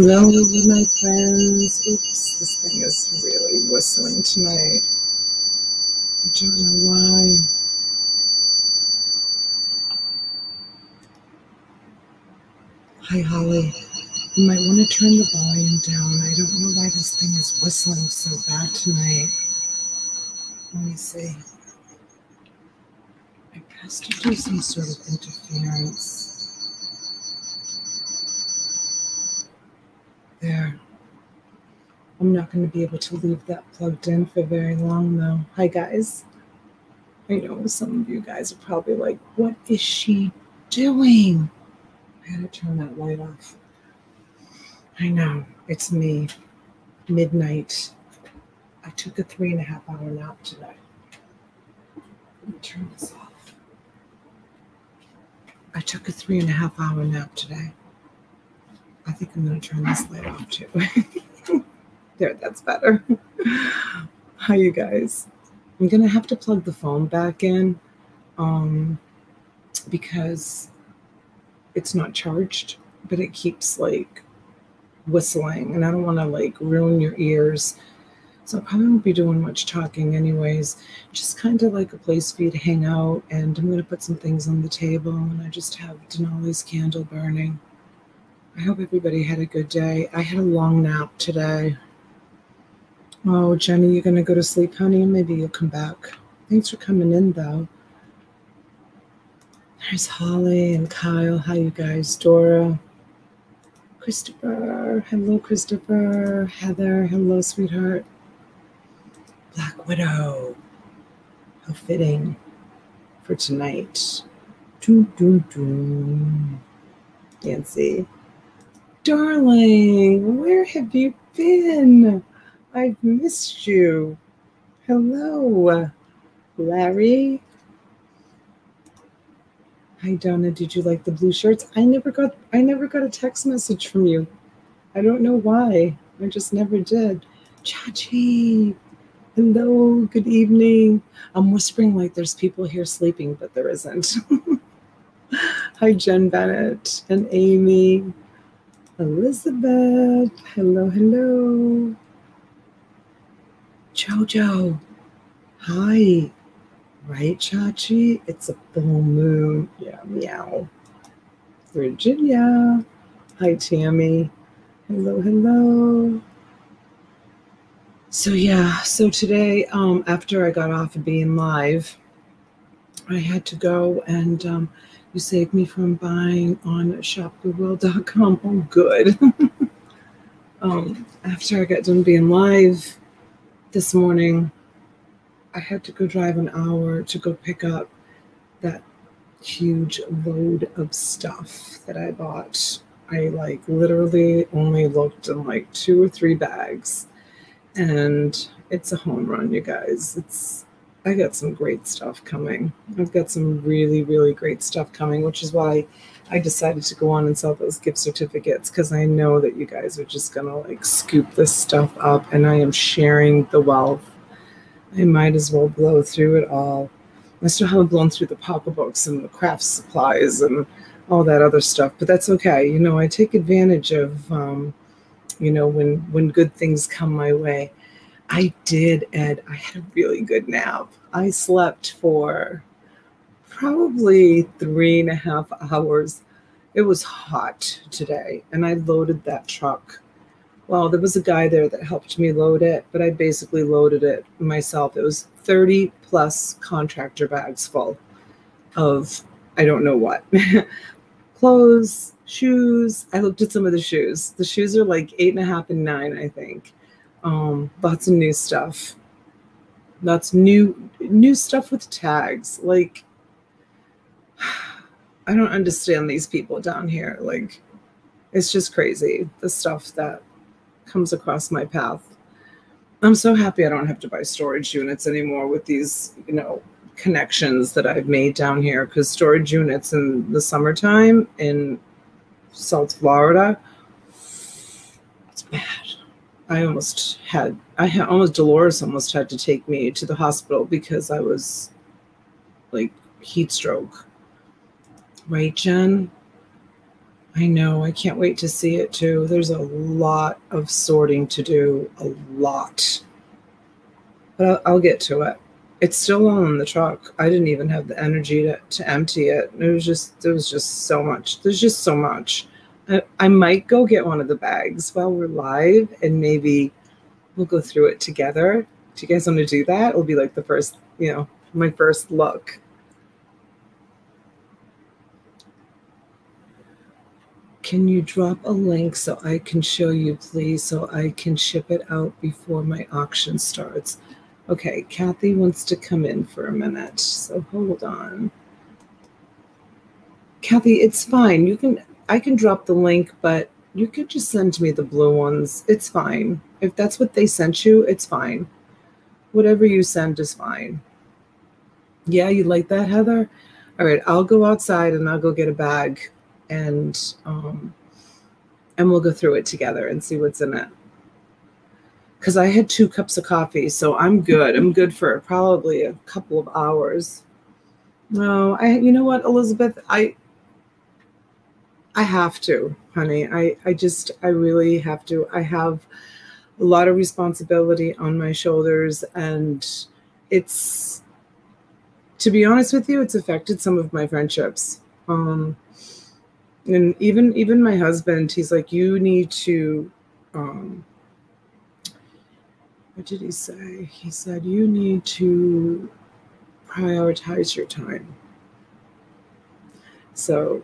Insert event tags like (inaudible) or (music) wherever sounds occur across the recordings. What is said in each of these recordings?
Hello, my friends. Oops, this thing is really whistling tonight. I don't know why. Hi, Holly. You might want to turn the volume down. I don't know why this thing is whistling so bad tonight. Let me see. I guess to do some sort of interference. There. I'm not going to be able to leave that plugged in for very long, though. Hi, guys. I know some of you guys are probably like, what is she doing? I to turn that light off. I know, it's me. Midnight. I took a three and a half hour nap today. Let me turn this off. I took a three and a half hour nap today. I think I'm going to turn this light off too. (laughs) there, that's better. (laughs) Hi, you guys. I'm going to have to plug the phone back in um, because it's not charged, but it keeps like whistling, and I don't want to like ruin your ears. So I probably won't be doing much talking, anyways. Just kind of like a place for you to hang out, and I'm going to put some things on the table, and I just have Denali's candle burning. I hope everybody had a good day. I had a long nap today. Oh, Jenny, you're going to go to sleep, honey? Maybe you'll come back. Thanks for coming in, though. There's Holly and Kyle. How you guys? Dora. Christopher. Hello, Christopher. Heather. Hello, sweetheart. Black Widow. How fitting for tonight. Doo, doo, doo. Nancy. Darling, where have you been? I've missed you. Hello, Larry. Hi Donna, did you like the blue shirts? I never got I never got a text message from you. I don't know why. I just never did. Chachi. Hello, good evening. I'm whispering like there's people here sleeping, but there isn't. (laughs) Hi, Jen Bennett and Amy. Elizabeth. Hello, hello. Jojo. Hi. Right, Chachi? It's a full moon. Yeah, meow. Virginia. Hi, Tammy. Hello, hello. So yeah, so today, um, after I got off of being live, I had to go and um, you saved me from buying on shopgoodwill.com. Oh, good. (laughs) um, after I got done being live this morning, I had to go drive an hour to go pick up that huge load of stuff that I bought. I like literally only looked in like two or three bags, and it's a home run, you guys. It's I got some great stuff coming. I've got some really, really great stuff coming, which is why I decided to go on and sell those gift certificates because I know that you guys are just gonna like scoop this stuff up, and I am sharing the wealth. I might as well blow through it all. I still haven't blown through the pocketbooks and the craft supplies and all that other stuff, but that's okay. You know, I take advantage of, um, you know, when when good things come my way. I did, Ed. I had a really good nap. I slept for probably three and a half hours. It was hot today, and I loaded that truck. Well, there was a guy there that helped me load it, but I basically loaded it myself. It was 30 plus contractor bags full of I don't know what (laughs) clothes, shoes. I looked at some of the shoes. The shoes are like eight and a half and nine, I think. Um, lots of new stuff. Lots new new stuff with tags. Like (sighs) I don't understand these people down here. Like it's just crazy the stuff that comes across my path. I'm so happy I don't have to buy storage units anymore with these, you know, connections that I've made down here because storage units in the summertime in South Florida, it's bad. I almost had, I had almost Dolores almost had to take me to the hospital because I was like heat stroke. Right, Jen? I know. I can't wait to see it too. There's a lot of sorting to do, a lot. But I'll, I'll get to it. It's still on the truck. I didn't even have the energy to, to empty it. It was just there was just so much. There's just so much. I, I might go get one of the bags while we're live and maybe we'll go through it together. Do you guys want to do that? It'll be like the first, you know, my first look. Can you drop a link so I can show you, please, so I can ship it out before my auction starts? Okay, Kathy wants to come in for a minute, so hold on. Kathy, it's fine. You can I can drop the link, but you could just send me the blue ones. It's fine. If that's what they sent you, it's fine. Whatever you send is fine. Yeah, you like that, Heather? All right, I'll go outside and I'll go get a bag and um, and we'll go through it together and see what's in it. Because I had two cups of coffee, so I'm good. I'm good for probably a couple of hours. No, I. You know what, Elizabeth? I. I have to, honey. I. I just. I really have to. I have a lot of responsibility on my shoulders, and it's. To be honest with you, it's affected some of my friendships. Um, and even even my husband he's like you need to um what did he say he said you need to prioritize your time so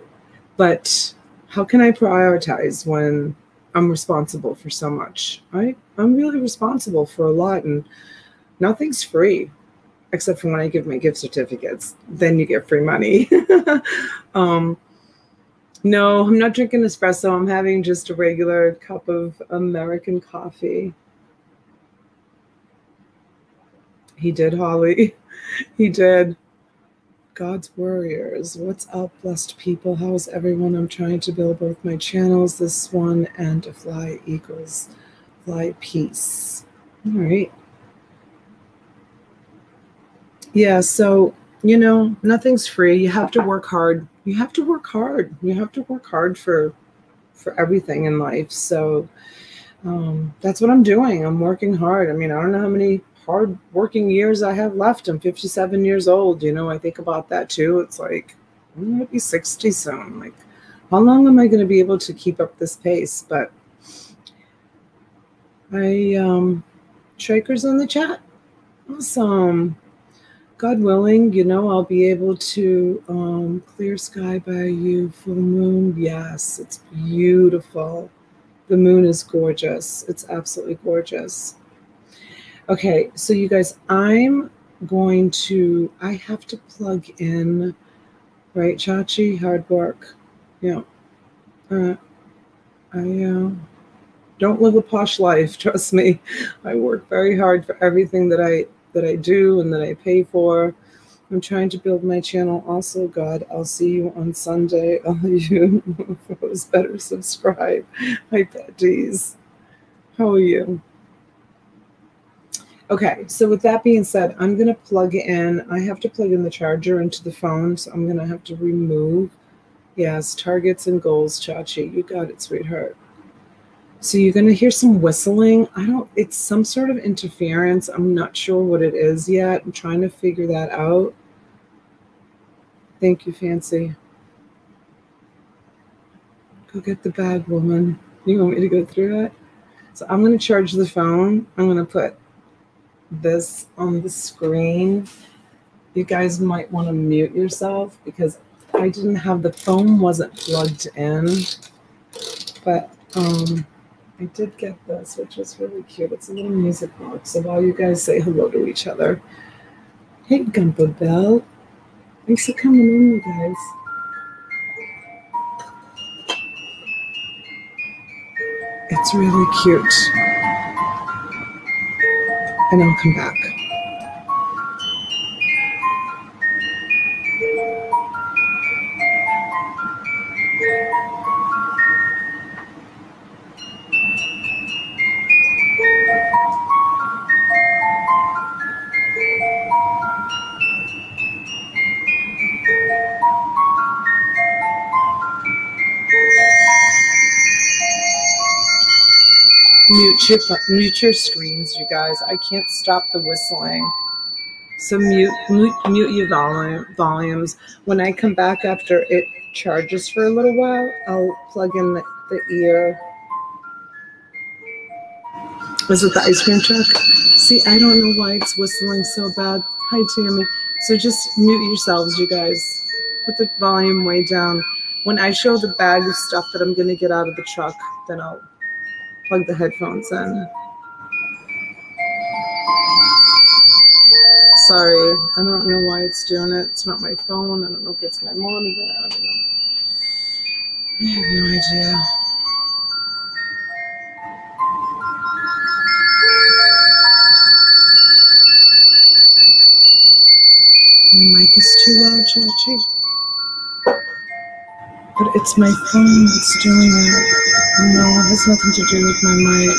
but how can i prioritize when i'm responsible for so much i i'm really responsible for a lot and nothing's free except for when i give my gift certificates then you get free money (laughs) um no, I'm not drinking espresso. I'm having just a regular cup of American coffee. He did, Holly. (laughs) He did. God's Warriors. What's up, blessed people? How's everyone? I'm trying to build both my channels, this one and a fly Eagles, fly peace. All right. Yeah, so, you know, nothing's free. You have to work hard you have to work hard. You have to work hard for for everything in life. So um, that's what I'm doing. I'm working hard. I mean, I don't know how many hard working years I have left. I'm 57 years old. You know, I think about that too. It's like I'm gonna be 60 soon. Like, how long am I going to be able to keep up this pace? But I um, Shakers in the chat. Awesome. God willing, you know, I'll be able to um, clear sky by you, full moon. Yes, it's beautiful. The moon is gorgeous. It's absolutely gorgeous. Okay, so you guys, I'm going to, I have to plug in, right, Chachi? Hard work. Yeah. Uh, I uh, don't live a posh life, (laughs) trust me. I work very hard for everything that I that I do and that I pay for. I'm trying to build my channel also, God. I'll see you on Sunday. (laughs) All you (laughs) who's better subscribe. Hi, Patties. How are you? Okay, so with that being said, I'm going to plug in. I have to plug in the charger into the phone, so I'm going to have to remove. Yes, targets and goals, Chachi. You got it, sweetheart. So you're going to hear some whistling. I don't, it's some sort of interference. I'm not sure what it is yet. I'm trying to figure that out. Thank you, Fancy. Go get the bag, woman. You want me to go through it? So I'm going to charge the phone. I'm going to put this on the screen. You guys might want to mute yourself because I didn't have the phone wasn't plugged in. But um I did get this, which was really cute. It's a little music box. So while you guys say hello to each other, hey, Gumpa Bell. Thanks for coming in, you guys. It's really cute. And I'll come back. Mute your mute your screens, you guys. I can't stop the whistling. So mute mute, mute your volume volumes. When I come back after it charges for a little while, I'll plug in the, the ear. Is it the ice cream truck? See, I don't know why it's whistling so bad. Hi, Tammy. So just mute yourselves, you guys. Put the volume way down. When I show the bag of stuff that I'm going to get out of the truck, then I'll plug the headphones in. Sorry, I don't know why it's doing it. It's not my phone. I don't know if it's my monitor. I don't know. I have no idea. My mic is too loud, Chachi. But it's my phone that's doing it. No, it has nothing to do with my mic.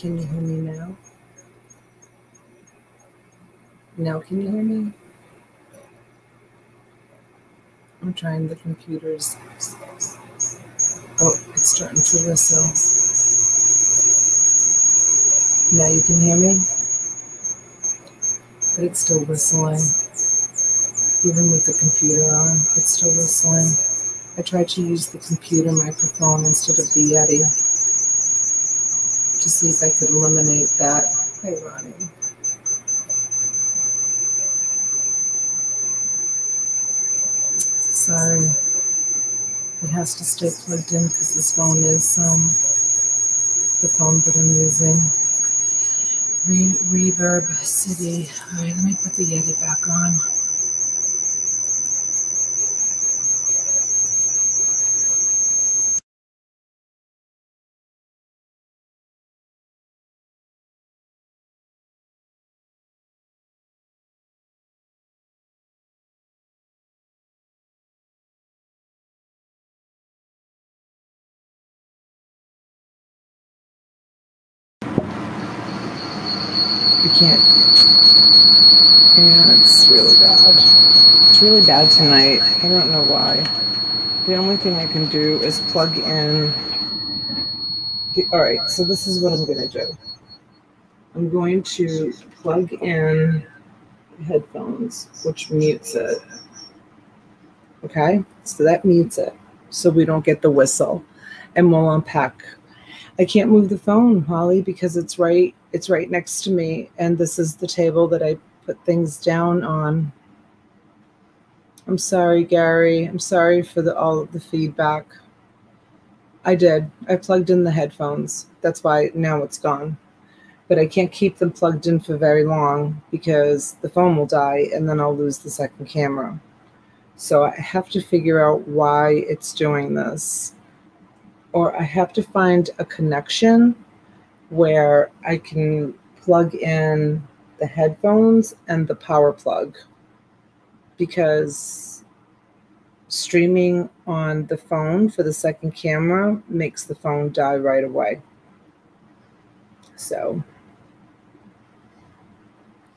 Can you hear me now? Now, can you hear me? I'm trying the computers. Oh, it's starting to whistle. Now you can hear me? But it's still whistling. Even with the computer on, it's still whistling. I tried to use the computer microphone instead of the Yeti to see if I could eliminate that. Hey, Ronnie. Sorry. It has to stay plugged in because this phone is um, the phone that I'm using. Re- Reverb City. All right, let me put the Yeti back on. Can't. Yeah, it's really bad. It's really bad tonight. I don't know why. The only thing I can do is plug in. The, all right, so this is what I'm going to do. I'm going to plug in headphones, which mutes it. Okay, so that mutes it, so we don't get the whistle, and we'll unpack. I can't move the phone, Holly, because it's right it's right next to me, and this is the table that I put things down on. I'm sorry, Gary. I'm sorry for the all the feedback. I did. I plugged in the headphones. That's why now it's gone. But I can't keep them plugged in for very long because the phone will die and then I'll lose the second camera. So I have to figure out why it's doing this. Or I have to find a connection where I can plug in the headphones and the power plug because streaming on the phone for the second camera makes the phone die right away. So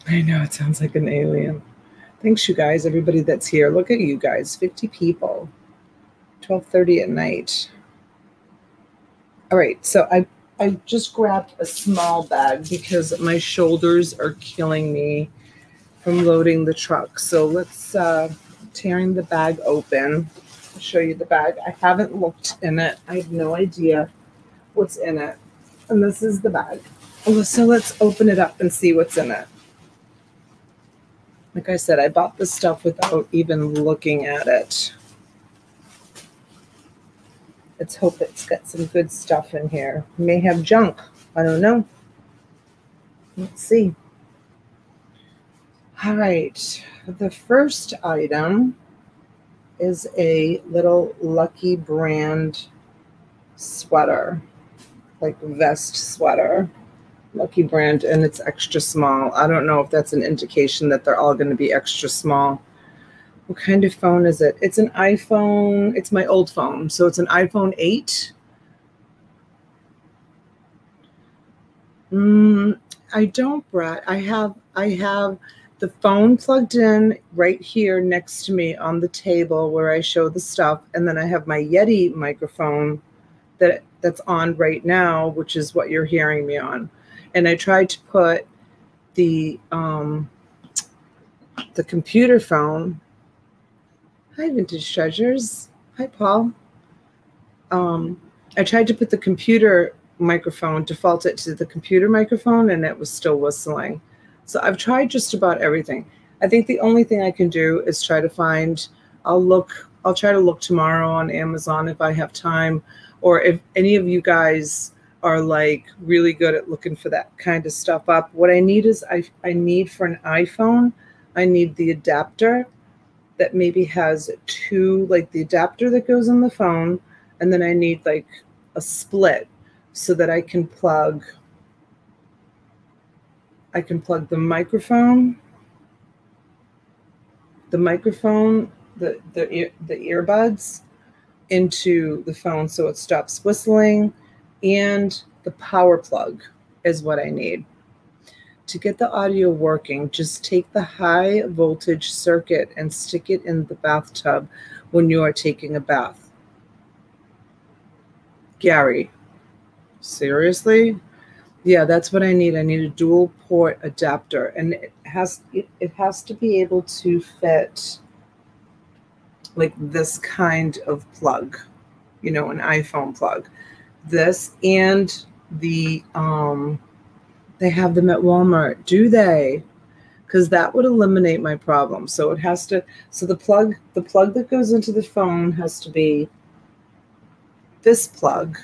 I know it sounds like an alien. Thanks you guys, everybody that's here. Look at you guys, 50 people. 12:30 at night. All right, so I I just grabbed a small bag because my shoulders are killing me from loading the truck. So let's uh, tearing the bag open. I'll show you the bag. I haven't looked in it. I have no idea what's in it. And this is the bag. So let's open it up and see what's in it. Like I said, I bought this stuff without even looking at it. Let's hope it's got some good stuff in here. may have junk. I don't know. Let's see. All right. The first item is a little Lucky Brand sweater, like vest sweater. Lucky Brand, and it's extra small. I don't know if that's an indication that they're all going to be extra small. What kind of phone is it? It's an iPhone. It's my old phone. So it's an iPhone 8. Mm, I don't, Brett. I have I have the phone plugged in right here next to me on the table where I show the stuff, and then I have my Yeti microphone that that's on right now, which is what you're hearing me on. And I tried to put the um, the computer phone Hi, Vintage Treasures. Hi, Paul. Um, I tried to put the computer microphone, default it to the computer microphone, and it was still whistling. So I've tried just about everything. I think the only thing I can do is try to find, I'll look, I'll try to look tomorrow on Amazon if I have time, or if any of you guys are like really good at looking for that kind of stuff up. What I need is I, I need for an iPhone, I need the adapter that maybe has two, like the adapter that goes on the phone, and then I need like a split so that I can plug I can plug the microphone, the microphone, the the the earbuds into the phone so it stops whistling and the power plug is what I need. To get the audio working, just take the high voltage circuit and stick it in the bathtub when you are taking a bath. Gary, seriously? Yeah, that's what I need. I need a dual port adapter and it has it, it has to be able to fit like this kind of plug, you know, an iPhone plug. This and the um they have them at Walmart. Do they? Because that would eliminate my problem. So it has to so the plug the plug that goes into the phone has to be this plug.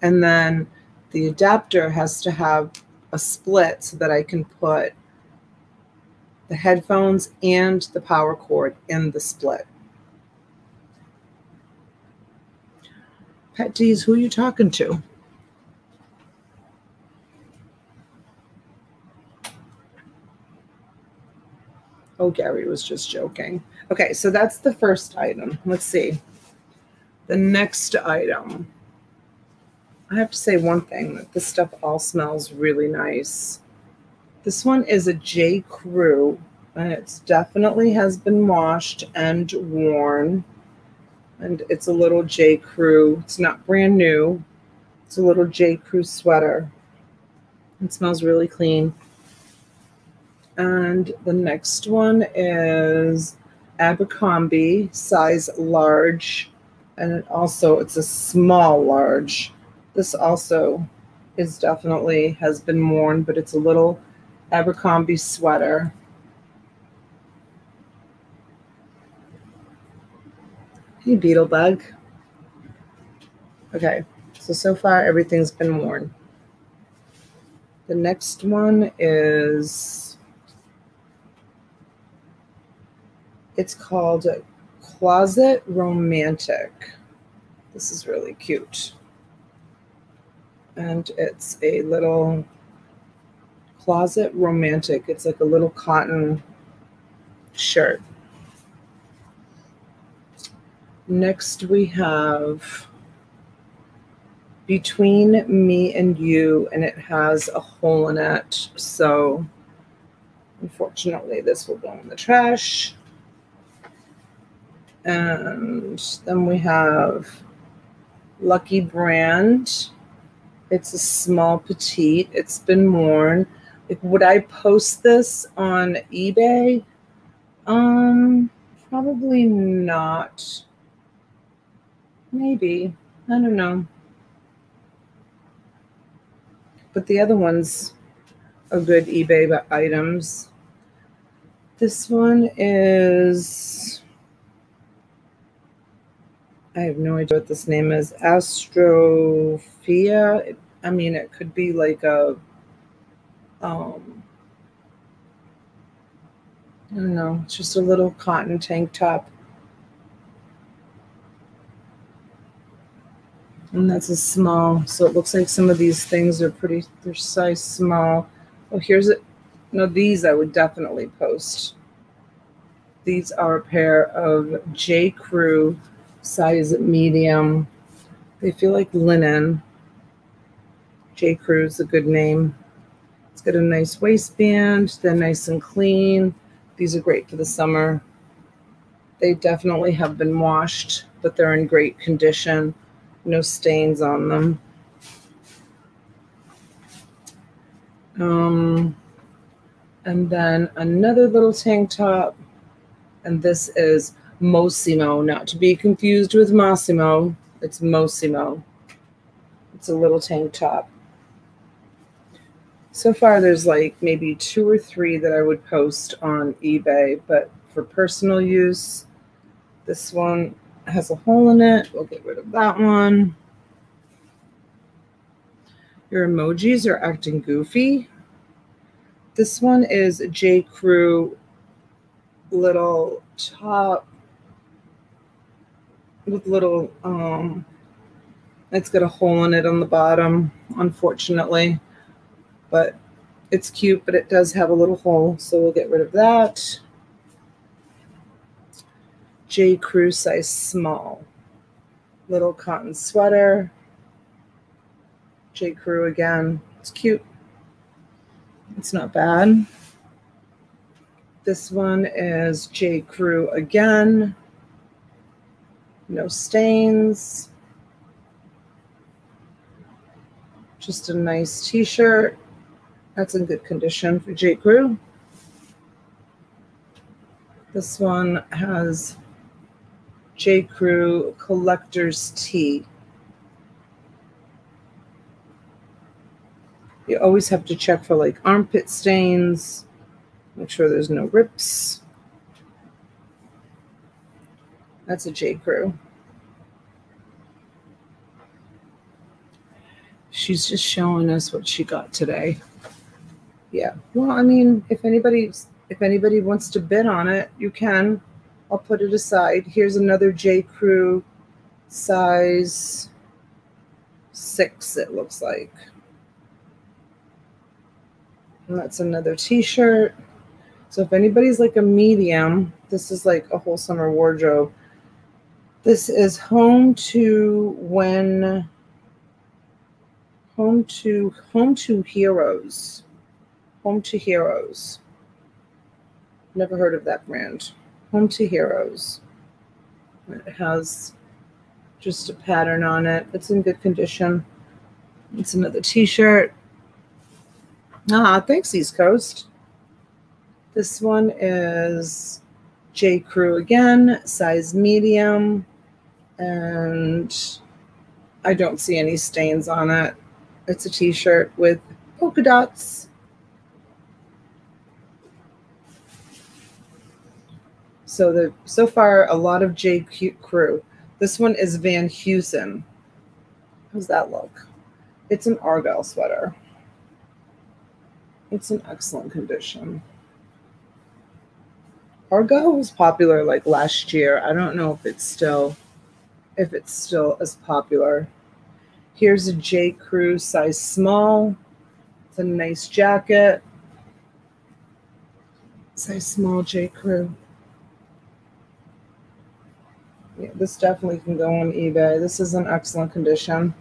And then the adapter has to have a split so that I can put the headphones and the power cord in the split. Pat D's, who are you talking to? Oh, Gary was just joking. Okay, so that's the first item. Let's see. The next item. I have to say one thing that this stuff all smells really nice. This one is a J. Crew, and it's definitely has been washed and worn. And it's a little J. Crew. It's not brand new. It's a little J. Crew sweater. It smells really clean. And the next one is Abercrombie, size large. And also, it's a small large. This also is definitely has been worn, but it's a little Abercrombie sweater. Hey, Beetlebug. Okay, so so far everything's been worn. The next one is it's called Closet Romantic. This is really cute and it's a little closet romantic. It's like a little cotton shirt. Next, we have Between Me and You, and it has a hole in it. So, unfortunately, this will go in the trash. And then we have Lucky Brand it's a small petite. It's been worn. Like, would I post this on eBay? Um, probably not. Maybe. I don't know. But the other ones are good eBay items. This one is I have no idea what this name is. Astrophia. I mean, it could be like a, um, I don't know, it's just a little cotton tank top. And that's a small. So it looks like some of these things are pretty, they're size small. Oh, here's it. No, these I would definitely post. These are a pair of J. Crew size medium. They feel like linen. J. Crew's a good name. It's got a nice waistband. They're nice and clean. These are great for the summer. They definitely have been washed, but they're in great condition. No stains on them. Um, and then another little tank top. And this is Mossimo, not to be confused with Massimo. It's Mossimo. It's a little tank top. So far, there's like maybe two or three that I would post on eBay, but for personal use, this one has a hole in it. We'll get rid of that one. Your emojis are acting goofy. This one is J. Crew little top with little um it's got a hole in it on the bottom unfortunately but it's cute but it does have a little hole so we'll get rid of that j crew size small little cotton sweater j crew again It's cute. It's not bad. This one is J. Crew again. No stains. Just a nice t-shirt. That's in good condition for J. Crew. This one has J. Crew Collector's Tee. You always have to check for like armpit stains Make sure there's no rips. That's a J. Crew. She's just showing us what she got today. Yeah. Well, I mean, if anybody if anybody wants to bid on it, you can. I'll put it aside. Here's another J. Crew size six, it looks like. And that's another t-shirt. So if anybody's like a medium, this is like a whole summer wardrobe. This is home to when home to home to heroes. Home to heroes. Never heard of that brand. Home to heroes. It has just a pattern on it. It's in good condition. It's another t-shirt. Ah, thanks, East Coast. This one is J. Crew again, size medium, and I don't see any stains on it. It's a t-shirt with polka dots. So the so far a lot of J. Crew. This one is Van Heusen. How's that look? It's an argyle sweater. It's in excellent condition. Argyle was popular like last year. I don't know if it's still if it's still as popular. Here's a J. Crew size small. It's a nice jacket. Size small J. Crew. Yeah, this definitely can go on eBay. This is in excellent condition.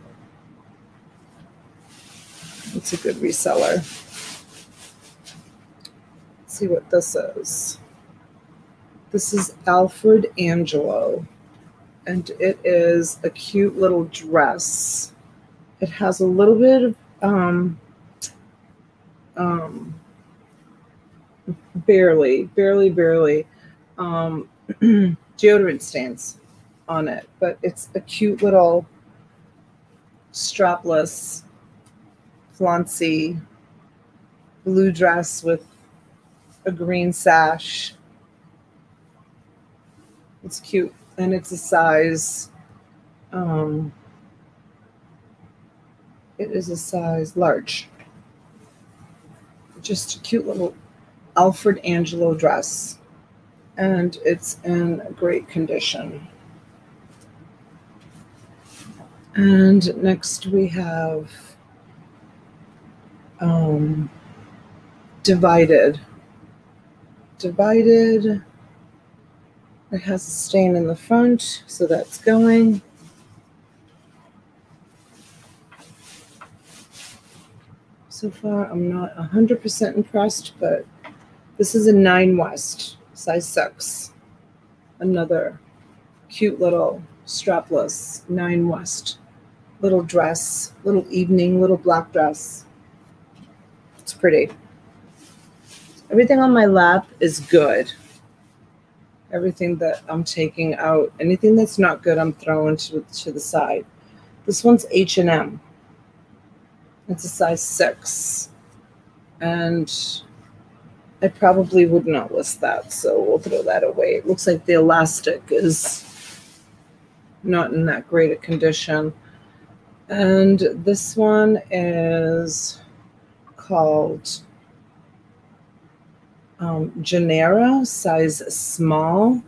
It's a good reseller. Let's see what this is. This is Alfred Angelo, and it is a cute little dress. It has a little bit of um, um, barely, barely, barely um, (clears throat) deodorant stains on it, but it's a cute little strapless, flouncy blue dress with a green sash it's cute and it's a size. Um, it is a size large. Just a cute little Alfred Angelo dress. And it's in great condition. And next we have um, Divided. Divided it has a stain in the front, so that's going. So far, I'm not 100% impressed, but this is a 9 West, size 6. Another cute little strapless 9 West. Little dress, little evening, little black dress. It's pretty. Everything on my lap is good everything that I'm taking out. Anything that's not good, I'm throwing to, to the side. This one's H&M. It's a size 6. And I probably would not list that, so we'll throw that away. It looks like the elastic is not in that great a condition. And this one is called um, Genera, size small.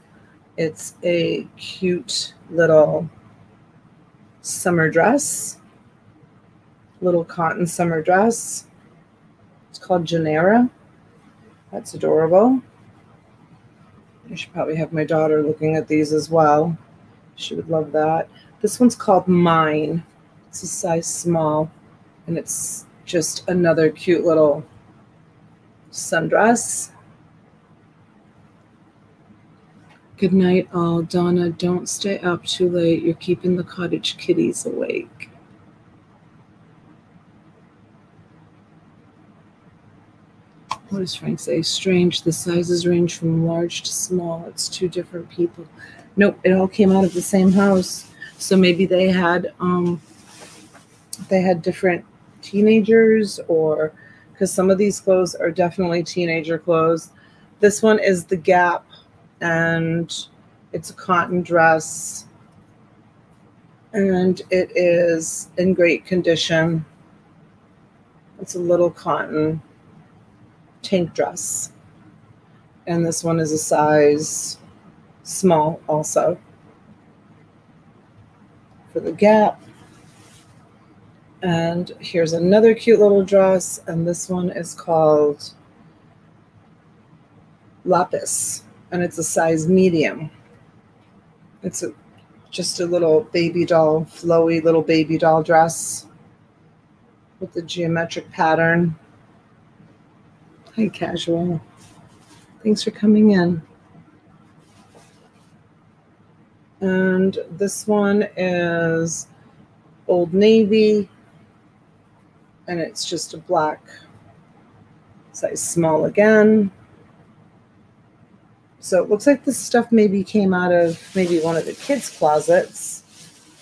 It's a cute little summer dress, little cotton summer dress. It's called Genera. That's adorable. I should probably have my daughter looking at these as well. She would love that. This one's called Mine. It's a size small, and it's just another cute little sundress. Good night, all. Donna, don't stay up too late. You're keeping the cottage kitties awake. What does Frank say? Strange. The sizes range from large to small. It's two different people. Nope, it all came out of the same house. So maybe they had um they had different teenagers or because some of these clothes are definitely teenager clothes. This one is the Gap and it's a cotton dress and it is in great condition. It's a little cotton tank dress. And this one is a size small also for the Gap. And here's another cute little dress. And this one is called Lapis. And it's a size medium. It's a, just a little baby doll, flowy little baby doll dress with the geometric pattern. Hi, casual. Thanks for coming in. And this one is Old Navy and it's just a black size small again. So it looks like this stuff maybe came out of maybe one of the kids' closets,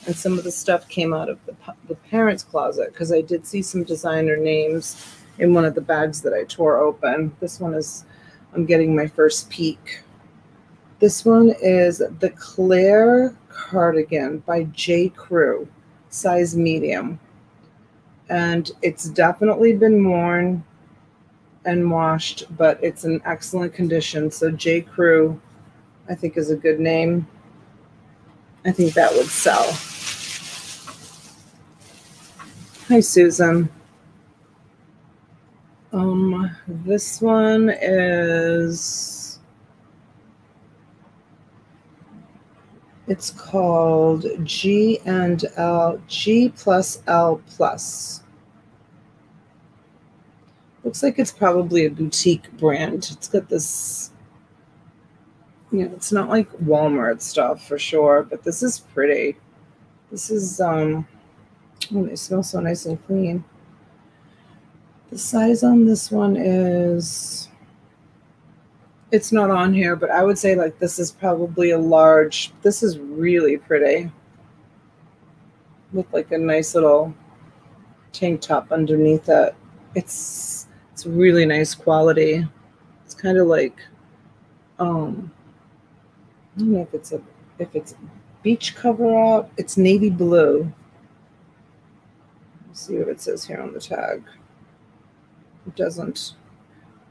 and some of the stuff came out of the, the parents' closet because I did see some designer names in one of the bags that I tore open. This one is, I'm getting my first peek. This one is the Claire Cardigan by J. Crew, size medium and it's definitely been worn and washed, but it's in excellent condition. So J. Crew, I think, is a good name. I think that would sell. Hi, Susan. Um, this one is It's called G and L, G plus L plus. Looks like it's probably a boutique brand. It's got this, you know, it's not like Walmart stuff for sure, but this is pretty. This is, um, oh, they smell so nice and clean. The size on this one is it's not on here, but I would say like this is probably a large. This is really pretty. With like a nice little tank top underneath it. It's it's really nice quality. It's kind of like um I don't know if it's a if it's beach cover up. It's navy blue. Let's see what it says here on the tag. It doesn't,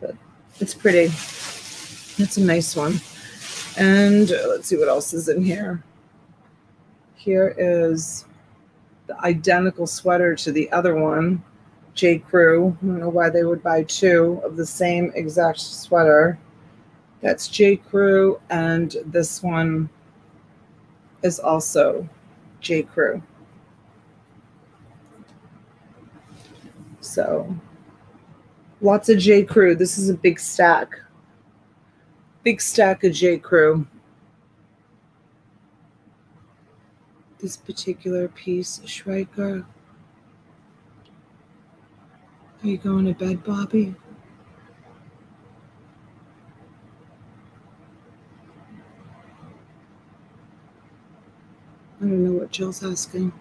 but it's pretty. It's a nice one. And uh, let's see what else is in here. Here is the identical sweater to the other one, J. Crew. I don't know why they would buy two of the same exact sweater. That's J. Crew, and this one is also J. Crew. So lots of J. Crew. This is a big stack big stack of J. Crew. This particular piece, Schreiker. Are you going to bed, Bobby? I don't know what Jill's asking.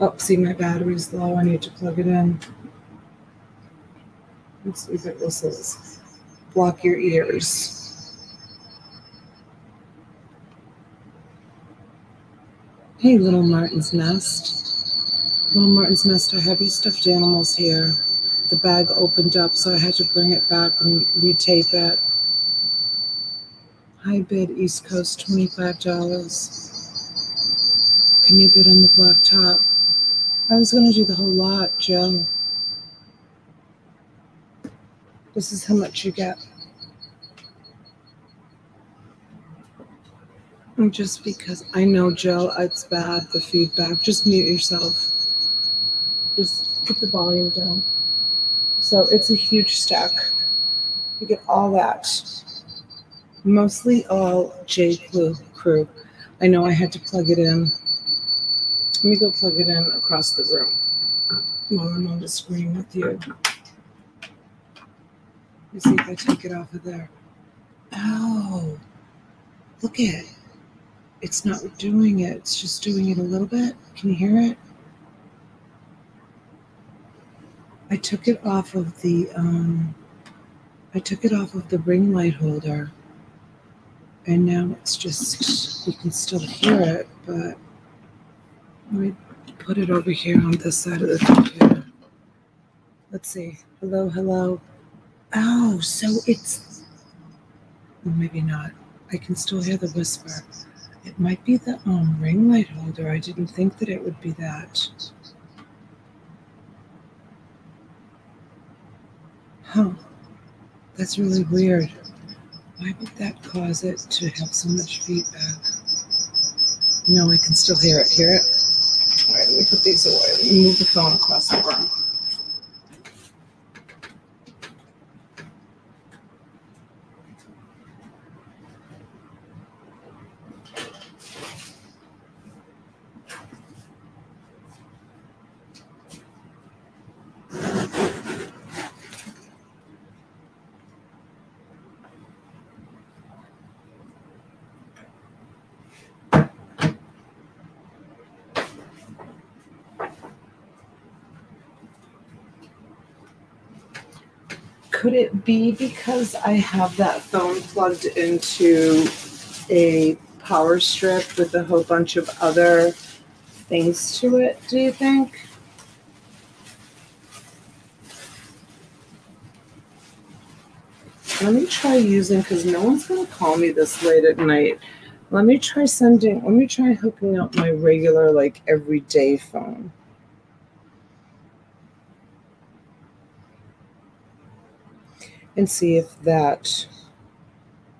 Oh, see, my battery's low. I need to plug it in. Let's see if this is block your ears. Hey, little Martin's Nest. Little Martin's Nest, I have your stuffed animals here. The bag opened up, so I had to bring it back and retape it. High bid East Coast, $25. Can you bid on the black top? I was going to do the whole lot, Joe. This is how much you get. just because I know, Joe, it's bad, the feedback. Just mute yourself. Just put the volume down. So it's a huge stack. You get all that. Mostly all J. Crew. I know I had to plug it in. Let me go plug it in across the room while I'm on the screen with you. Let me see if I take it off of there. Oh, look at it. It's not doing it. It's just doing it a little bit. Can you hear it? I took it off of the um, I took it off of the ring light holder, and now it's just you can still hear it, but let me put it over here on this side of the computer. Let's see. Hello, hello. Oh, so it's well, maybe not. I can still hear the whisper. It might be the um, ring light holder. I didn't think that it would be that. Huh. That's really weird. Why would that cause it to have so much feedback? No, I can still hear it. Hear it? All right, let me put these away. Move the phone across the room. Be because I have that phone plugged into a power strip with a whole bunch of other things to it, do you think? Let me try using, because no one's going to call me this late at night. Let me try sending, let me try hooking up my regular, like, everyday phone. And see if that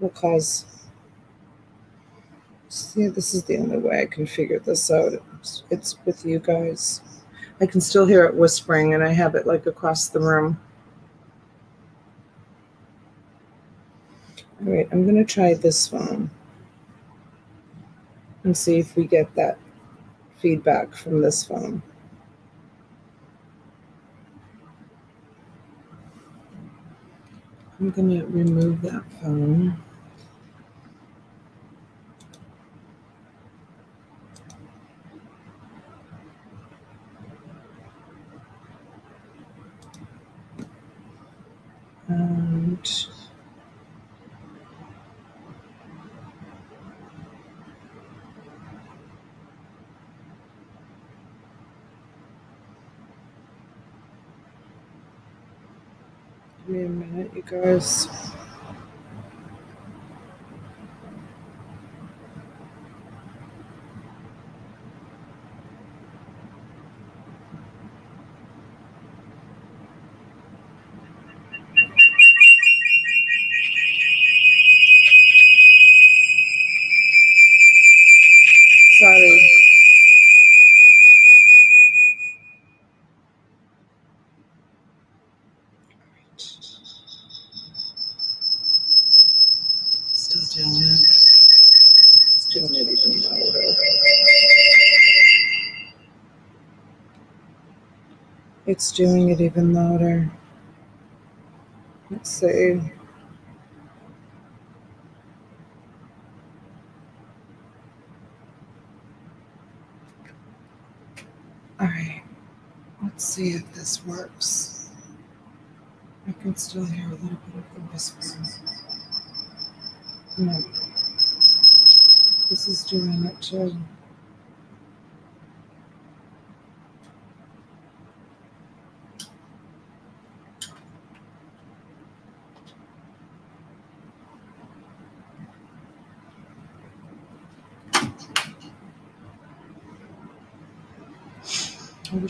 will cause. See, this is the only way I can figure this out. It's, it's with you guys. I can still hear it whispering, and I have it like across the room. All right, I'm going to try this phone and see if we get that feedback from this phone. I'm going to remove that phone. And Give me It's doing it even louder. Let's see. All right. Let's see if this works. I can still hear a little bit of the whispering. No. This is doing it too.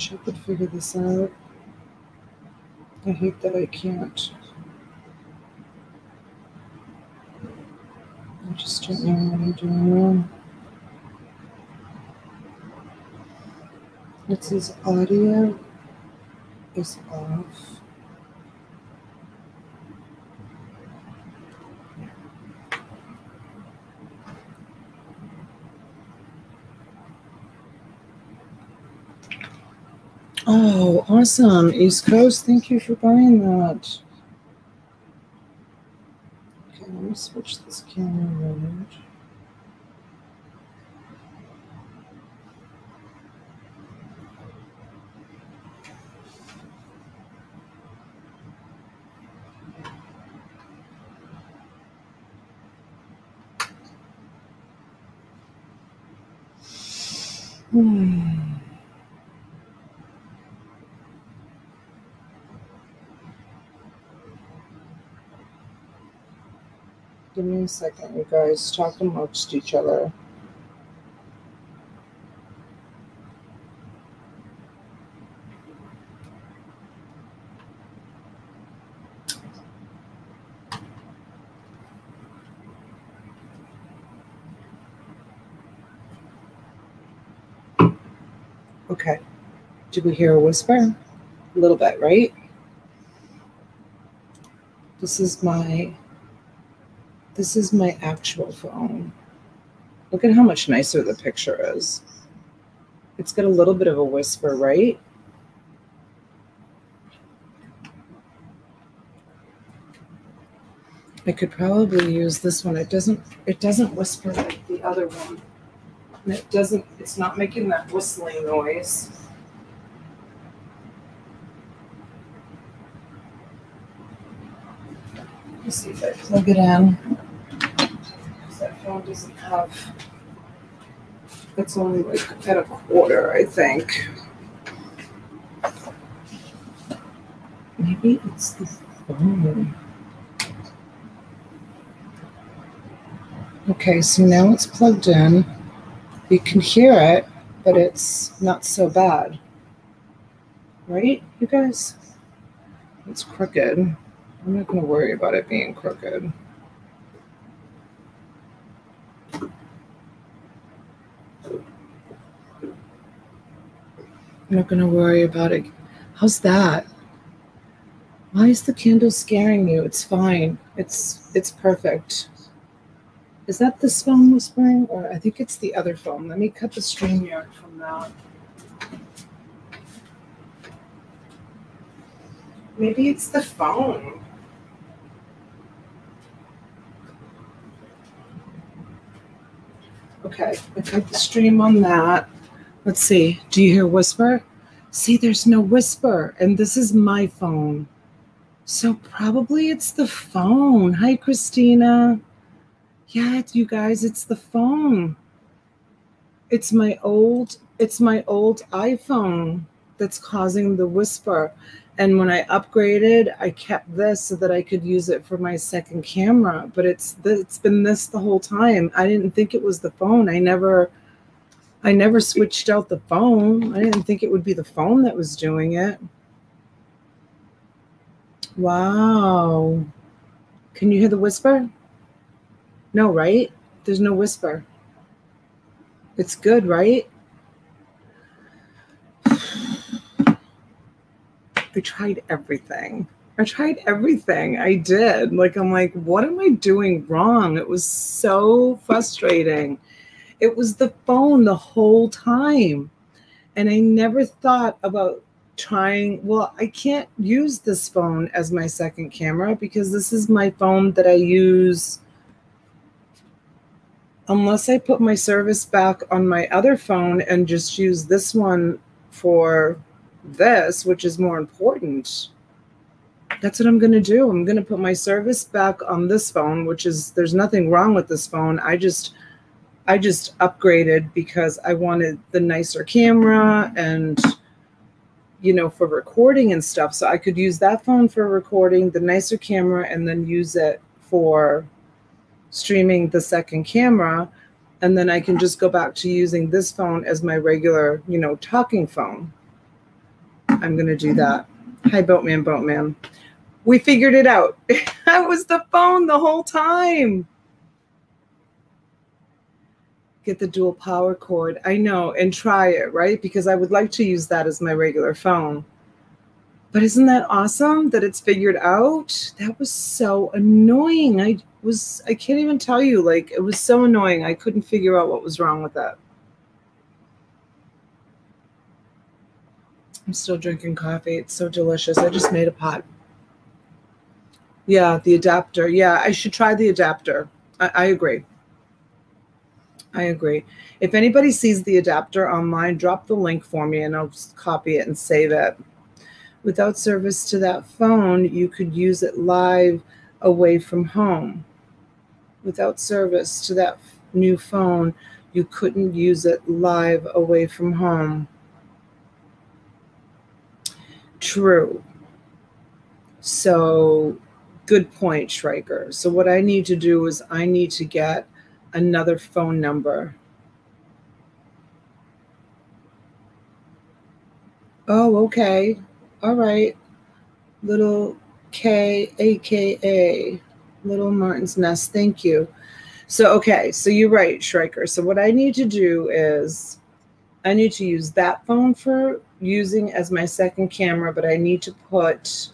wish I could figure this out. I hate that I can't. I just don't know what I'm doing wrong. It says audio is off. Awesome. East Coast, thank you for buying that. Okay, let me switch this camera around. Hmm. Give me a second, you guys. Talk amongst each other. Okay. Did we hear a whisper? A little bit, right? This is my this is my actual phone. Look at how much nicer the picture is. It's got a little bit of a whisper, right? I could probably use this one. It doesn't it doesn't whisper like the other one. And it doesn't it's not making that whistling noise. Let's see if I plug it in. Doesn't have, it's only like at a quarter, I think. Maybe it's the phone. Okay, so now it's plugged in. You can hear it, but it's not so bad. Right, you guys? It's crooked. I'm not going to worry about it being crooked. I'm not going to worry about it. How's that? Why is the candle scaring you? It's fine. It's it's perfect. Is that this phone whispering? Or I think it's the other phone. Let me cut the StreamYard from that. Maybe it's the phone. Okay, I cut the stream on that. Let's see. Do you hear whisper? See, there's no whisper, and this is my phone. So probably it's the phone. Hi, Christina. Yeah, you guys, it's the phone. It's my old, it's my old iPhone that's causing the whisper. And when I upgraded, I kept this so that I could use it for my second camera. But it's it's been this the whole time. I didn't think it was the phone. I never I never switched out the phone. I didn't think it would be the phone that was doing it. Wow. Can you hear the whisper? No, right? There's no whisper. It's good, right? (sighs) I tried everything. I tried everything. I did. Like, I'm like, what am I doing wrong? It was so frustrating. It was the phone the whole time. And I never thought about trying. Well, I can't use this phone as my second camera because this is my phone that I use unless I put my service back on my other phone and just use this one for this, which is more important. That's what I'm going to do. I'm going to put my service back on this phone, which is there's nothing wrong with this phone. I just I just upgraded because I wanted the nicer camera and you know for recording and stuff. So I could use that phone for recording, the nicer camera and then use it for streaming the second camera and then I can just go back to using this phone as my regular, you know, talking phone. I'm going to do that. Hi, Boatman, Boatman. We figured it out. (laughs) that was the phone the whole time. Get the dual power cord. I know, and try it, right? Because I would like to use that as my regular phone. But isn't that awesome that it's figured out? That was so annoying. I was, I can't even tell you, like, it was so annoying. I couldn't figure out what was wrong with that. I'm still drinking coffee. It's so delicious. I just made a pot. Yeah, the adapter. Yeah, I should try the adapter. I, I agree. I agree. If anybody sees the adapter online, drop the link for me and I'll just copy it and save it. Without service to that phone, you could use it live away from home. Without service to that new phone, you couldn't use it live away from home. True. So, good point, Schreiker. So, what I need to do is I need to get another phone number. Oh, okay. All right. Little K A K A. Little Martin's Nest. Thank you. So, okay. So you're right, Schreiker. So what I need to do is I need to use that phone for using as my second camera, but I need to put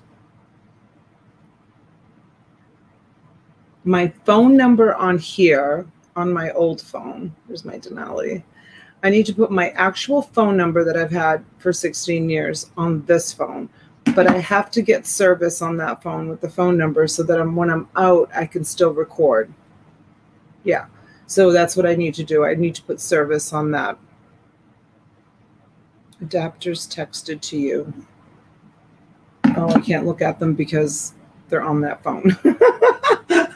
my phone number on here on my old phone. Here's my Denali. I need to put my actual phone number that I've had for 16 years on this phone, but I have to get service on that phone with the phone number so that I'm, when I'm out, I can still record. Yeah. So that's what I need to do. I need to put service on that. Adapters texted to you. Oh, I can't look at them because they're on that phone. (laughs)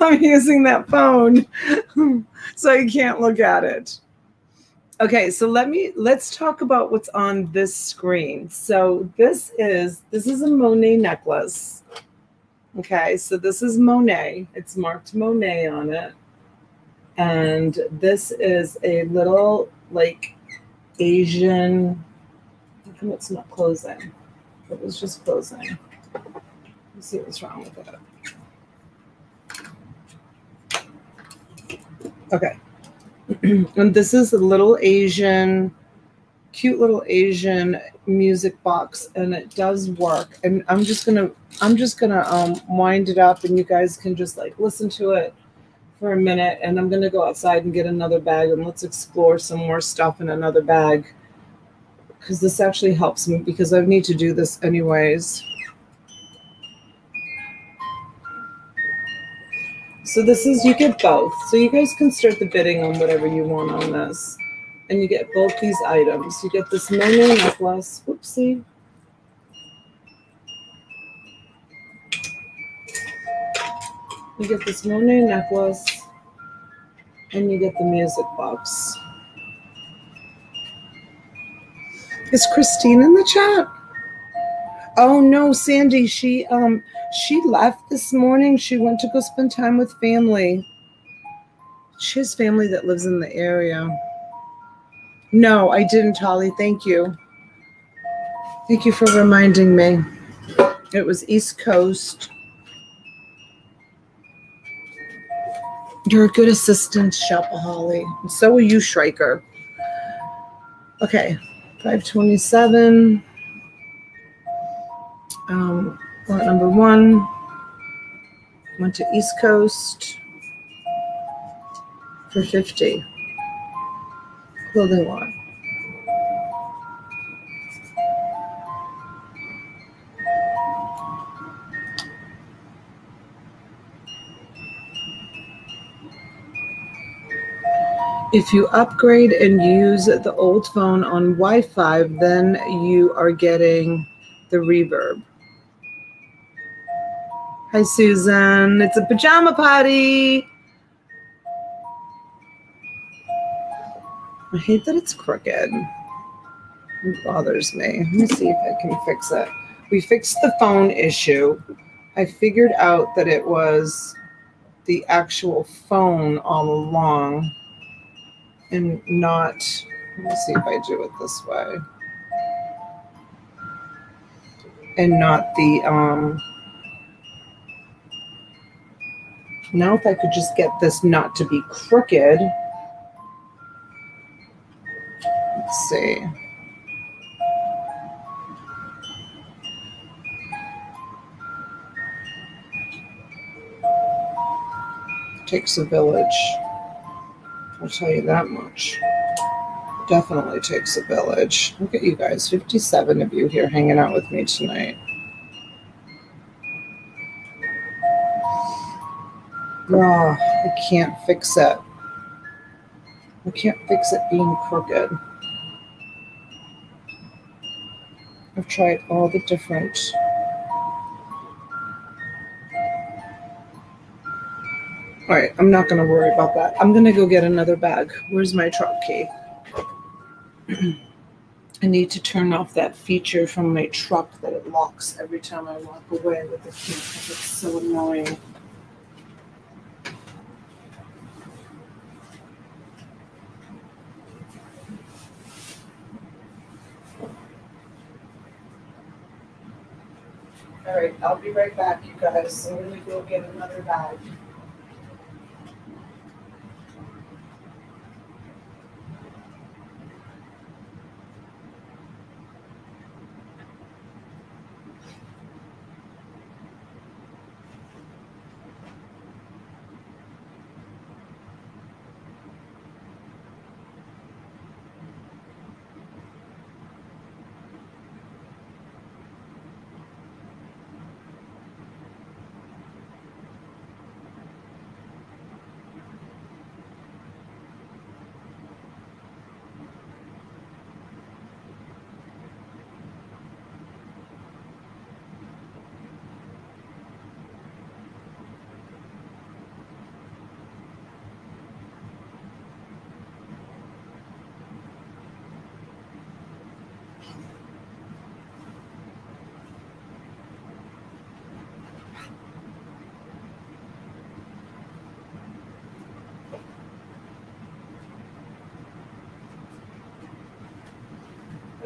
I'm using that phone, (laughs) so I can't look at it. Okay, so let me let's talk about what's on this screen. So this is this is a Monet necklace. Okay, so this is Monet. It's marked Monet on it. And this is a little like Asian. How come it's not closing? It was just closing. Let's see what's wrong with it. Okay. (clears throat) and this is a little Asian, cute little Asian music box, and it does work. And I'm just gonna, I'm just gonna um, wind it up, and you guys can just like listen to it for a minute. And I'm gonna go outside and get another bag, and let's explore some more stuff in another bag because this actually helps me because I need to do this anyways. So this is, you get both. So you guys can start the bidding on whatever you want on this. And you get both these items. You get this Monet necklace. Whoopsie. You get this Monet necklace. And you get the music box. Is Christine in the chat? Oh no, Sandy, she um she left this morning. She went to go spend time with family. She has family that lives in the area. No, I didn't, Holly. Thank you. Thank you for reminding me. It was East Coast. You're a good assistant, Shopaholic. And so are you, Schreiker. Okay, 527. Um, lot number one. Went to East Coast for 50. Clothing lot. If you upgrade and use the old phone on Wi-Fi, then you are getting the reverb. Hi, Susan. It's a pajama party. I hate that it's crooked. It bothers me. Let me see if I can fix it. We fixed the phone issue. I figured out that it was the actual phone all along and not, let me see if I do it this way. And not the, um, now if I could just get this not to be crooked. Let's see. Takes a village. I'll tell you that much. Definitely takes a village. Look at you guys, 57 of you here hanging out with me tonight. Oh, I can't fix it. I can't fix it being crooked. I've tried all the different All right, I'm not going to worry about that. I'm going to go get another bag. Where's my truck key? (clears throat) I need to turn off that feature from my truck that it locks every time I walk away with the key because it's so annoying. All right, I'll be right back, you guys. I'm to go get another bag.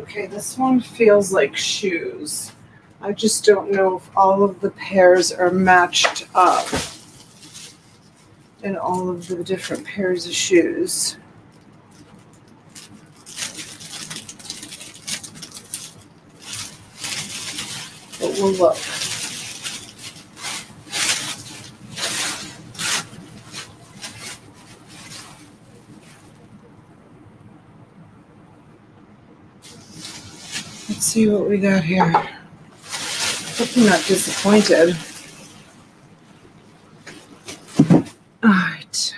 Okay, this one feels like shoes. I just don't know if all of the pairs are matched up in all of the different pairs of shoes. But we'll look. Let's see what we got here. Hope you're not disappointed. All right.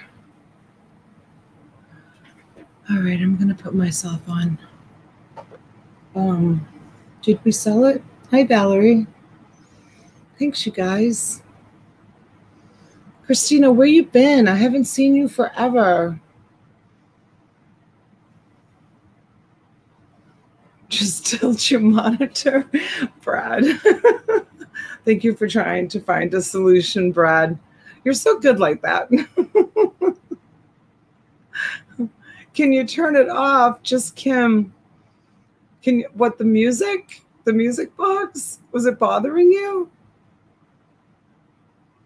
All right, I'm gonna put myself on. Um, did we sell it? Hi, Valerie. Thanks, you guys. Christina, where you been? I haven't seen you forever. Just tilt your monitor, (laughs) Brad. (laughs) Thank you for trying to find a solution, Brad. You're so good like that. (laughs) Can you turn it off? Just Kim. Can you what the music? The music box? Was it bothering you?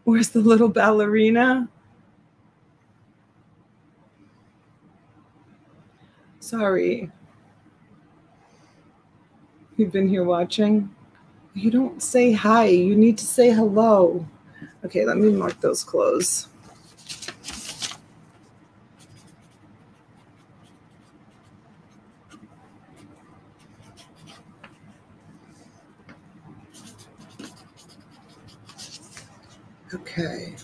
Where's the little ballerina? Sorry. You've been here watching. You don't say hi. You need to say hello. Okay, let me mark those clothes. Okay.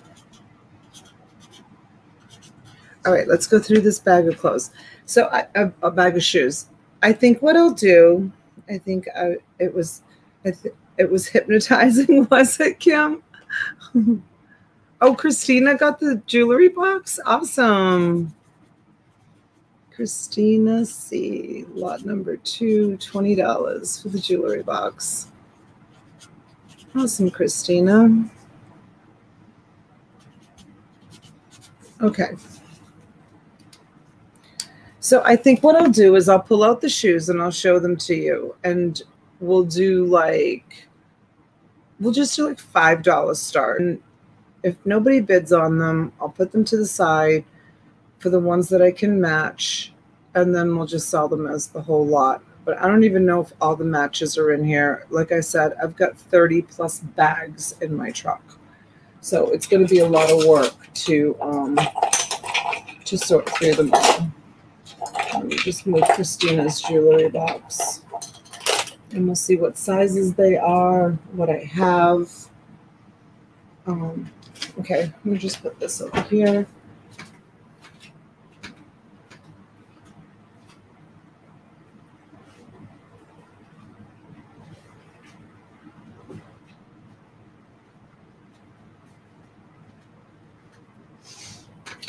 All right, let's go through this bag of clothes. So, I, a, a bag of shoes. I think what I'll do, I think I, it was, I th- it was (laughs) hypnotizing, was it, Kim? oh, Christina got the jewelry box. Awesome. Christina C. Lot number two, $20 for the jewelry box. Awesome, Christina. Okay. So I think what I'll do is I'll pull out the shoes and I'll show them to you. And we'll do like, we'll just do like $5 start. And if nobody bids on them, I'll put them to the side for the ones that I can match. and then we'll just sell them as the whole lot. But I don't even know if all the matches are in here. Like I said, I've got 30 plus bags in my truck. So it's going to be a lot of work to um, to sort through them all. Let me just move Christina's jewelry box. And we'll see what sizes they are, what I have. Um, okay, let me just put this over here.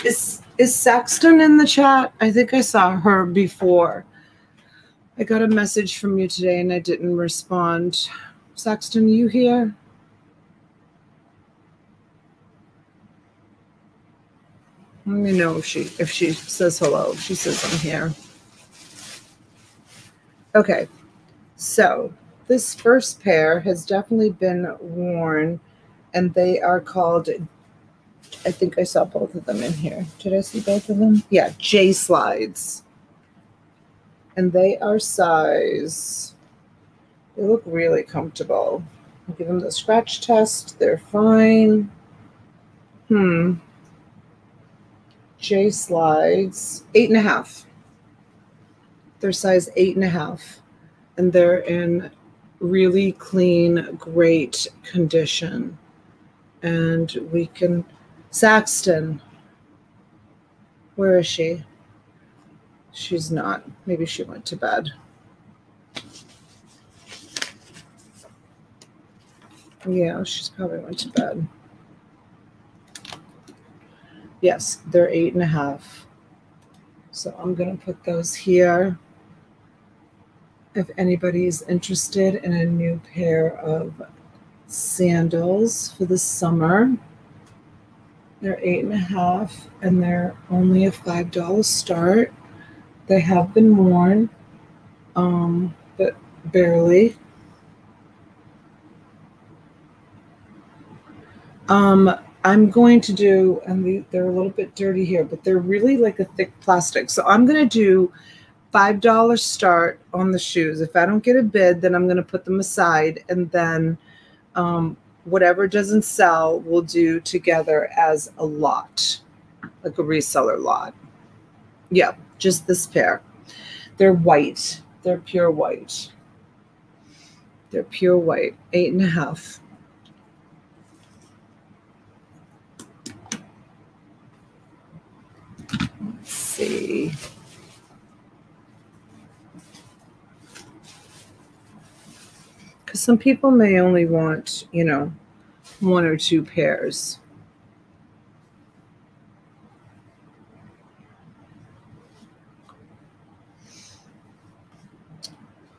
Is is Saxton in the chat? I think I saw her before. I got a message from you today and I didn't respond. Saxton, you here? Let me know if she if she says hello. She says I'm here. Okay. So this first pair has definitely been worn and they are called I think I saw both of them in here. Did I see both of them? Yeah, J slides. And they are size. They look really comfortable. I'll give them the scratch test. They're fine. Hmm. J slides. Eight and a half. They're size eight and a half. And they're in really clean, great condition. And we can Saxton. Where is she? She's not. Maybe she went to bed. Yeah, she's probably went to bed. Yes, they're eight and a half. So I'm going to put those here. If anybody's interested in a new pair of sandals for the summer, they're eight and a half, and they're only a five dollar start. They have been worn, um, but barely. Um, I'm going to do, and they're a little bit dirty here, but they're really like a thick plastic. So I'm going to do five dollar start on the shoes. If I don't get a bid, then I'm going to put them aside, and then um, whatever doesn't sell, we'll do together as a lot, like a reseller lot. Yeah, just this pair. They're white. They're pure white. They're pure white. Eight and a half. Let's see. Because some people may only want, you know, one or two pairs.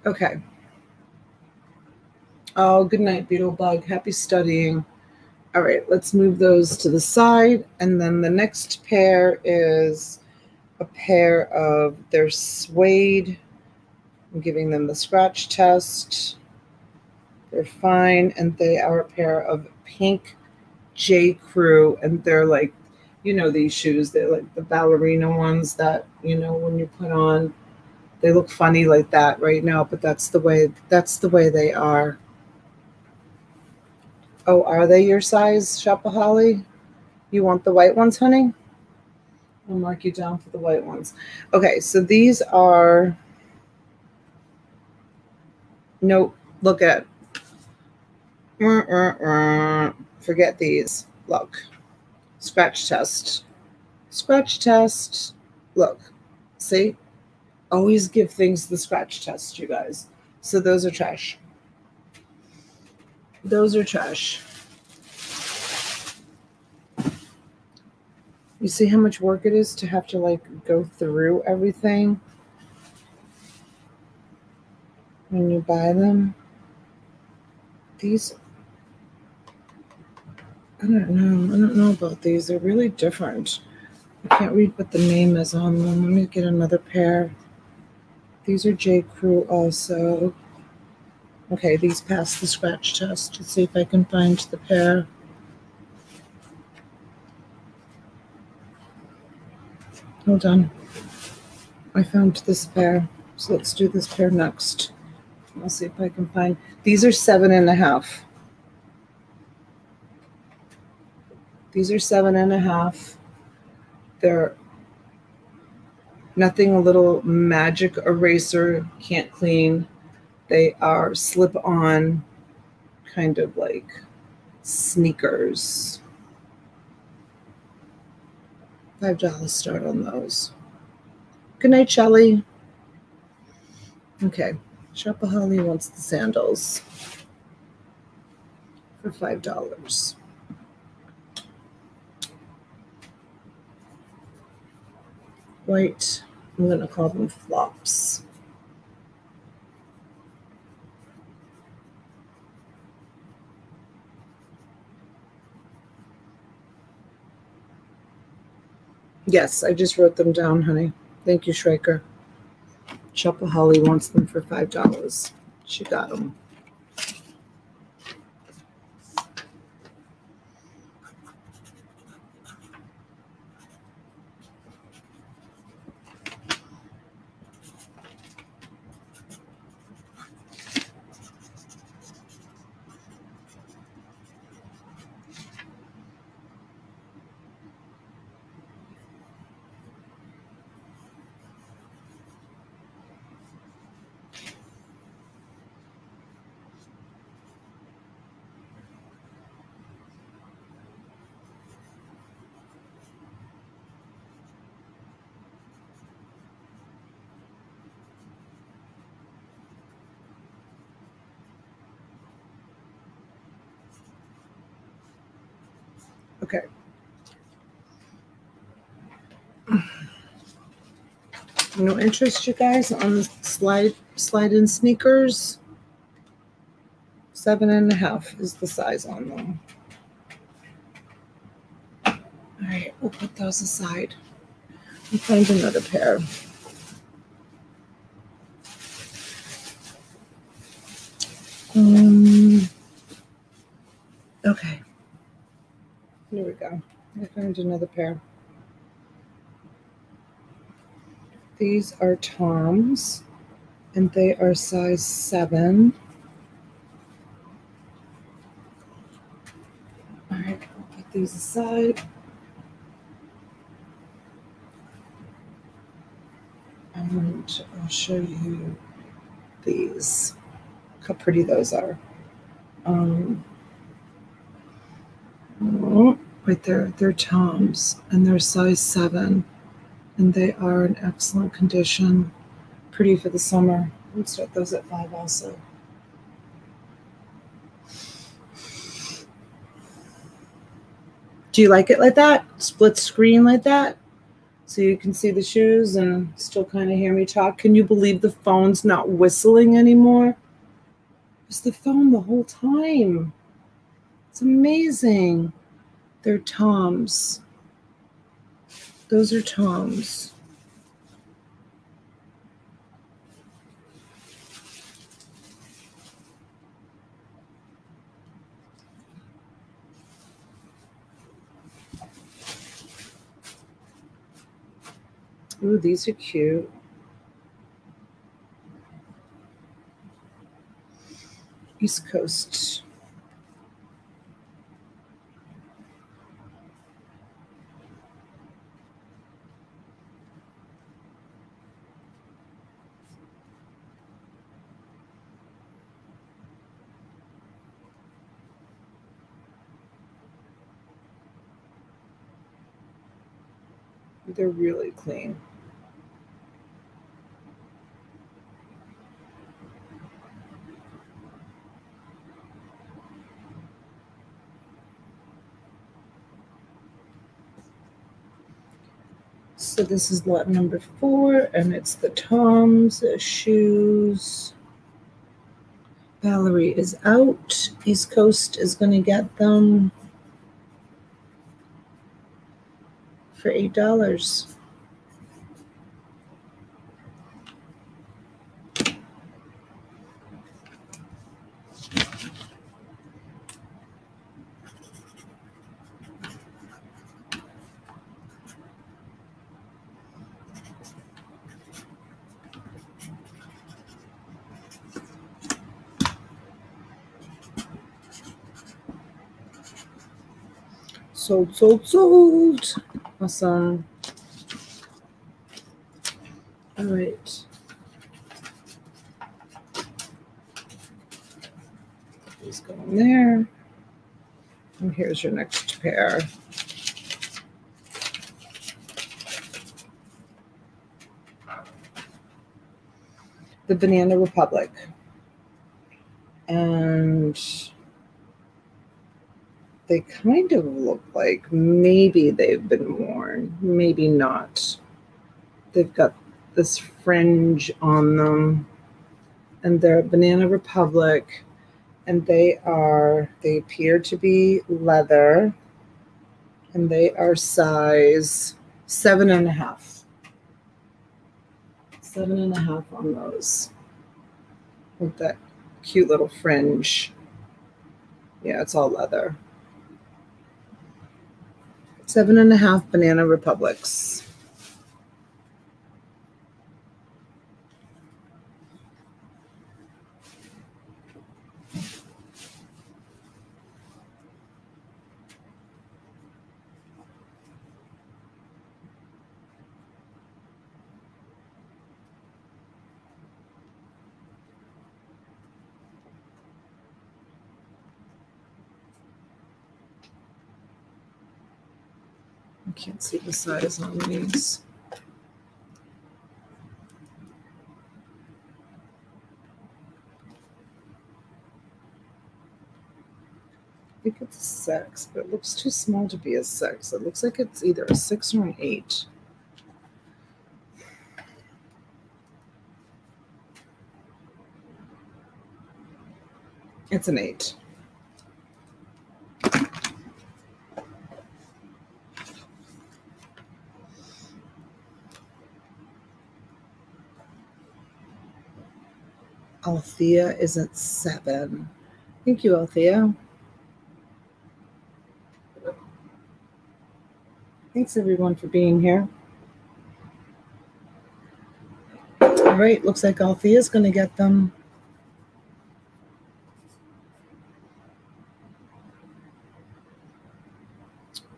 Okay. Oh, good night, beetle bug. Happy studying. All right, let's move those to the side. And then the next pair is a pair of their suede. I'm giving them the scratch test. They're fine, and they are a pair of pink J. Crew, and they're like, you know, these shoes. They're like the ballerina ones that you know when you put on. They look funny like that right now, but that's the way. That's the way they are. Oh, are they your size, Shopaholic? You want the white ones, honey? I'll mark you down for the white ones. Okay, so these are. Nope. Look at Mm, mm, mm. Forget these. Look. Scratch test. Scratch test. Look. See? Always give things the scratch test, you guys. So those are trash. Those are trash. You see how much work it is to have to like go through everything when you buy them? These I don't know. I don't know about these. They're really different. I can't read what the name is on them. Let me get another pair. These are J. Crew also. Okay, these pass the scratch test. Let's see if I can find the pair. Hold on. I found this pair. So let's do this pair next. I'll see if I can find. These are seven and a half. These are seven and a half. They're nothing a little magic eraser can't clean. They are slip on, kind of like sneakers. $5 start on those. Good night, Shelly. Okay, Shopaholic wants the sandals for $5. White, I'm going to call them flops. Yes, I just wrote them down, honey. Thank you, Schreiker. Shopaholic wants them for $5. She got them. Okay. No interest, you guys, on slide slide in sneakers. Seven and a half is the size on them. All right, we'll put those aside and find another pair. Um, okay. Here we go. I found another pair. These are Toms, and they are size 7. All right, I'll put these aside. And I'll show you these, how pretty those are. Um, right there, they're Toms, and they're size 7 and they are in excellent condition. Pretty for the summer. We'll start those at five also. Do you like it like that? Split screen like that? So you can see the shoes and still kind of hear me talk. Can you believe the phone's not whistling anymore? It's the phone the whole time. It's amazing. They're Toms. Those are Toms. Ooh, these are cute. East Coast. They're really clean. So this is lot number four, and it's the Toms, shoes. Valerie is out. East Coast is going to get them. for $8. sold, sold, sold. Awesome. All right. These go in there. And here's your next pair. The Banana Republic. And they kind of look like maybe they've been worn, maybe not. They've got this fringe on them, and they're Banana Republic, and they are, they appear to be leather, and they are size seven and a half. Seven and a half on those with that cute little fringe. Yeah, it's all leather. Seven and a half Banana Republics. I can't see the size on these. I think it's a six, but it looks too small to be a six. It looks like it's either a six or an eight. It's an eight. Althea is at seven. Thank you, Althea. Thanks everyone for being here. All right, looks like Althea's going to get them.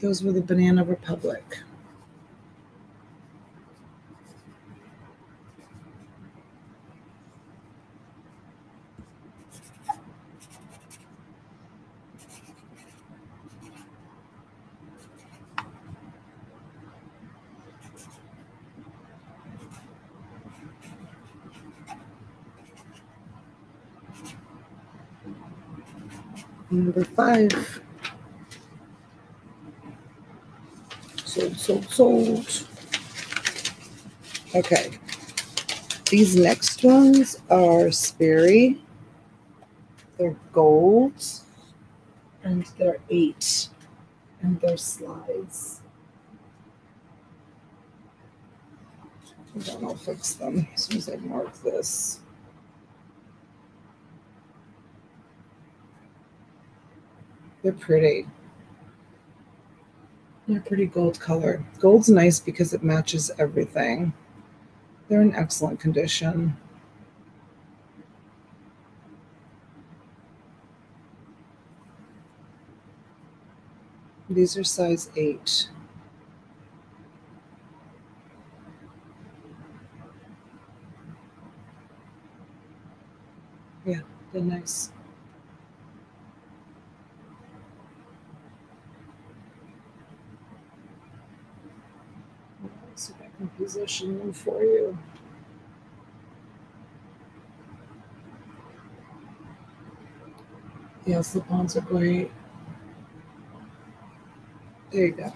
Those were the Banana Republic. Number five. Sold, sold, sold. Okay. These next ones are Sperry. They're gold. And they're eight. And they're slides. Then I'll fix them as soon as I mark this. They're pretty. They're pretty gold color. Gold's nice because it matches everything. They're in excellent condition. These are size 8. Yeah, they're nice. Can position them for you. Yeah, slip-ons are great. There you go.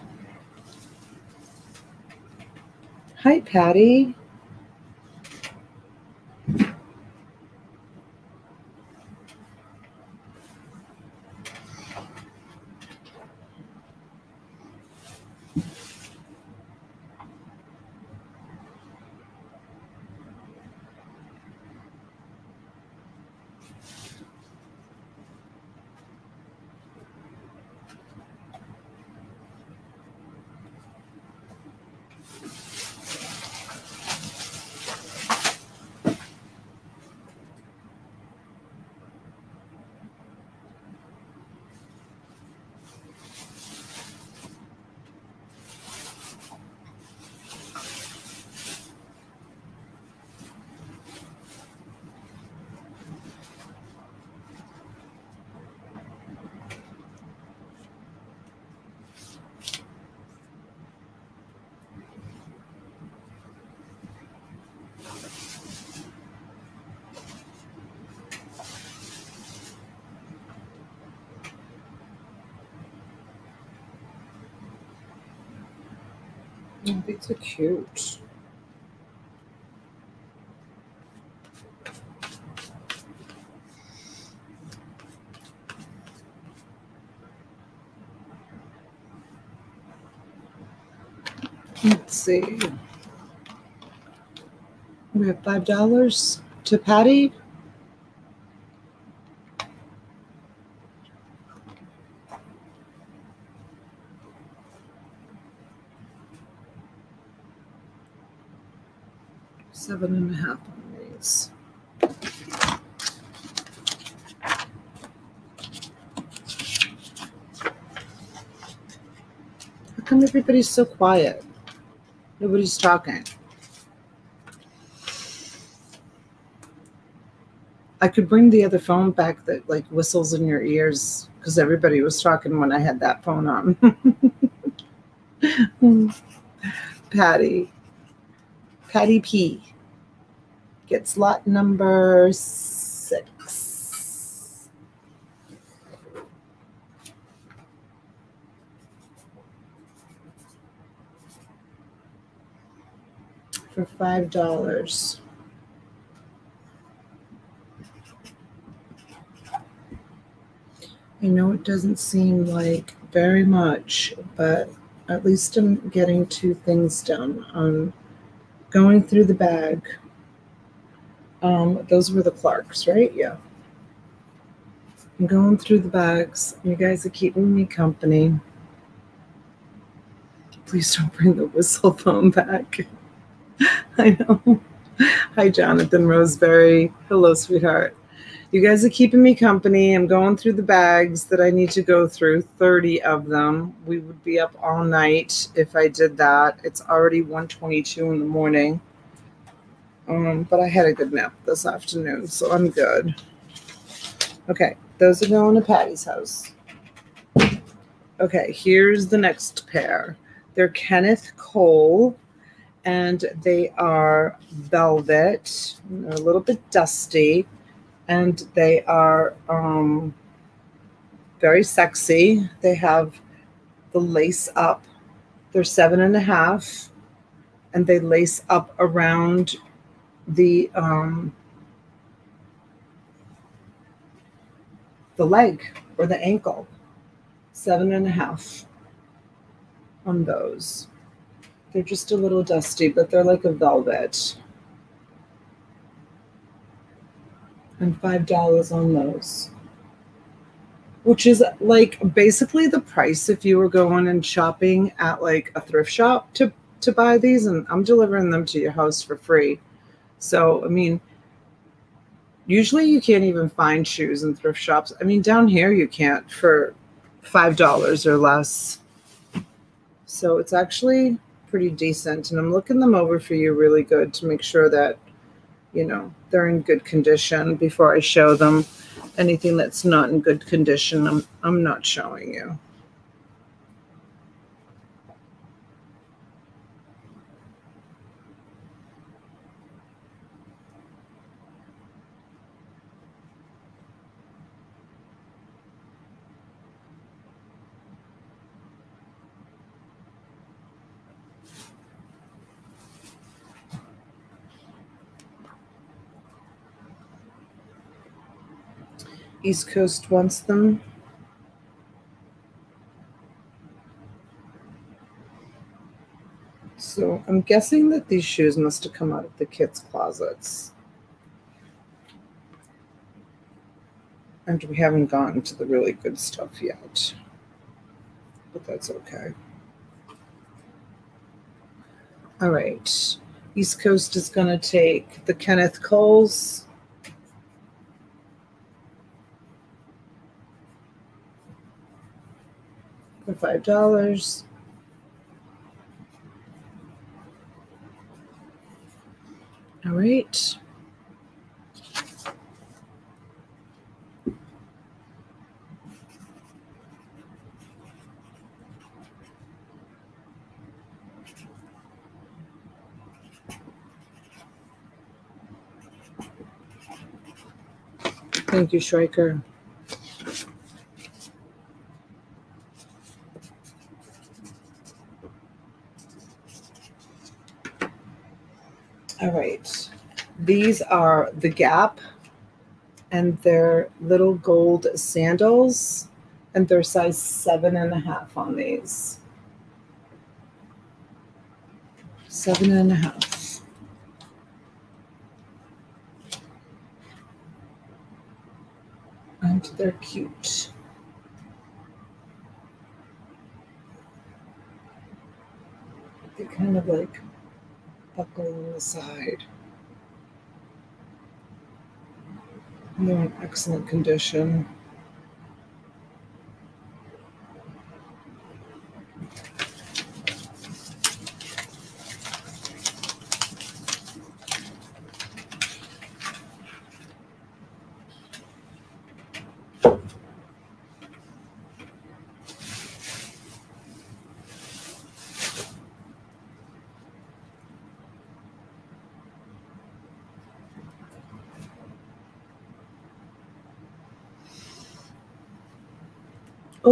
Hi, Patty. Are cute. Let's see. We have five dollars to Patty. Seven and a half on these. How come everybody's so quiet? Nobody's talking. I could bring the other phone back that like whistles in your ears because everybody was talking when I had that phone on. (laughs) Patty. Patty P gets lot number. For five dollars. I know it doesn't seem like very much, but at least I'm getting two things done. I'm going through the bag. Um, those were the Clarks, right? Yeah. I'm going through the bags. You guys are keeping me company. Please don't bring the whistle phone back. (laughs) (laughs) I know. Hi, Jonathan Roseberry. Hello, sweetheart. You guys are keeping me company. I'm going through the bags that I need to go through, 30 of them. We would be up all night if I did that. It's already 1:22 in the morning. Um, but I had a good nap this afternoon, so I'm good. Okay, those are going to Patty's house. Okay, here's the next pair. They're Kenneth Cole, and they are velvet. A little bit dusty and they are um, very sexy. They have the lace up. They're seven and a half, and they lace up around the um, the leg or the ankle. Seven and a half on those. They're just a little dusty, but they're like a velvet. and five dollars on those. Which is like basically the price if you were going and shopping at like a thrift shop to to buy these and i'm delivering them to your house for free. So i mean usually you can't even find shoes in thrift shops. I mean down here you can't for five dollars or less. So it's actually pretty decent and i'm looking them over for you really good to make sure that you know they're in good condition before I show them. Anything that's not in good condition, I'm, I'm not showing you. East Coast wants them. So I'm guessing that these shoes must have come out of the kids' closets. And we haven't gotten to the really good stuff yet. But that's okay. All right. East Coast is going to take the Kenneth Coles. For five dollars. All right. Thank you, Schreiker. All right. These are the Gap and they're little gold sandals and they're size seven and a half on these. Seven and a half. And they're cute. They kind of like buckle on the side. And they're in excellent condition.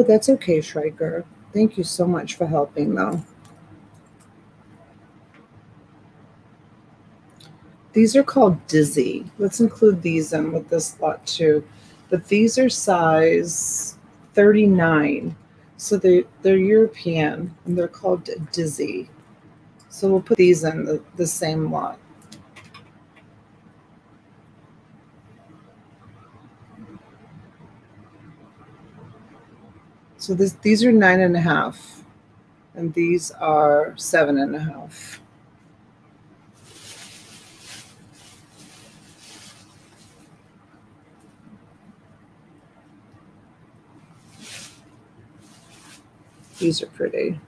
That's okay, Schreiker. Thank you so much for helping, though. These are called Dizzy. Let's include these in with this lot too. But these are size 39. So they, they're European and they're called Dizzy. So we'll put these in the, the same lot. So this, these are nine and a half, and these are seven and a half. These are pretty.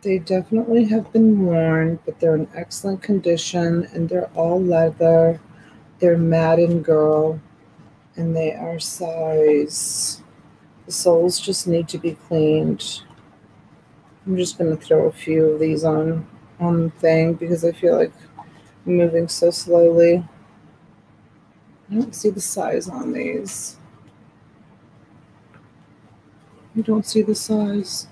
They definitely have been worn, but they're in excellent condition and they're all leather. They're Madden Girl and they are size the soles just need to be cleaned. I'm just going to throw a few of these on on the thing because I feel like I'm moving so slowly. I don't see the size on these. You don't see the size.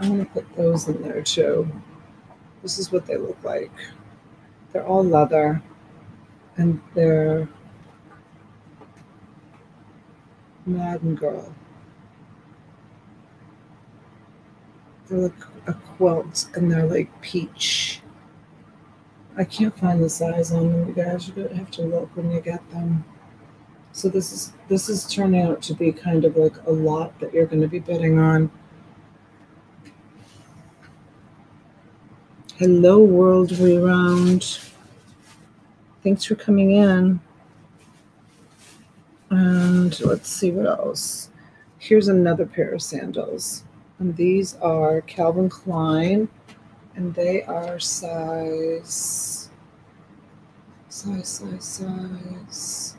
I want to put those in there too. This is what they look like. They're all leather and they're Madden Girl. They're like a quilt and they're like peach. I can't find the size on them, you guys. You're gonna have to look when you get them. So this is this is turning out to be kind of like a lot that you're gonna be bidding on. Hello, World Reround. Thanks for coming in. And let's see what else. Here's another pair of sandals. And these are Calvin Klein. And they are size, size, size, size.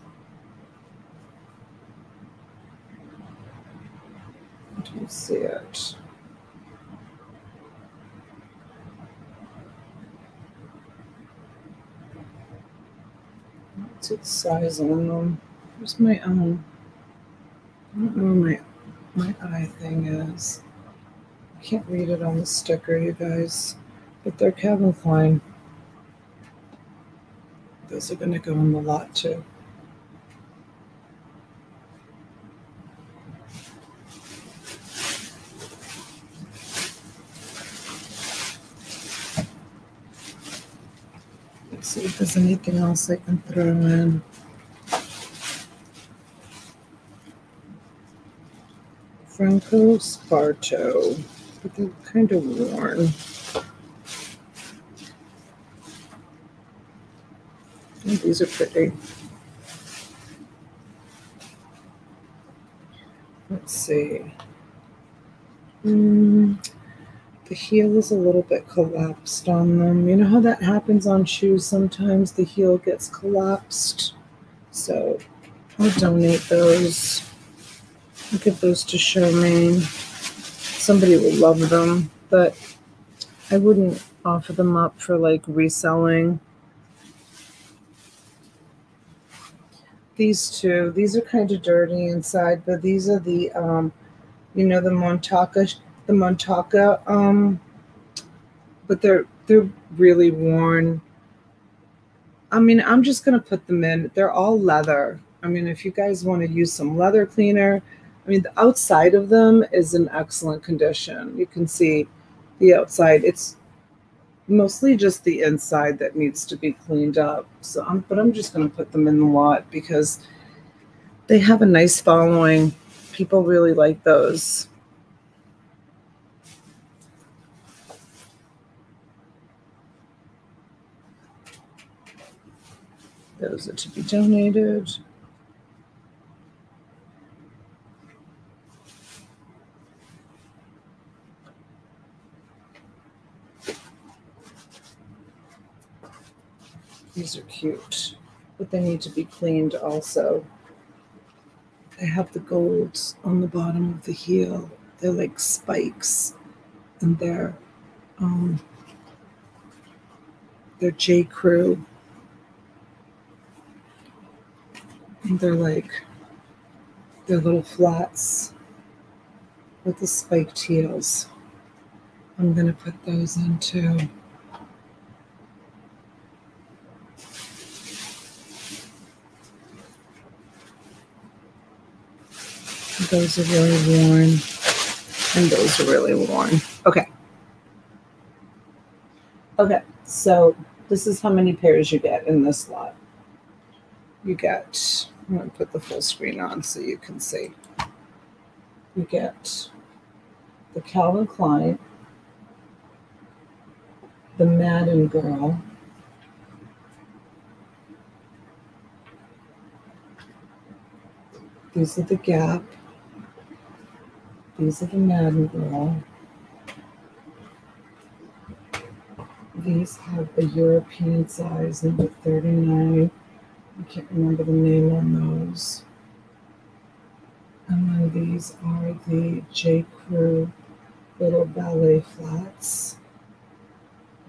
I don't see it. What's its size on them? Where's my um? I don't know where my my eye thing is. I can't read it on the sticker, you guys. But they're Calvin Klein. Those are gonna go in the lot too. Let's see if there's anything else I can throw in. Franco Sarto, but they're kind of worn. Oh, these are pretty. Let's see. Mm, the heel is a little bit collapsed on them. You know how that happens on shoes sometimes? The heel gets collapsed. So I'll donate those. I'll give those to Charmaine. Somebody will love them, but I wouldn't offer them up for like reselling. These two, these are kind of dirty inside, but these are the, um, you know, the Minnetonka, the Minnetonka, um, but they're they're really worn. I mean, I'm just going to put them in. They're all leather. I mean, if you guys want to use some leather cleaner, I mean, the outside of them is in excellent condition. You can see the outside. It's mostly just the inside that needs to be cleaned up. So, I'm, but I'm just going to put them in the lot because they have a nice following. People really like those. Those are to be donated. These are cute, but they need to be cleaned also. They have the golds on the bottom of the heel. They're like spikes, and they're um, they're J Crew And they're like they're little flats with the spiked heels. I'm to put those in too. Those are really worn, and those are really worn. Okay. Okay, so this is how many pairs you get in this lot. You get I'm going to put the full screen on so you can see. You get the Calvin Klein, the Madden Girl, these are the Gap, these are the Madden Girl. These have the European size number 39. I can't remember the name on those. And then these are the J. Crew little ballet flats.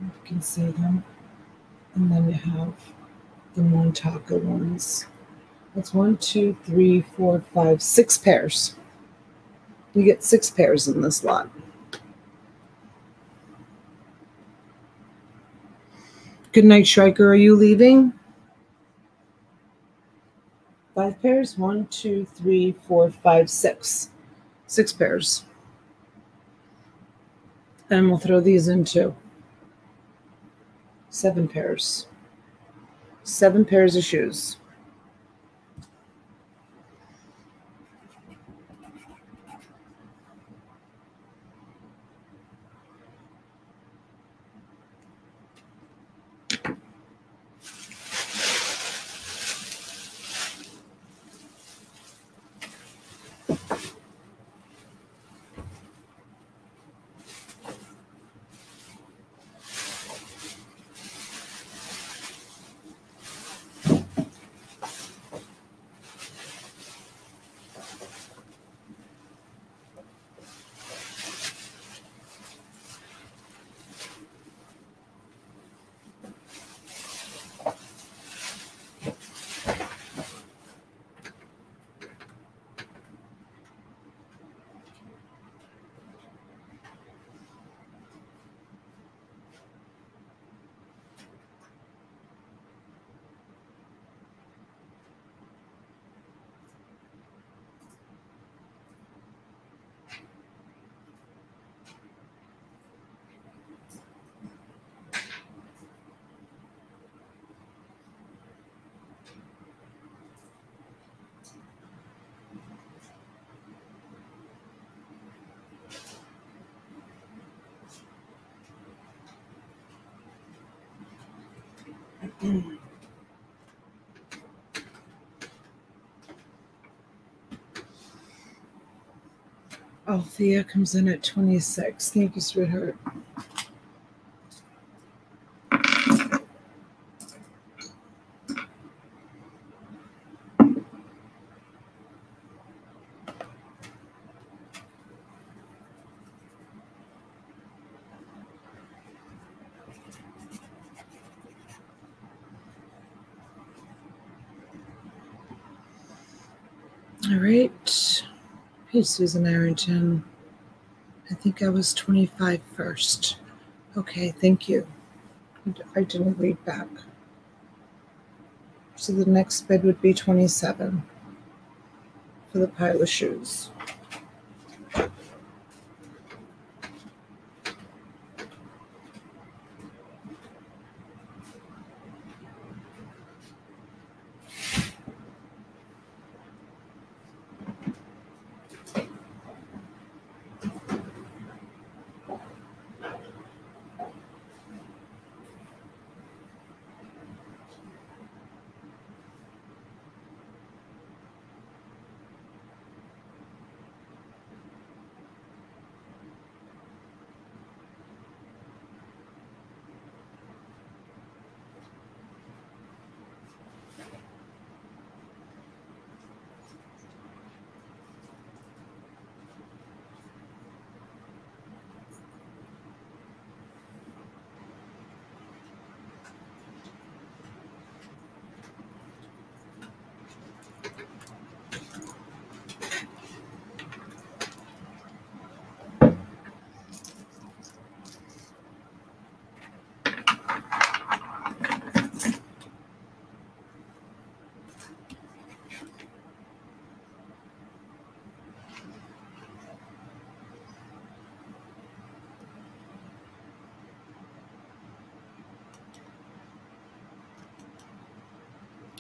You can see them. And then you have the Minnetonka ones. That's one, two, three, four, five, six pairs. You get six pairs in this lot. Good night, Striker. Are you leaving? five pairs. One, two, three, four, five, six. Six pairs. And we'll throw these into seven pairs. Seven pairs of shoes. Althea comes in at 26. Thank you, sweetheart. All right. Hey, Susan Arrington. I think I was 25 first. Okay, thank you. I didn't read back. So the next bid would be 27 for the pile of shoes.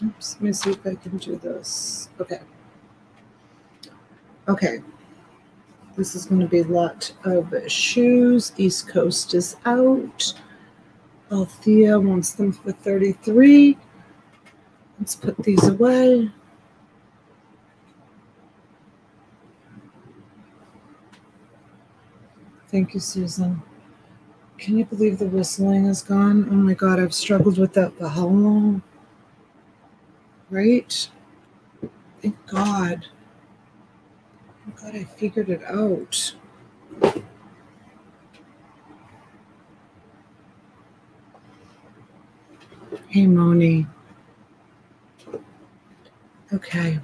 Oops, let me see if I can do this. Okay. Okay. This is going to be a lot of shoes. East Coast is out. Althea wants them for 33. Let's put these away. Thank you, Susan. Can you believe the whistling is gone? Oh my God, I've struggled with that for how long? Right? Thank God. Oh Thank God I figured it out. Hey, Moni. Okay.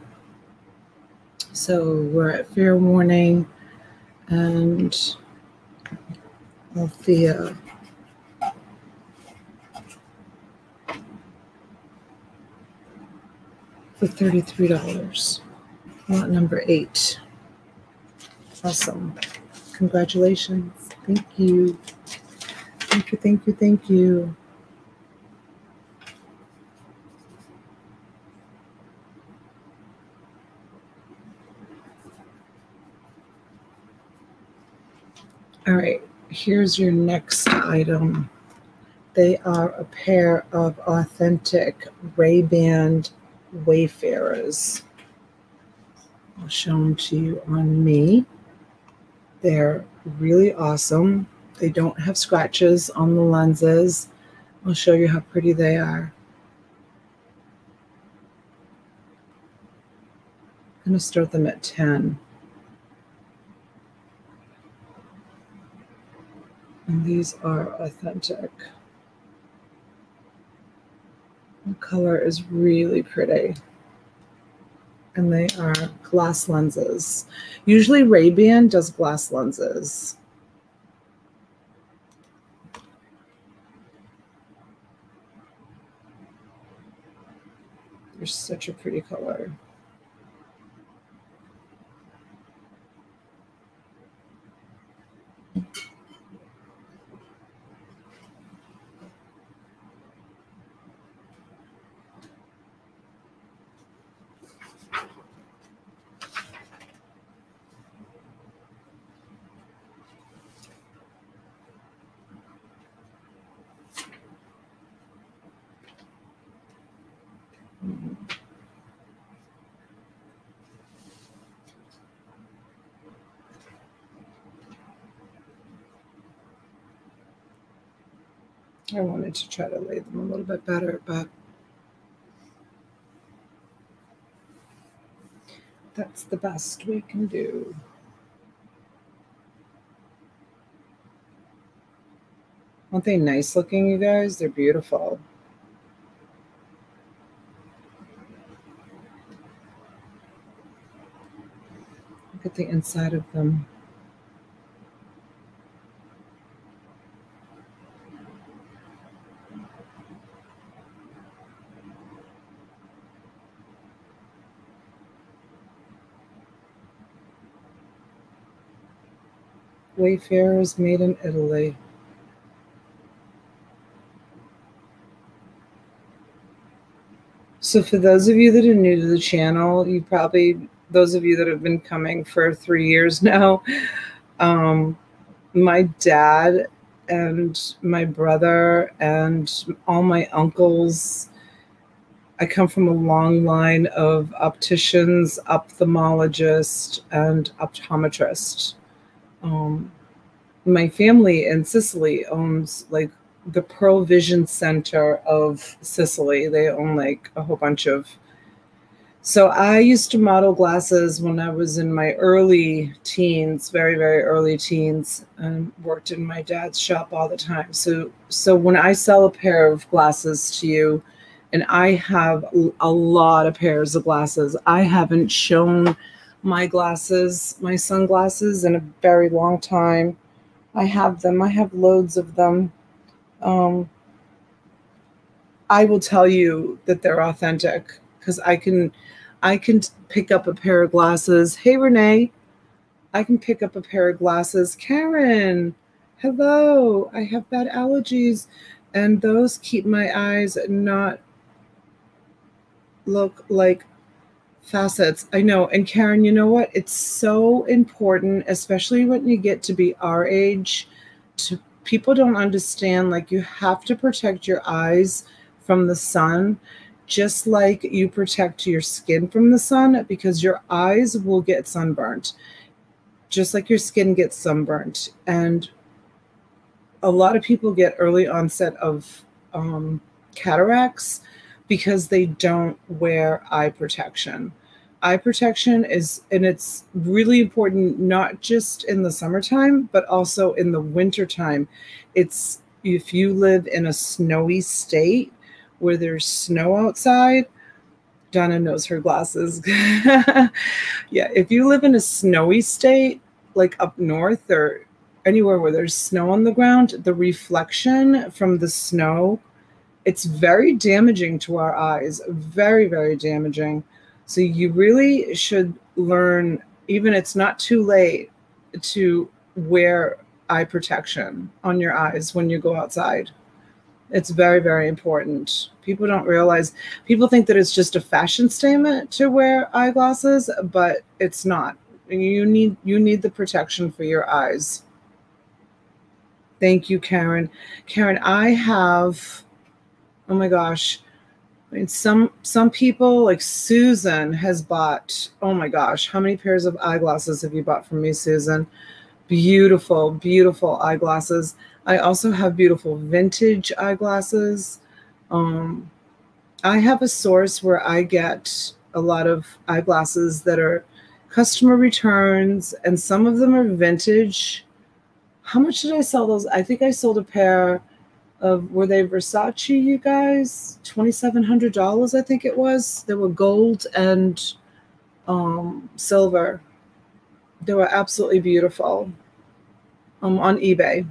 So we're at fair warning and Althea. For $33. Lot number eight. Awesome. Congratulations. Thank you. Thank you, thank you, thank you. All right, here's your next item. They are a pair of authentic Ray-Ban Wayfarers. I'll show them to you on me. They're really awesome. They don't have scratches on the lenses. I'll show you how pretty they are. I'm going to start them at 10. And these are authentic. The color is really pretty. And they are glass lenses. Usually Ray-Ban does glass lenses. They're such a pretty color. I wanted to try to lay them a little bit better, but that's the best we can do. Aren't they nice looking, you guys? They're beautiful. Look at the inside of them. Wayfarers made in Italy. So for those of you that are new to the channel, you probably those of you that have been coming for three years (laughs) now, um, my dad and my brother and all my uncles. I come from a long line of opticians, ophthalmologists, and optometrists. Um, my family in Sicily owns like the Pearl Vision Center of Sicily. They own like a whole bunch of. So I used to model glasses when I was in my early teens, very very early teens, and worked in my dad's shop all the time. So so when I sell a pair of glasses to you, and I have a lot of pairs of glasses, I haven't shown my glasses, my sunglasses, in a very long time. I have them. I have loads of them um, I will tell you that they're authentic because I can I can pick up a pair of glasses. Hey Renee, I can pick up a pair of glasses. Karen, hello. I have bad allergies and those keep my eyes not look like facets. I know. And Karen, you know what? It's so important, especially when you get to be our age, to people don't understand like you have to protect your eyes from the sun just like you protect your skin from the sun because your eyes will get sunburnt just like your skin gets sunburnt and a lot of people get early onset of um, cataracts because they don't wear eye protection. Eye protection is and it's really important not just in the summertime but also in the wintertime. It's if you live in a snowy state where there's snow outside donna knows her glasses. (laughs) Yeah if you live in a snowy state like up north or anywhere where there's snow on the ground the reflection from the snow it's very damaging to our eyes very very damaging so you really should learn, even it's not too late to wear eye protection on your eyes when you go outside. It's very, very important. People don't realize, people think that it's just a fashion statement to wear eyeglasses, but it's not. You need you need the protection for your eyes. Thank you, Karen. Karen, I have, oh my gosh, I mean, some some people like Susan has bought. Oh my gosh, how many pairs of eyeglasses have you bought from me, Susan? Beautiful, beautiful eyeglasses. I also have beautiful vintage eyeglasses. Um, I have a source where I get a lot of eyeglasses that are customer returns, and some of them are vintage. How much did I sell those? I think I sold a pair of were they Versace, you guys? Twenty seven hundred dollars, I think it was. They were gold and um, silver. They were absolutely beautiful. Um, on eBay.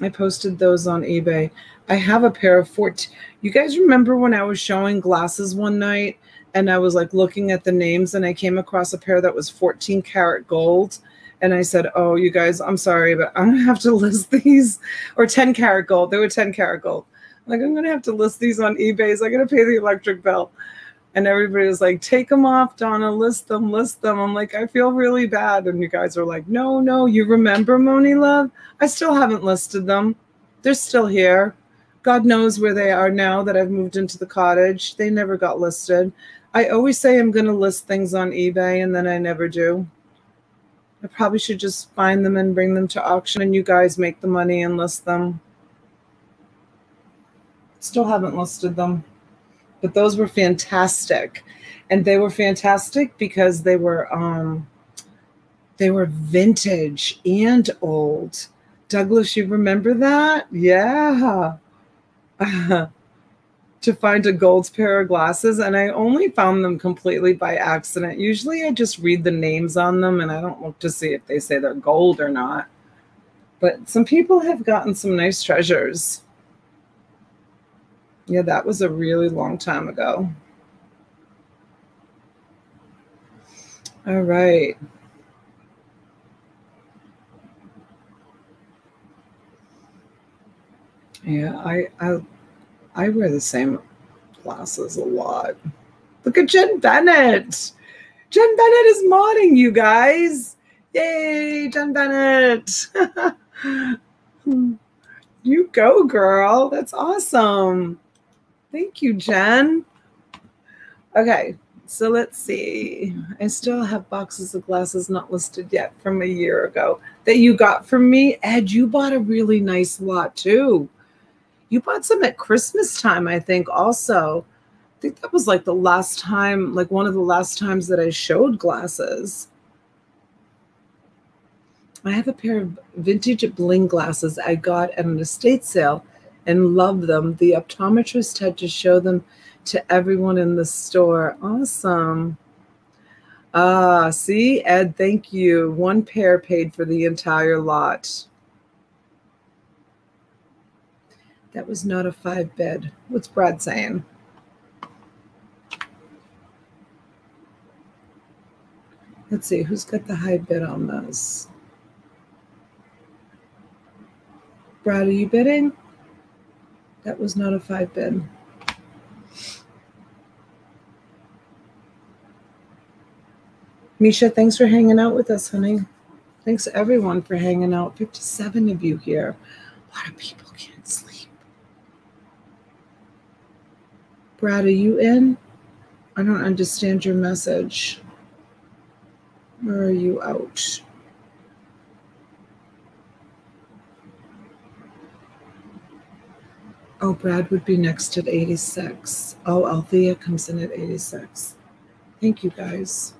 I posted those on eBay. I have a pair of 14. You guys remember when I was showing glasses one night and I was like looking at the names and I came across a pair that was 14 karat gold and I said, "Oh, you guys, I'm sorry, but I'm gonna have to list (laughs) these or 10 karat gold. They were 10 karat gold. Like I'm gonna have to list these on eBay. So I'm gonna pay the electric bill." And everybody was like, "Take them off, Donna. List them, list them." I'm like, "I feel really bad." And you guys are like, "No, no, you remember Moni Love? I still haven't listed them. They're still here. God knows where they are now that I've moved into the cottage. They never got listed." I always say I'm going to list things on eBay and then I never do. I probably should just find them and bring them to auction and you guys make the money and list them. Still haven't listed them. But those were fantastic. And they were fantastic because they were um they were vintage and old. Douglas, you remember that? Yeah. (laughs) to find a gold pair of glasses, and I only found them completely by accident. Usually I just read the names on them and I don't look to see if they say they're gold or not. But some people have gotten some nice treasures. Yeah, that was a really long time ago. All right. Yeah, I, I I wear the same glasses a lot. Look at Jen Bennett. Jen Bennett is modding you guys. Yay, Jen Bennett. (laughs) you go, girl. That's awesome. Thank you, Jen. Okay, so let's see. I still have boxes of glasses not listed yet from a year ago that you got from me. Ed, you bought a really nice lot too. You bought some at Christmas time, I think, also. I think that was like the last time, like one of the last times that I showed glasses. I have a pair of vintage bling glasses I got at an estate sale and love them. The optometrist had to show them to everyone in the store. Awesome. Ah, see, Ed, thank you. One pair paid for the entire lot. That was not a five bed. What's Brad saying? Let's see, who's got the high bid on this? Brad, are you bidding? That was not a five bid. Misha, thanks for hanging out with us, honey. Thanks everyone for hanging out. 57 of you here. A lot of people can't sleep. Brad, are you in? I don't understand your message. Or are you out? Oh, Brad would be next at 86. Oh, Althea comes in at 86. Thank you, guys.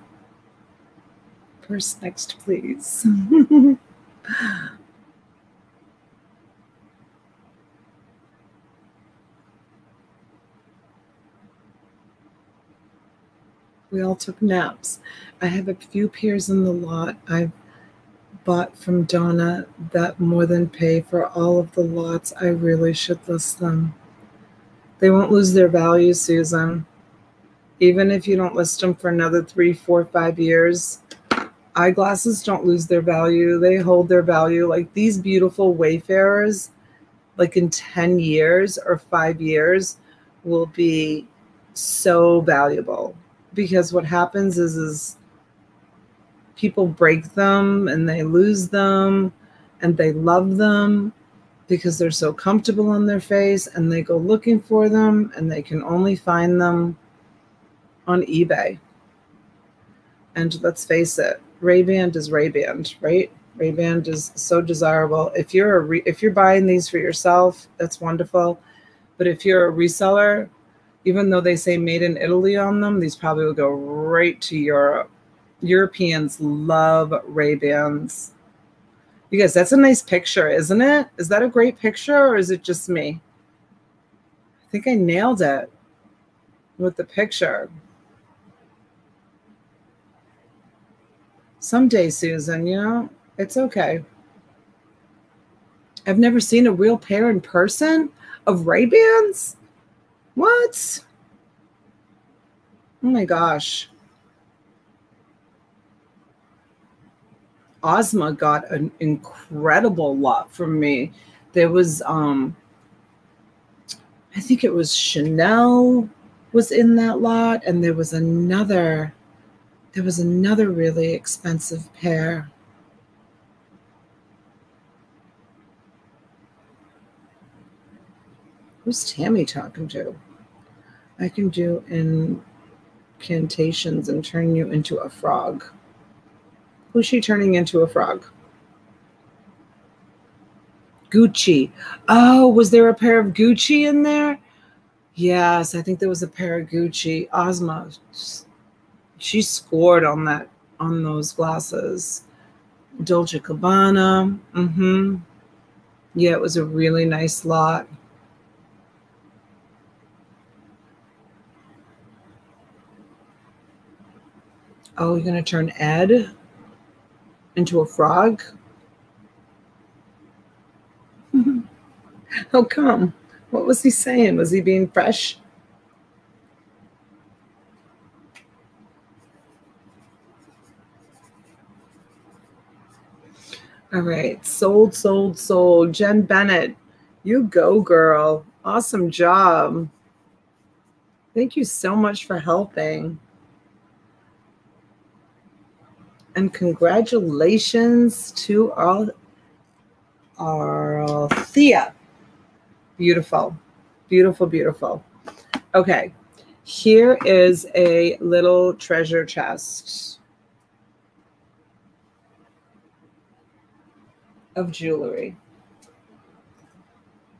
First, next, please. (laughs) we all took naps. I have a few pairs in the lot. I've bought from Donna that more than pay for all of the lots. I really should list them. They won't lose their value, Susan. Even if you don't list them for another three, four, five years, eyeglasses don't lose their value. They hold their value. Like these beautiful Wayfarers, like in 10 years or five years, will be so valuable because what happens is, is people break them and they lose them and they love them because they're so comfortable on their face and they go looking for them and they can only find them on eBay. And let's face it, Ray-Ban is Ray-Ban, right? Ray-Ban is so desirable. If you're a re- if you're buying these for yourself, that's wonderful. But if you're a reseller, even though they say made in Italy on them, these probably will go right to Europe Europeans love Ray-Bans. You guys, that's a nice picture, isn't it? Is that a great picture or is it just me? I think I nailed it with the picture. Someday, Susan, you know, it's okay. I've never seen a real pair in person of Ray-Bans. What? Oh my gosh. Ozma got an incredible lot from me. There was, um, I think it was Chanel was in that lot, and there was another, there was another really expensive pair. Who's Tammy talking to? I can do incantations and turn you into a frog. Who's she turning into a frog? Gucci. Oh, was there a pair of Gucci in there? Yes, I think there was a pair of Gucci. Ozma, she scored on that on those glasses. Dolce Gabbana. Mm-hmm. Yeah, it was a really nice lot. Oh, you're gonna turn Ed? into a frog? How (laughs) oh, come? What was he saying? Was he being fresh? All right, sold, sold, sold. Jen Bennett, You go, girl. Awesome job. Thank you so much for helping. And congratulations to all our Thea. Beautiful, beautiful, beautiful. Okay, here is a little treasure chest of jewelry.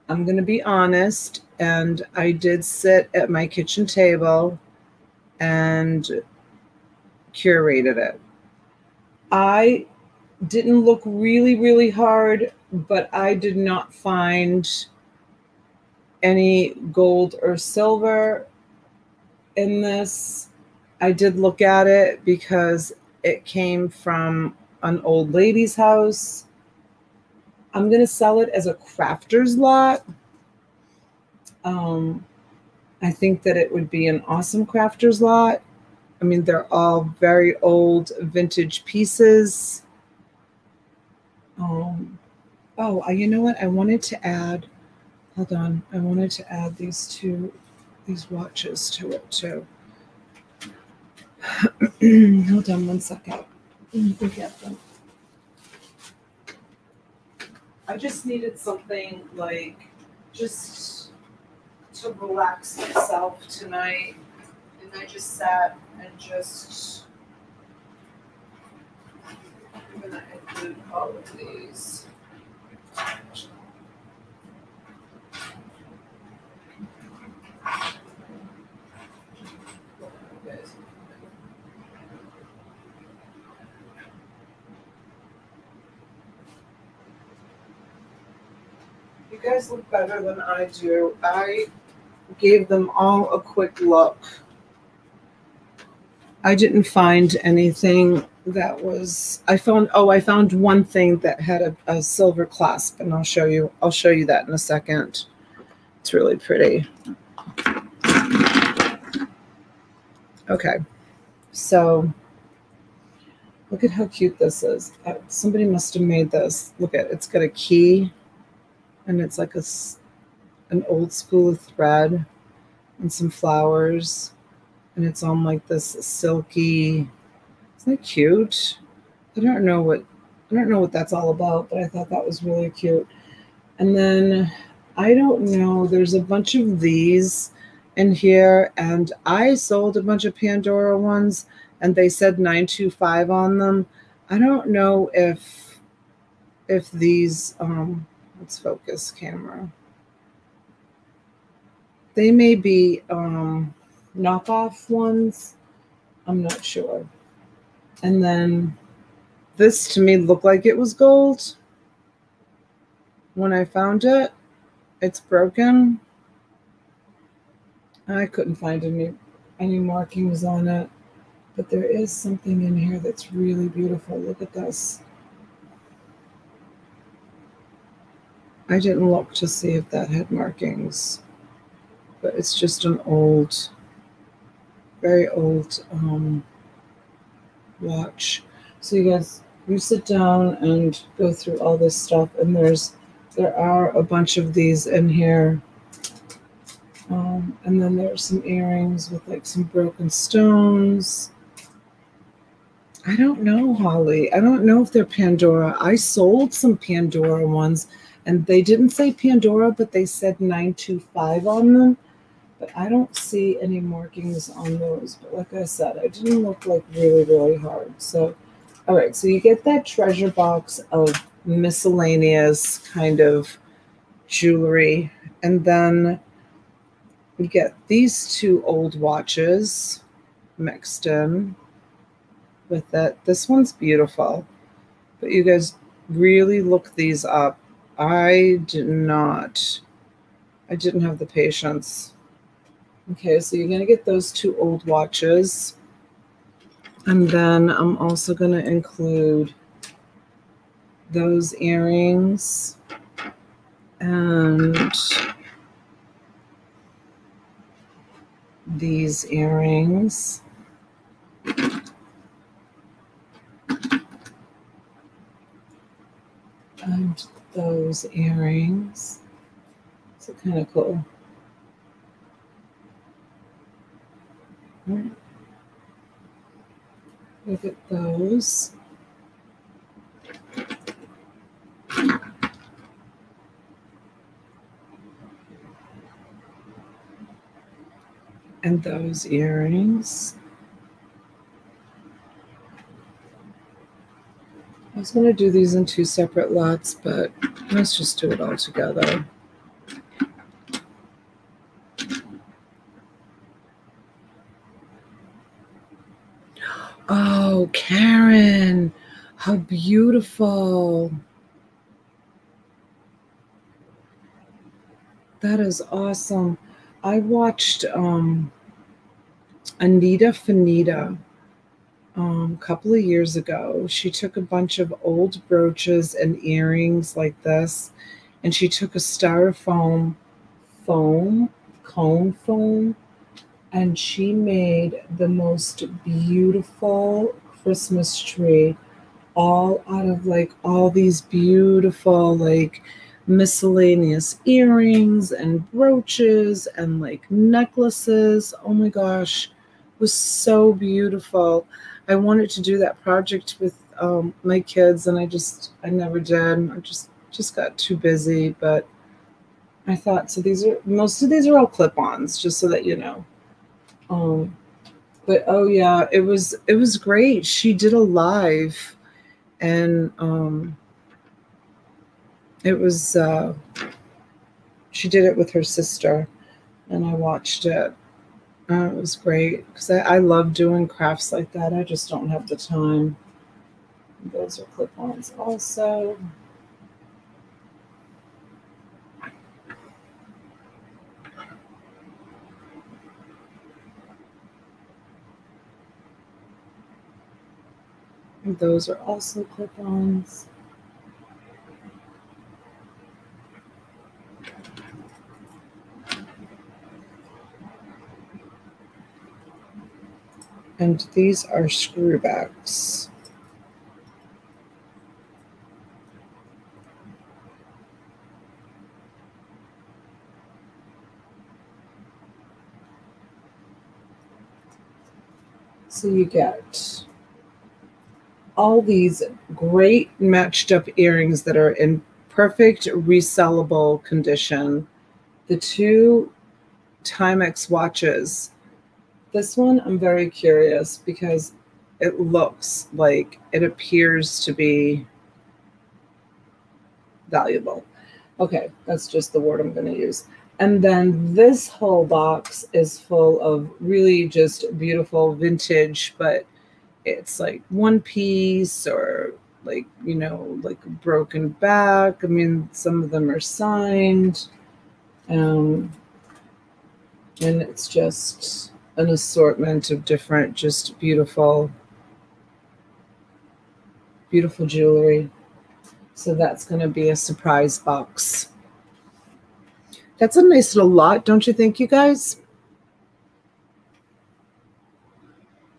I'm going to be honest, and I did sit at my kitchen table and curated it. I didn't look really, really hard, but I did not find any gold or silver in this. I did look at it because it came from an old lady's house. I'm going to sell it as a crafter's lot. Um, I think that it would be an awesome crafter's lot. I mean, they're all very old vintage pieces. Um, oh, you know what? I wanted to add, hold on. I wanted to add these two, these watches to it too. (clears throat) hold on one second. Get them. I just needed something like just to relax myself tonight. I just sat and just I'm gonna include all of these. You guys look better than I do. I gave them all a quick look. I didn't find anything that was I found oh I found one thing that had a, a silver clasp and I'll show you I'll show you that in a second. It's really pretty. Okay. So look at how cute this is. Uh, somebody must have made this. Look at it's got a key and it's like a an old school thread and some flowers and it's on like this silky isn't that cute? I don't know what i don't know what that's all about but i thought that was really cute. And then i don't know there's a bunch of these in here and i sold a bunch of pandora ones and they said 925 on them. I don't know if if these um let's focus camera. They may be um, knockoff ones. I'm not sure. And then this to me looked like it was gold. When I found it, it's broken. I couldn't find any any markings on it. But there is something in here that's really beautiful. Look at this. I didn't look to see if that had markings, but it's just an old, very old um, watch. So you guys, you sit down and go through all this stuff, and there's there are a bunch of these in here. Um, and then there's some earrings with like some broken stones. I don't know, Holly. I don't know if they're Pandora. I sold some Pandora ones and they didn't say Pandora, but they said 925 on them. But I don't see any markings on those. But like I said, I didn't look like really, really hard. So, all right. So you get that treasure box of miscellaneous kind of jewelry. And then you get these two old watches mixed in with it. This one's beautiful. But you guys really look these up I did not. I didn't have the patience. Okay, so you're going to get those two old watches. And then I'm also going to include those earrings and these earrings. And those earrings. So kind of cool. Right. Look at those. And those earrings. I was going to do these in two separate lots, but let's just do it all together. Oh, Karen, how beautiful. That is awesome. I watched um, Anita Finita um, a couple of years ago. She took a bunch of old brooches and earrings like this, and she took a styrofoam foam, cone foam, and she made the most beautiful Christmas tree all out of like all these beautiful like miscellaneous earrings and brooches and like necklaces. Oh my gosh, was so beautiful. I wanted to do that project with um, my kids, and I just I never did. I just just got too busy. But I thought so. These are most of these are all clip-ons, just so that you know. Um, but oh yeah, it was it was great. She did a live, and um, it was uh, she did it with her sister, and I watched it uh, it was great because I, I love doing crafts like that. I just don't have the time. Those are clip-ons also. Those are also clip-ons. and these are screwbacks. So you get all these great matched up earrings that are in perfect resellable condition. The two Timex watches this one, I'm very curious because it looks like it appears to be valuable. Okay, that's just the word I'm going to use. And then this whole box is full of really just beautiful vintage, but it's like one piece or like, you know, like broken back. I mean, some of them are signed. Um, and it's just an assortment of different, just beautiful, beautiful jewelry. So that's going to be a surprise box. That's a nice little lot, don't you think, you guys?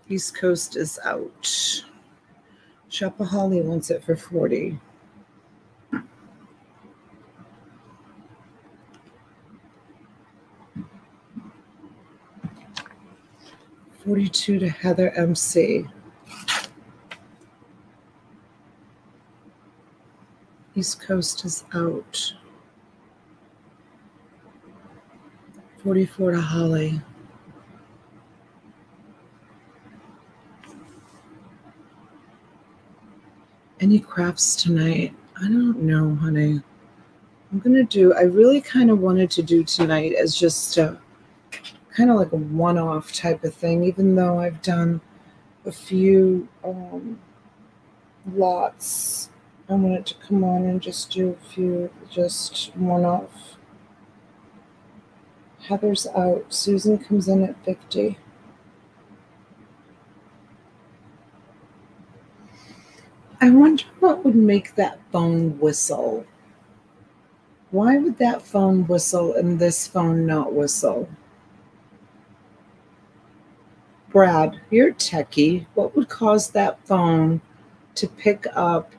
East Coast is out. Shopaholic wants it for 40. 42 to Heather MC. East Coast is out. 44 to Holly. Any crafts tonight? I don't know, honey. I'm going to do, I really kind of wanted to do tonight as just a kind of like a one-off type of thing, even though I've done a few um, lots. I wanted to come on and just do a few, just one-off. Heather's out. Susan comes in at 50. I wonder what would make that phone whistle. Why would that phone whistle and this phone not whistle? Brad, you're techie. What would cause that phone to pick up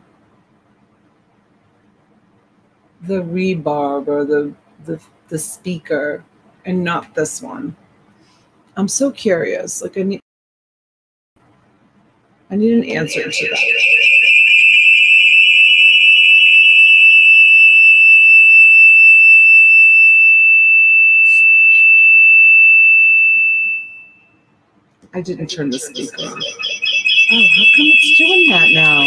the reverb or the the the speaker and not this one? I'm so curious. Like I need I need an answer to that. I didn't turn the speaker on. Oh, how come it's doing that now?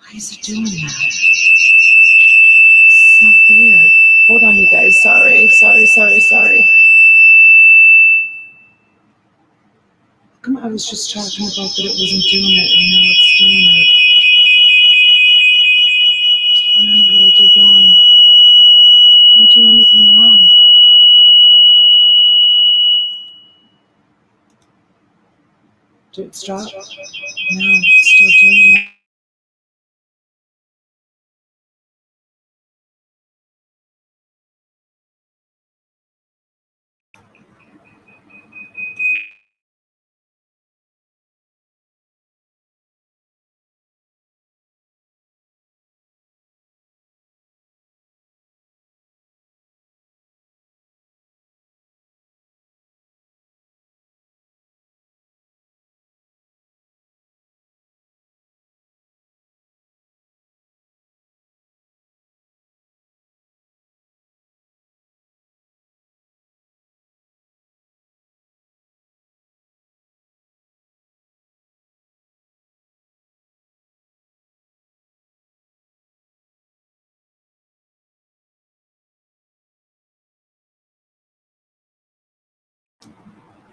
Why is it doing that? so weird. Hold on, you guys. Sorry, sorry, sorry, sorry. Come on, I was just talking about that it wasn't doing it, and now it's doing it. I don't know what I did wrong. I didn't do. Did it stop? No, it's still doing it.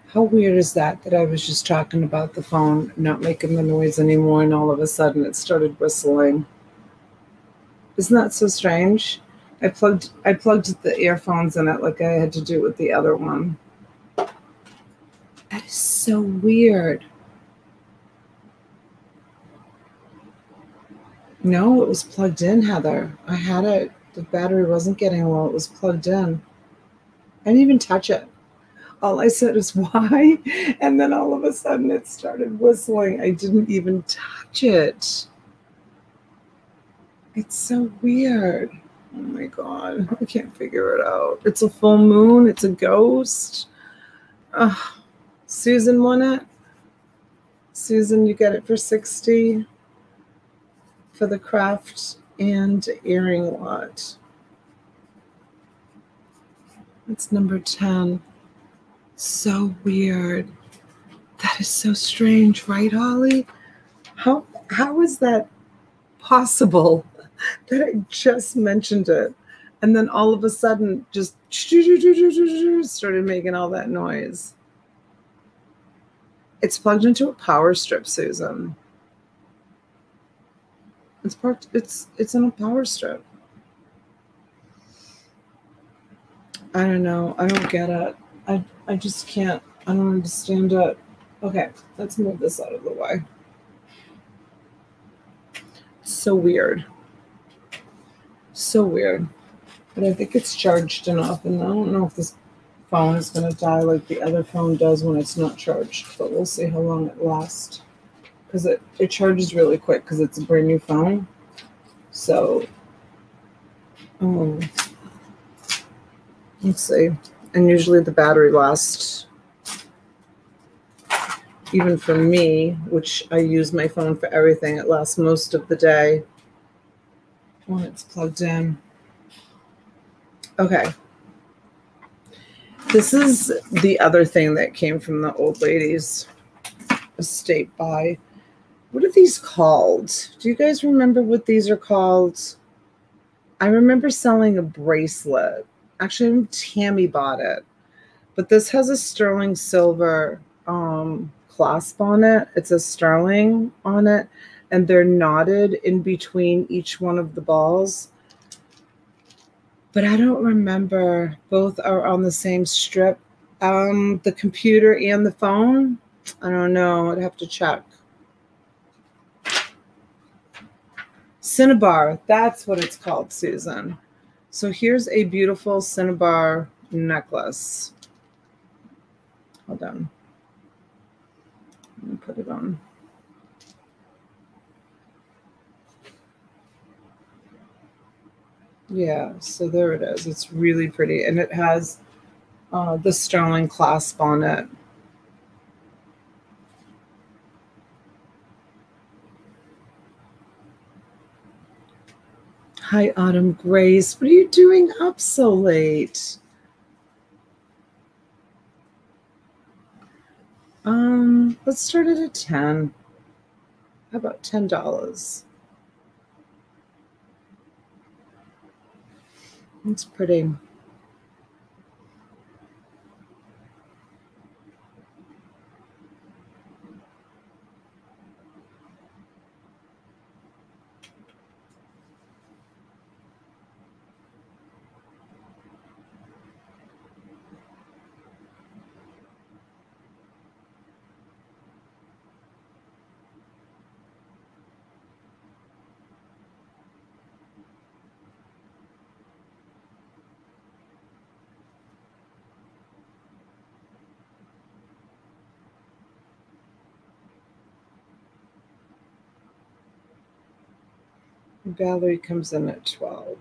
How weird is that? That I was just talking about the phone not making the noise anymore, and all of a sudden it started whistling. Isn't that so strange? I plugged I plugged the earphones in it like I had to do with the other one. That is so weird. No, it was plugged in, Heather. I had it. The battery wasn't getting low. It was plugged in. I didn't even touch it all I said is why. And then all of a sudden it started whistling. I didn't even touch it. It's so weird. Oh my God. I can't figure it out. It's a full moon. It's a ghost. Oh, Susan won it. Susan, you get it for 60 for the craft and earring lot. It's number 10. So weird. That is so strange, right, Holly? How how is that possible (laughs) that I just mentioned it and then all of a sudden just (laughs) started making all that noise? It's plugged into a power strip, Susan. It's parked it's it's in a power strip. I don't know. I don't get it. I I just can't. I don't understand it. Okay, let's move this out of the way. So weird. So weird. But I think it's charged enough, and I don't know if this phone is going to die like the other phone does when it's not charged, but we'll see how long it lasts. Because it, it charges really quick because it's a brand new phone. So, um, let's see and usually the battery lasts even for me which i use my phone for everything. It lasts most of the day when it's plugged in. Okay. This is the other thing that came from the old ladies estate buy. What are these called? Do you guys remember what these are called? I remember selling a bracelet actually Tammy bought it, but this has a sterling silver um, clasp on it. It's a sterling on it, and they're knotted in between each one of the balls. But I don't remember. Both are on the same strip. Um, the computer and the phone. I don't know. I'd have to check. Cinnabar. That's what it's called, Susan. So here's a beautiful cinnabar necklace. Hold on. Let me put it on. Yeah, so there it is. It's really pretty. And it has uh, the sterling clasp on it. Hi, Autumn Grace. What are you doing up so late? Um, let's start at a 10. How about $10? It's pretty. Valerie comes in at 12.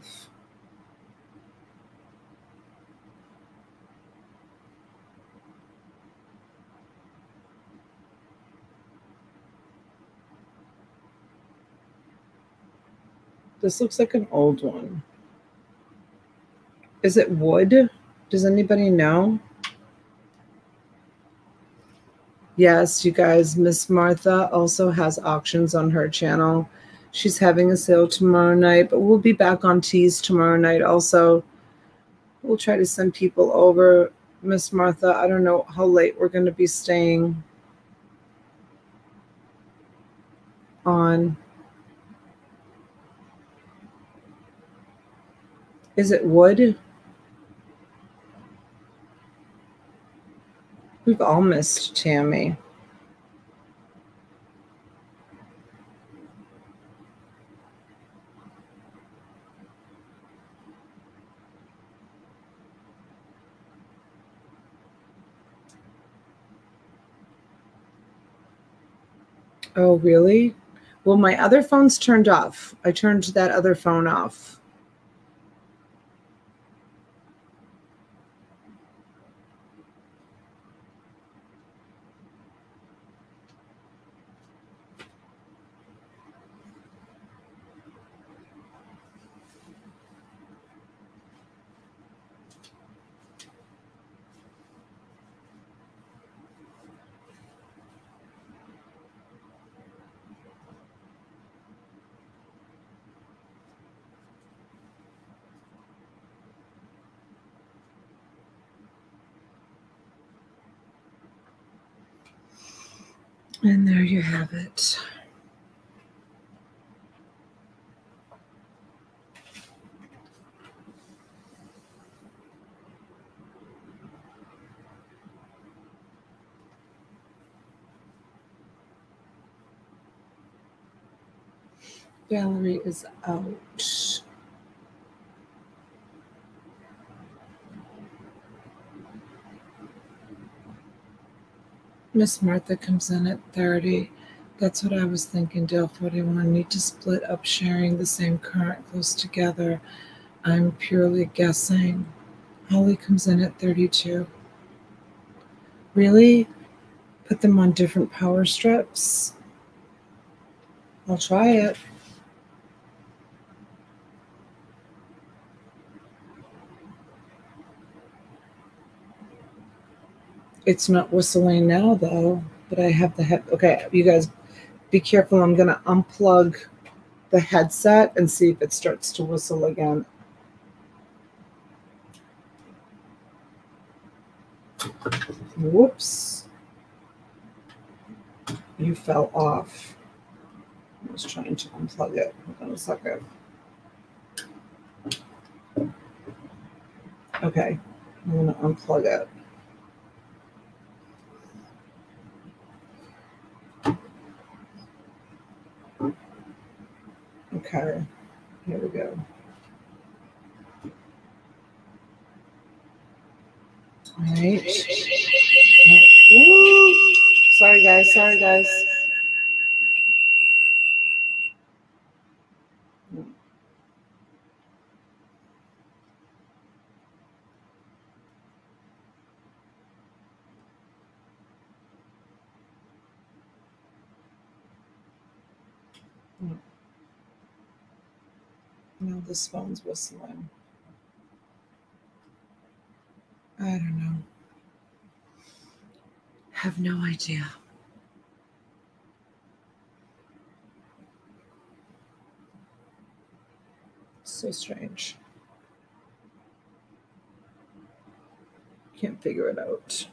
This looks like an old one. Is it wood? Does anybody know? Yes, you guys, Miss Martha also has auctions on her channel. She's having a sale tomorrow night, but we'll be back on Tees tomorrow night also. We'll try to send people over. Miss Martha, I don't know how late we're going to be staying on. Is it wood? We've all missed Tammy. Oh, really? Well, my other phone's turned off. I turned that other phone off. And there you have it. Valerie is out. Miss Martha comes in at 30. That's what I was thinking, Dale 41. Need to split up sharing the same current close together. I'm purely guessing. Holly comes in at 32. Really? Put them on different power strips? I'll try it. It's not whistling now though, but I have the head. Okay, you guys be careful. I'm going to unplug the headset and see if it starts to whistle again. Whoops. You fell off. I was trying to unplug it. Hold on a second. Okay, I'm going to unplug it. Okay, here we go. All right. Ooh. Sorry, guys. Sorry, guys. No, this phone's whistling. I don't know. Have no idea. So strange. Can't figure it out.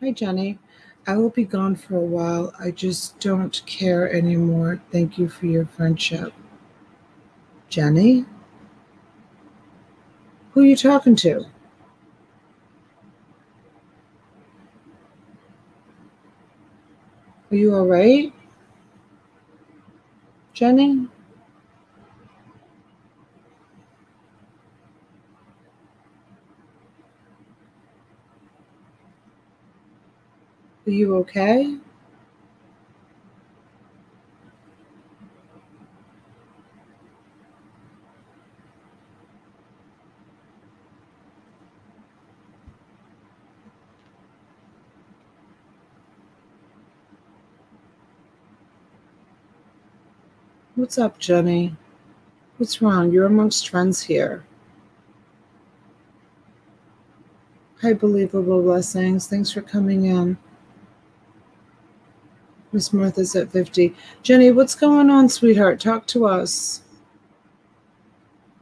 Hi, Jenny. I will be gone for a while. I just don't care anymore. Thank you for your friendship. Jenny? Who are you talking to? Are you all right? Jenny? Are you okay? What's up, Jenny? What's wrong? You're amongst friends here. Hi, Believable Blessings. Thanks for coming in. Miss Martha's at 50. Jenny, what's going on, sweetheart? Talk to us.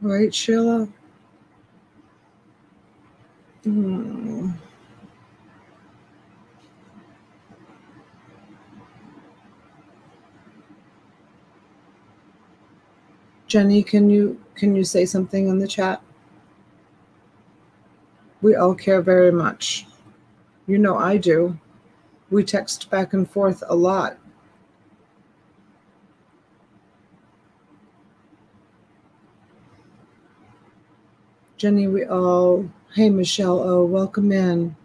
All right, Sheila? Hmm. Jenny, can you can you say something in the chat? We all care very much. You know I do. We text back and forth a lot. Jenny, we all, hey, Michelle, oh, welcome in.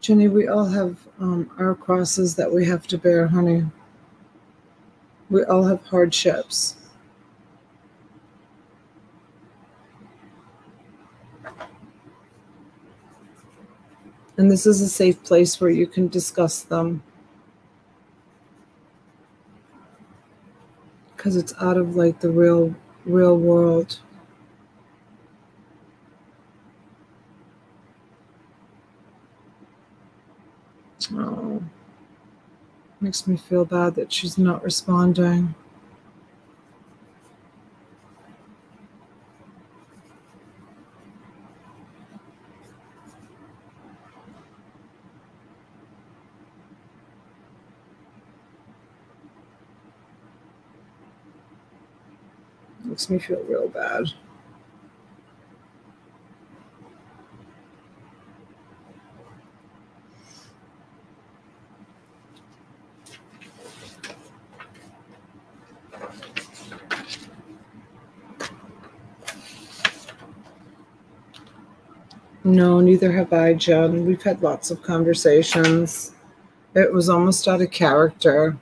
Jenny, we all have um, our crosses that we have to bear, honey. We all have hardships. And this is a safe place where you can discuss them. Because it's out of like the real, real world. Oh, makes me feel bad that she's not responding. Makes me feel real bad. No, neither have I, Jen. We've had lots of conversations. It was almost out of character.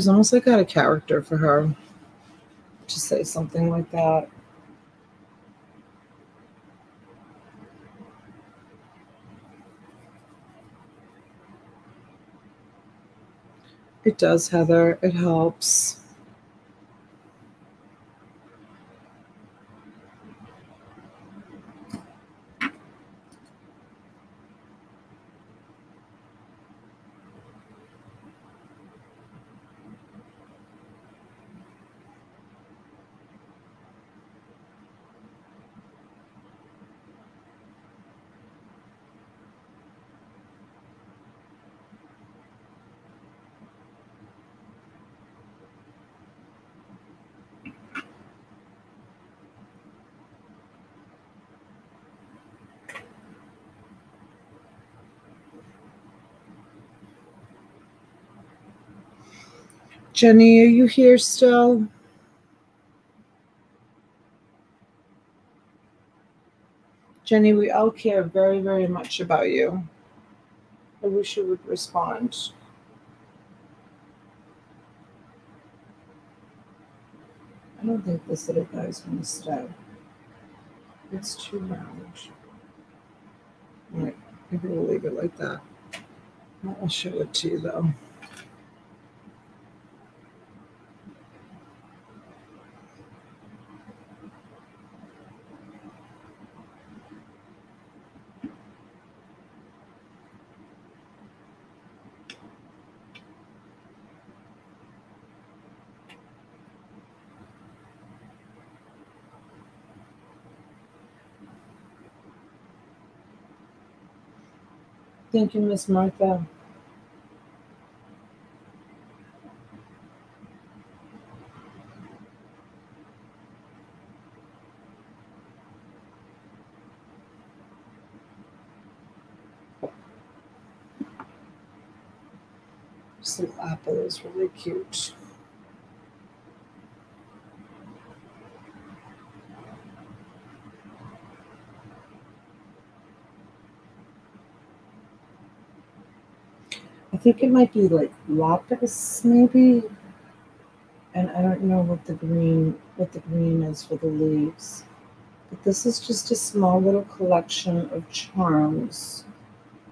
Was almost like out of character for her to say something like that. It does, Heather. It helps. Jenny, are you here still? Jenny, we all care very, very much about you. I wish you would respond. I don't think this little guy's going to stay. It's too round. All right, maybe we'll leave it like that. I'll show it to you though. Thank you, Miss Martha. Little apple is really cute. Think it might be like lapis, maybe. And I don't know what the green what the green is for the leaves. But this is just a small little collection of charms.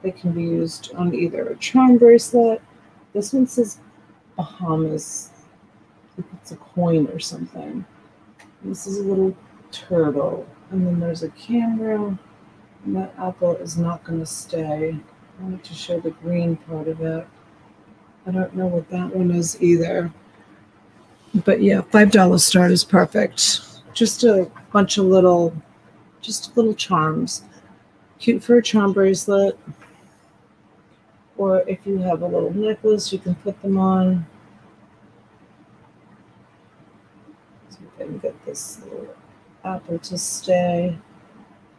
They can be used on either a charm bracelet. This one says Bahamas. It's a coin or something. This is a little turtle. And then there's a camera. And that apple is not going to stay. I wanted to show the green part of it. I don't know what that one is either. But yeah, $5 start is perfect. Just a bunch of little, just little charms. Cute for a charm bracelet. Or if you have a little necklace, you can put them on. So I can get this little apple to stay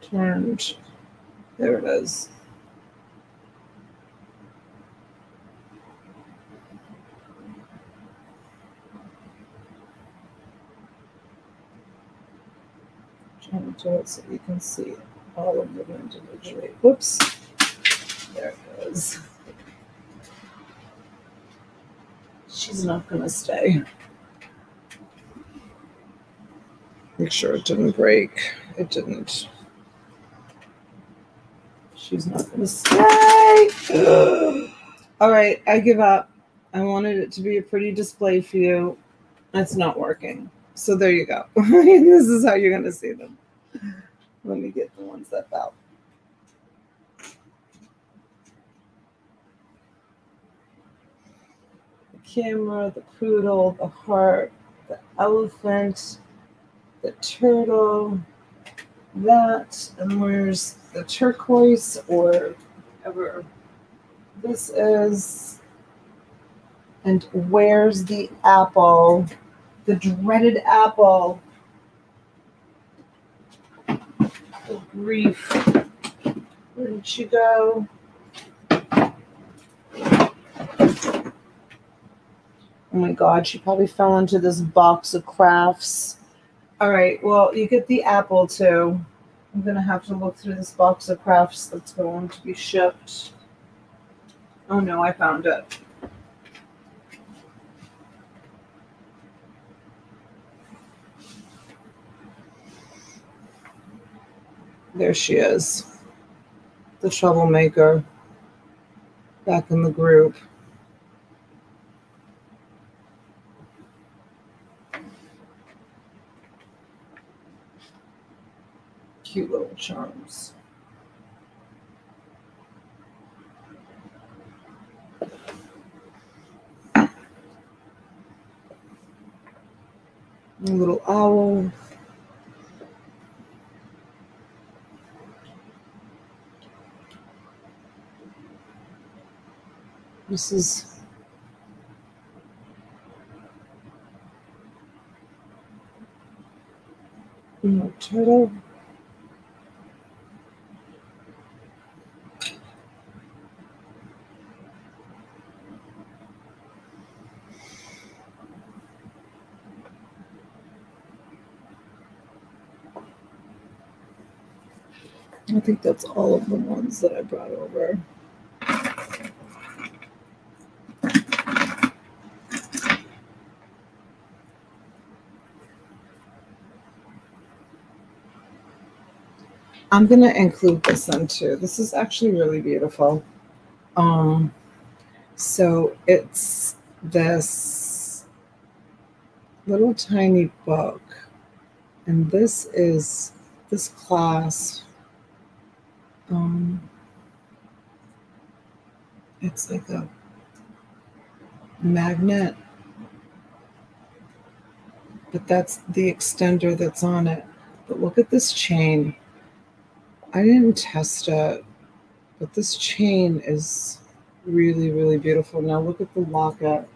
turned. There it is. Trying to it so you can see all of them individually. Whoops. There it goes. She's not going to stay. Make sure it didn't break. It didn't. She's not going to stay. (gasps) All right, I give up. I wanted it to be a pretty display for you. That's not working. So there you go. (laughs) this is how you're going to see them. Let me get the ones that fell. The camera, the poodle, the heart, the elephant, the turtle, that, and where's the turquoise or whatever this is, and where's the apple, the dreaded apple. Oh, grief. Where did she go? Oh my God, she probably fell into this box of crafts. All right, well, you get the apple too. I'm going to have to look through this box of crafts that's going to be shipped. Oh no, I found it. There she is, the troublemaker back in the group. Cute little charms. A little owl. This is more turtle. I think that's all of the ones that I brought over. I'm going to include this in too. This is actually really beautiful. Um, so it's this little tiny book, and this is this class. Um, it's like a magnet, but that's the extender that's on it. But look at this chain. I didn't test it, but this chain is really, really beautiful. Now look at the locket.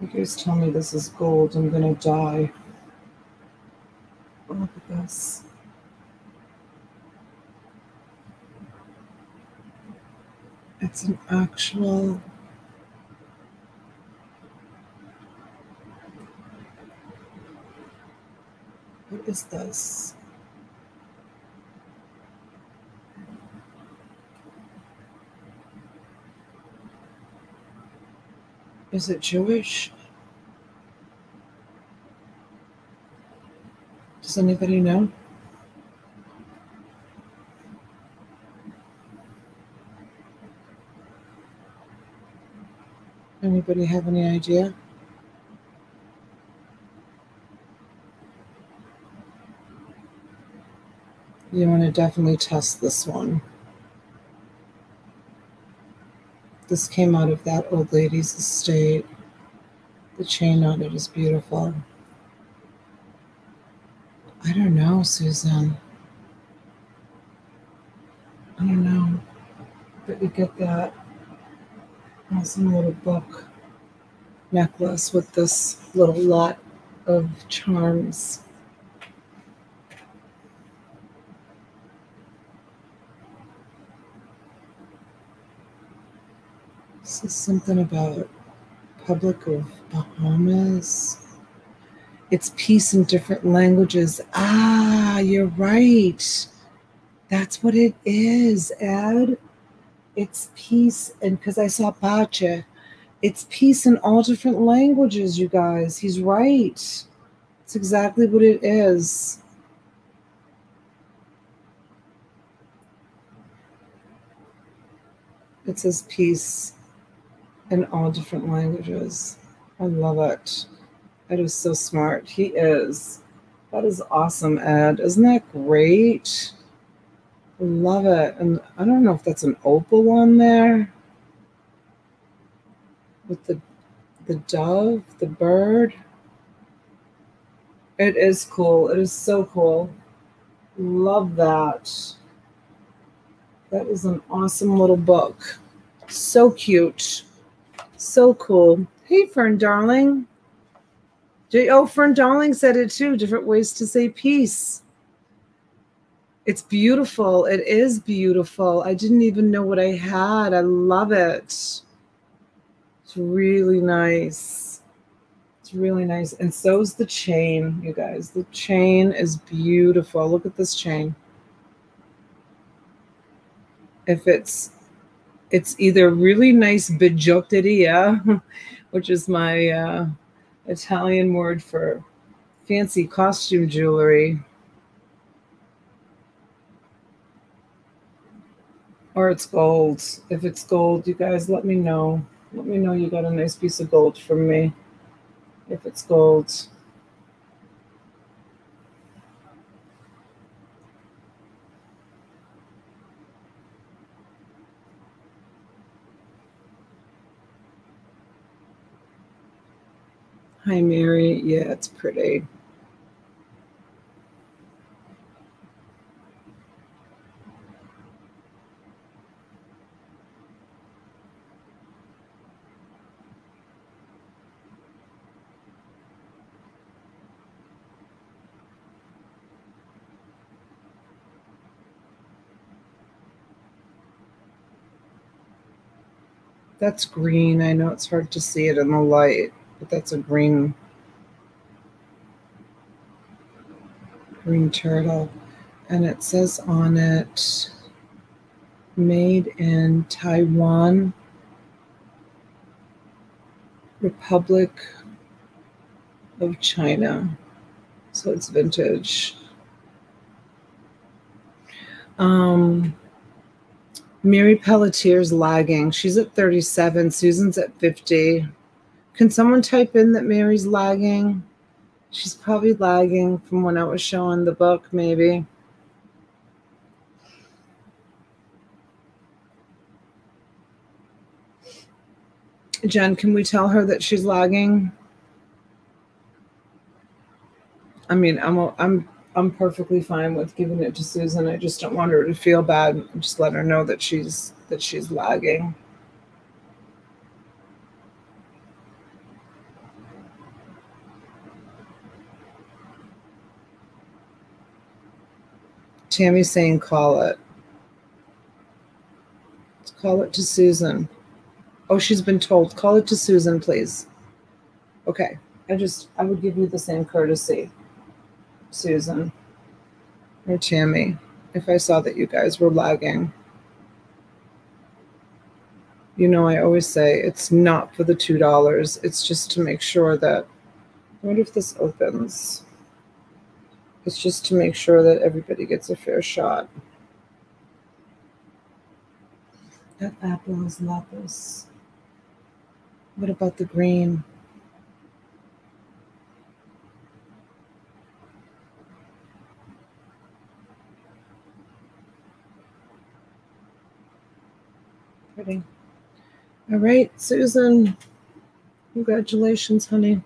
You guys tell me this is gold. I'm going to die. Oh, look at this. It's an actual What is this? Is it Jewish? Does anybody know? Anybody have any idea? You want to definitely test this one. This came out of that old lady's estate. The chain on it is beautiful. I don't know, Susan. I don't know. But you get that awesome little book necklace with this little lot of charms. This is something about Public of Bahamas. It's peace in different languages. Ah, you're right. That's what it is, Ed. It's peace, and because I saw Pache, it's peace in all different languages, you guys. He's right. It's exactly what it is. It says peace in all different languages. I love it. Ed is so smart. He is. That is awesome, Ed. Isn't that great? Love it. And I don't know if that's an opal on there with the the dove, the bird. It is cool. It is so cool. Love that. That is an awesome little book. So cute. So cool. Hey, Fern Darling. Oh, Fern Darling said it too. Different ways to say peace. It's beautiful. It is beautiful. I didn't even know what I had. I love it. It's really nice. It's really nice. And so's the chain, you guys. The chain is beautiful. Look at this chain. If it's it's either really nice bigiotteria, (laughs) which is my uh, Italian word for fancy costume jewelry, or it's gold. If it's gold, you guys let me know. Let me know you got a nice piece of gold from me. If it's gold. Hi, Mary. Yeah, it's pretty. That's green. I know it's hard to see it in the light but that's a green green turtle and it says on it made in Taiwan Republic of China So it's vintage. Um, Mary Pelletier's lagging. She's at 37. Susan's at 50. Can someone type in that Mary's lagging? She's probably lagging from when I was showing the book, maybe. Jen, can we tell her that she's lagging? I mean, I'm I'm I'm perfectly fine with giving it to Susan. I just don't want her to feel bad. Just let her know that she's that she's lagging. Tammy's saying call it. Let's call it to Susan. Oh, she's been told. Call it to Susan, please. Okay. I just, I would give you the same courtesy, Susan or Tammy, if I saw that you guys were lagging. You know, I always say it's not for the $2. It's just to make sure that, I wonder if this opens. It's just to make sure that everybody gets a fair shot. That apple is lapis. What about the green? Pretty. All right, Susan. Congratulations, honey.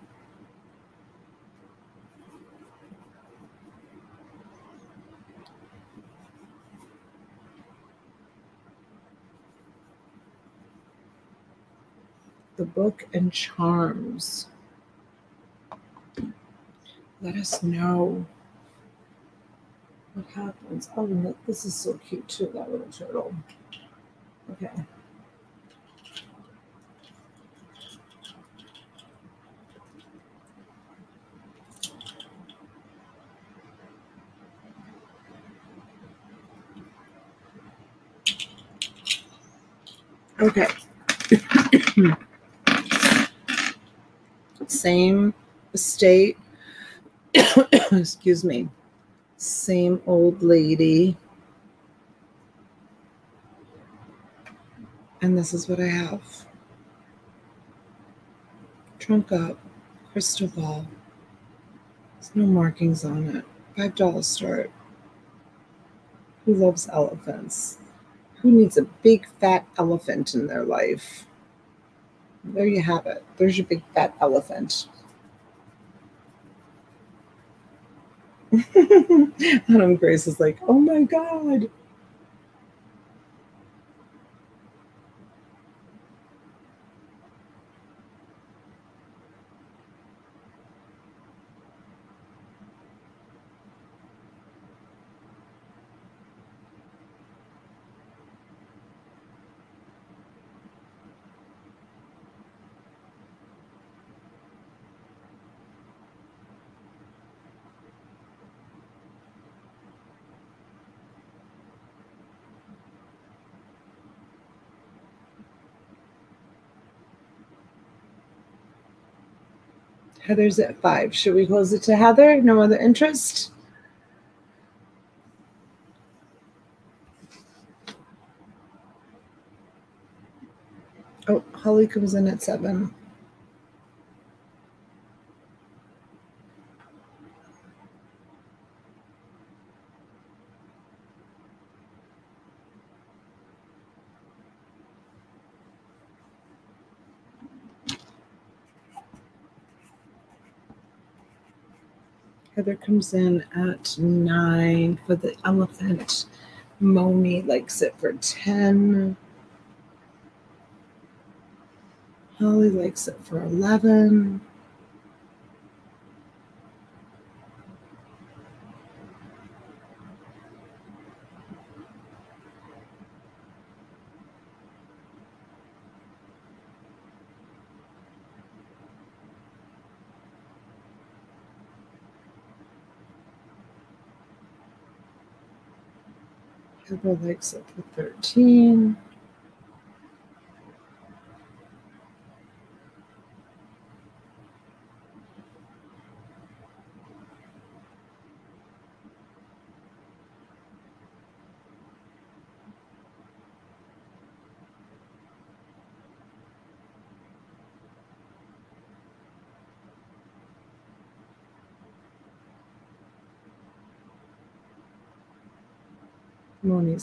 Book and charms. Let us know what happens. Oh, this is so cute too, that little turtle. Okay. Okay. (clears throat) same estate. (coughs) Excuse me. Same old lady. And this is what I have. Trunk up, crystal ball. There's no markings on it. $5 start. Who loves elephants? Who needs a big fat elephant in their life? There you have it. There's your big fat elephant. (laughs) Autumn Grace is like, oh my God. Heather's at five. Should we close it to Heather? No other interest? Oh, Holly comes in at seven. Heather comes in at nine for the elephant. Moni likes it for 10. Holly likes it for 11. Likes it for 13.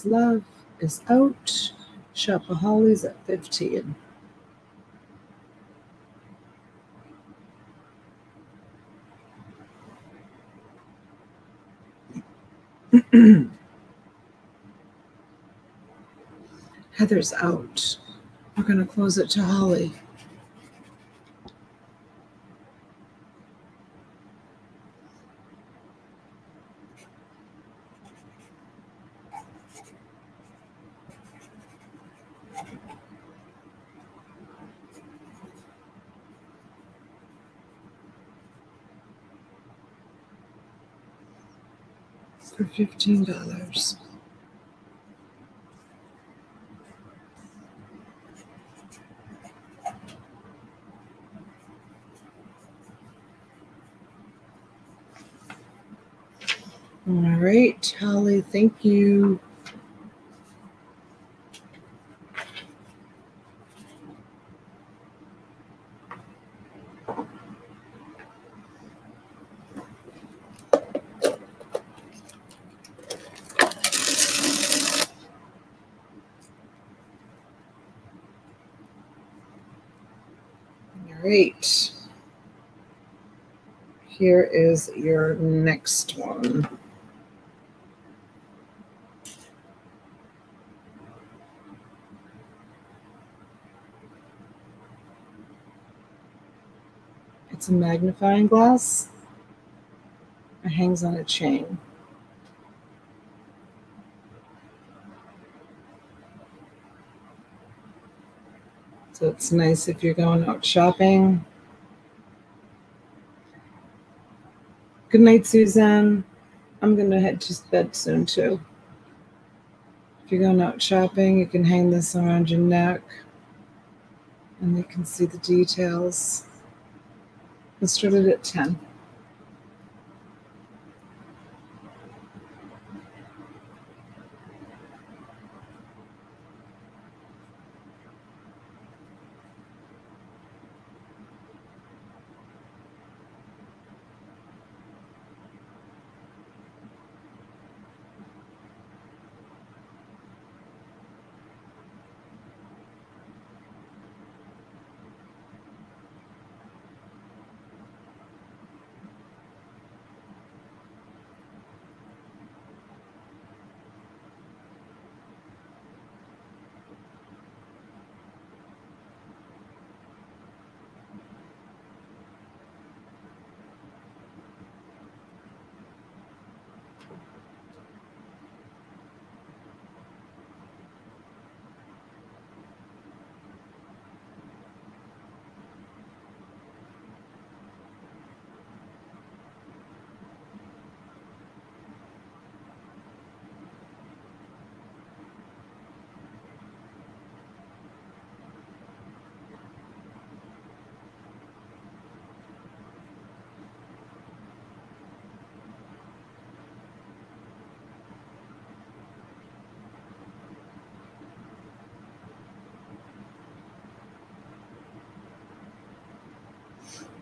Love is out. Shopaholi's at 15. (clears throat) Heather's out. We're going to close it to Holly. For fifteen dollars. All right, Holly, thank you. All right. Here is your next one. It's a magnifying glass. It hangs on a chain. So it's nice if you're going out shopping. Good night, Suzanne. I'm going to head to bed soon, too. If you're going out shopping, you can hang this around your neck and you can see the details. Let's at 10.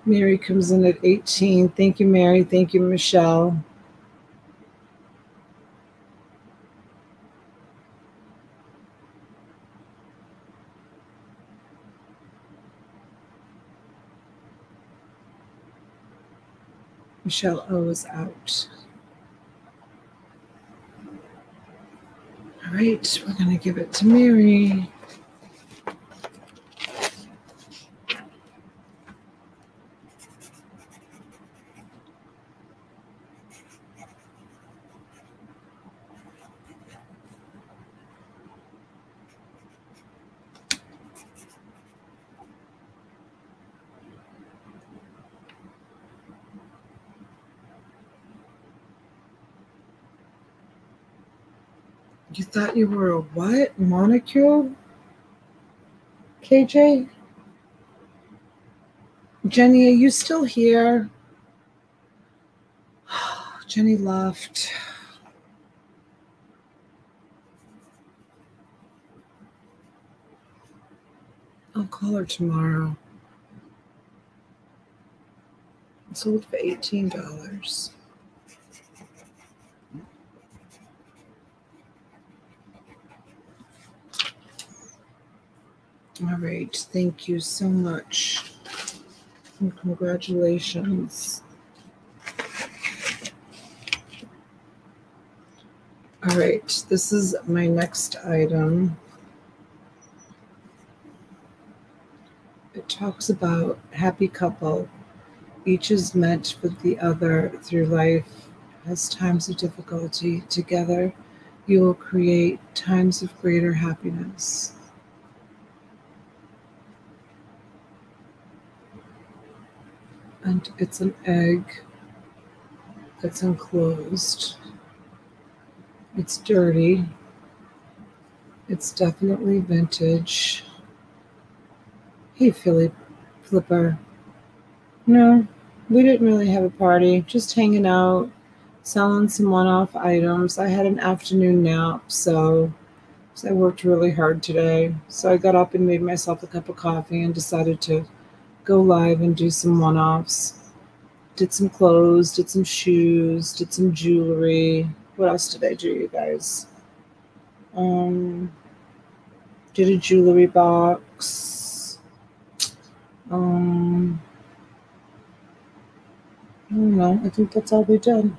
Mary comes in at 18. Thank you, Mary. Thank you, Michelle. Michelle O is out. All right, we're going to give it to Mary. You thought you were a what? Monocule? KJ? Jenny, are you still here? (sighs) Jenny left. I'll call her tomorrow. Sold for $18. All right. Thank you so much. And congratulations. All right. This is my next item. It talks about happy couple. Each is meant for the other through life. As times of difficulty together, you will create times of greater happiness. And it's an egg that's enclosed. It's dirty. It's definitely vintage. Hey, Philly Flipper. No, we didn't really have a party, just hanging out, selling some one off items. I had an afternoon nap, so, so I worked really hard today. So I got up and made myself a cup of coffee and decided to go live and do some one offs. Did some clothes, did some shoes, did some jewelry. What else did I do, you guys? Um, did a jewelry box um, I don't know. I think that's all we did.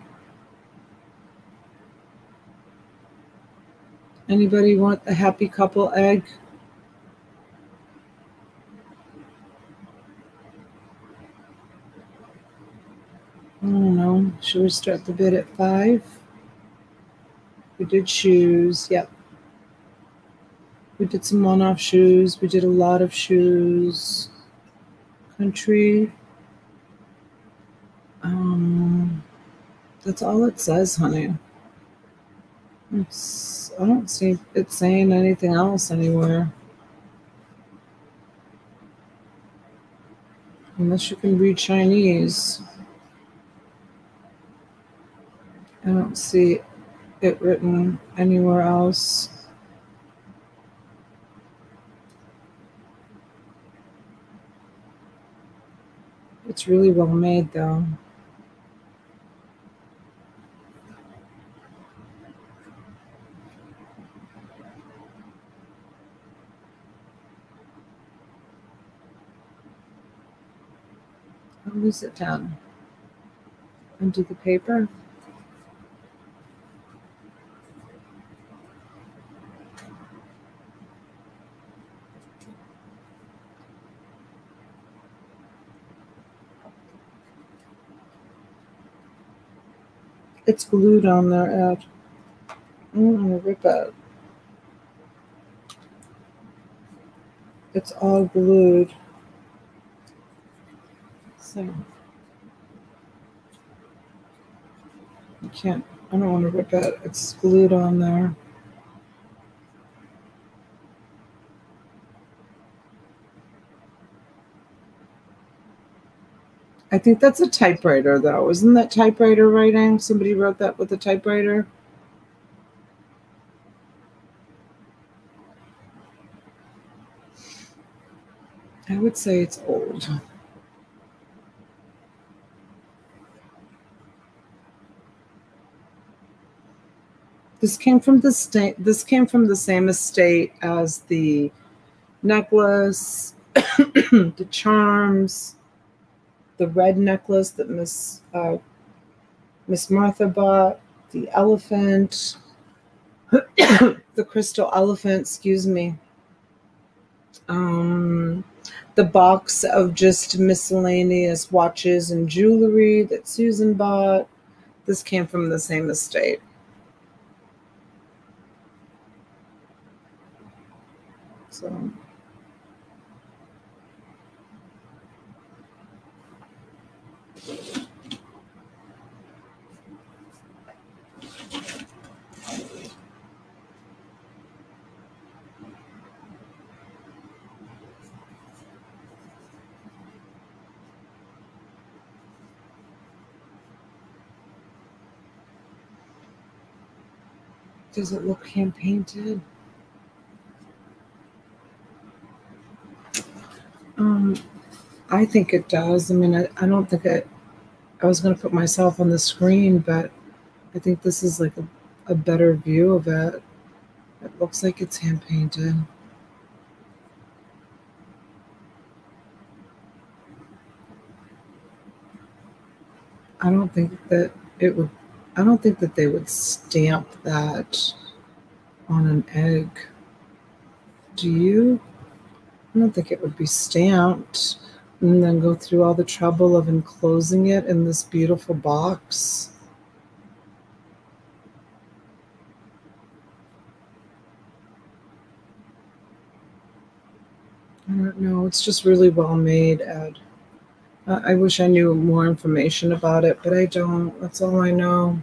Anybody want a happy couple egg? I don't know. Should we start the bid at five? We did shoes. Yep. We did some one off shoes. We did a lot of shoes country. Um, that's all it says, honey. It's, I don't see it saying anything else anywhere. Unless you can read Chinese. I don't see it written anywhere else. It's really well made, though. I'll lose it down. Undo the paper. It's glued on there, Ed. Mm, I'm gonna rip it. It's all glued. So I can't, I don't want to rip it. It's glued on there. I think that's a typewriter, though. Isn't that typewriter writing? Somebody wrote that with a typewriter. I would say it's old. This came from the state. This came from the same estate as the necklace, (coughs) the charms the red necklace that Miss uh, Miss Martha bought, the elephant, (coughs) the crystal elephant, excuse me. Um, the box of just miscellaneous watches and jewelry that Susan bought. This came from the same estate. So Does it look hand painted? Um, I think it does. I mean, I, I don't think it, I was going to put myself on the screen, but I think this is like a, a better view of it. It looks like it's hand painted. I don't think that it would I don't think that they would stamp that on an egg. Do you? I don't think it would be stamped and then go through all the trouble of enclosing it in this beautiful box. I don't know. It's just really well made, Ed. I wish I knew more information about it, but I don't. That's all I know.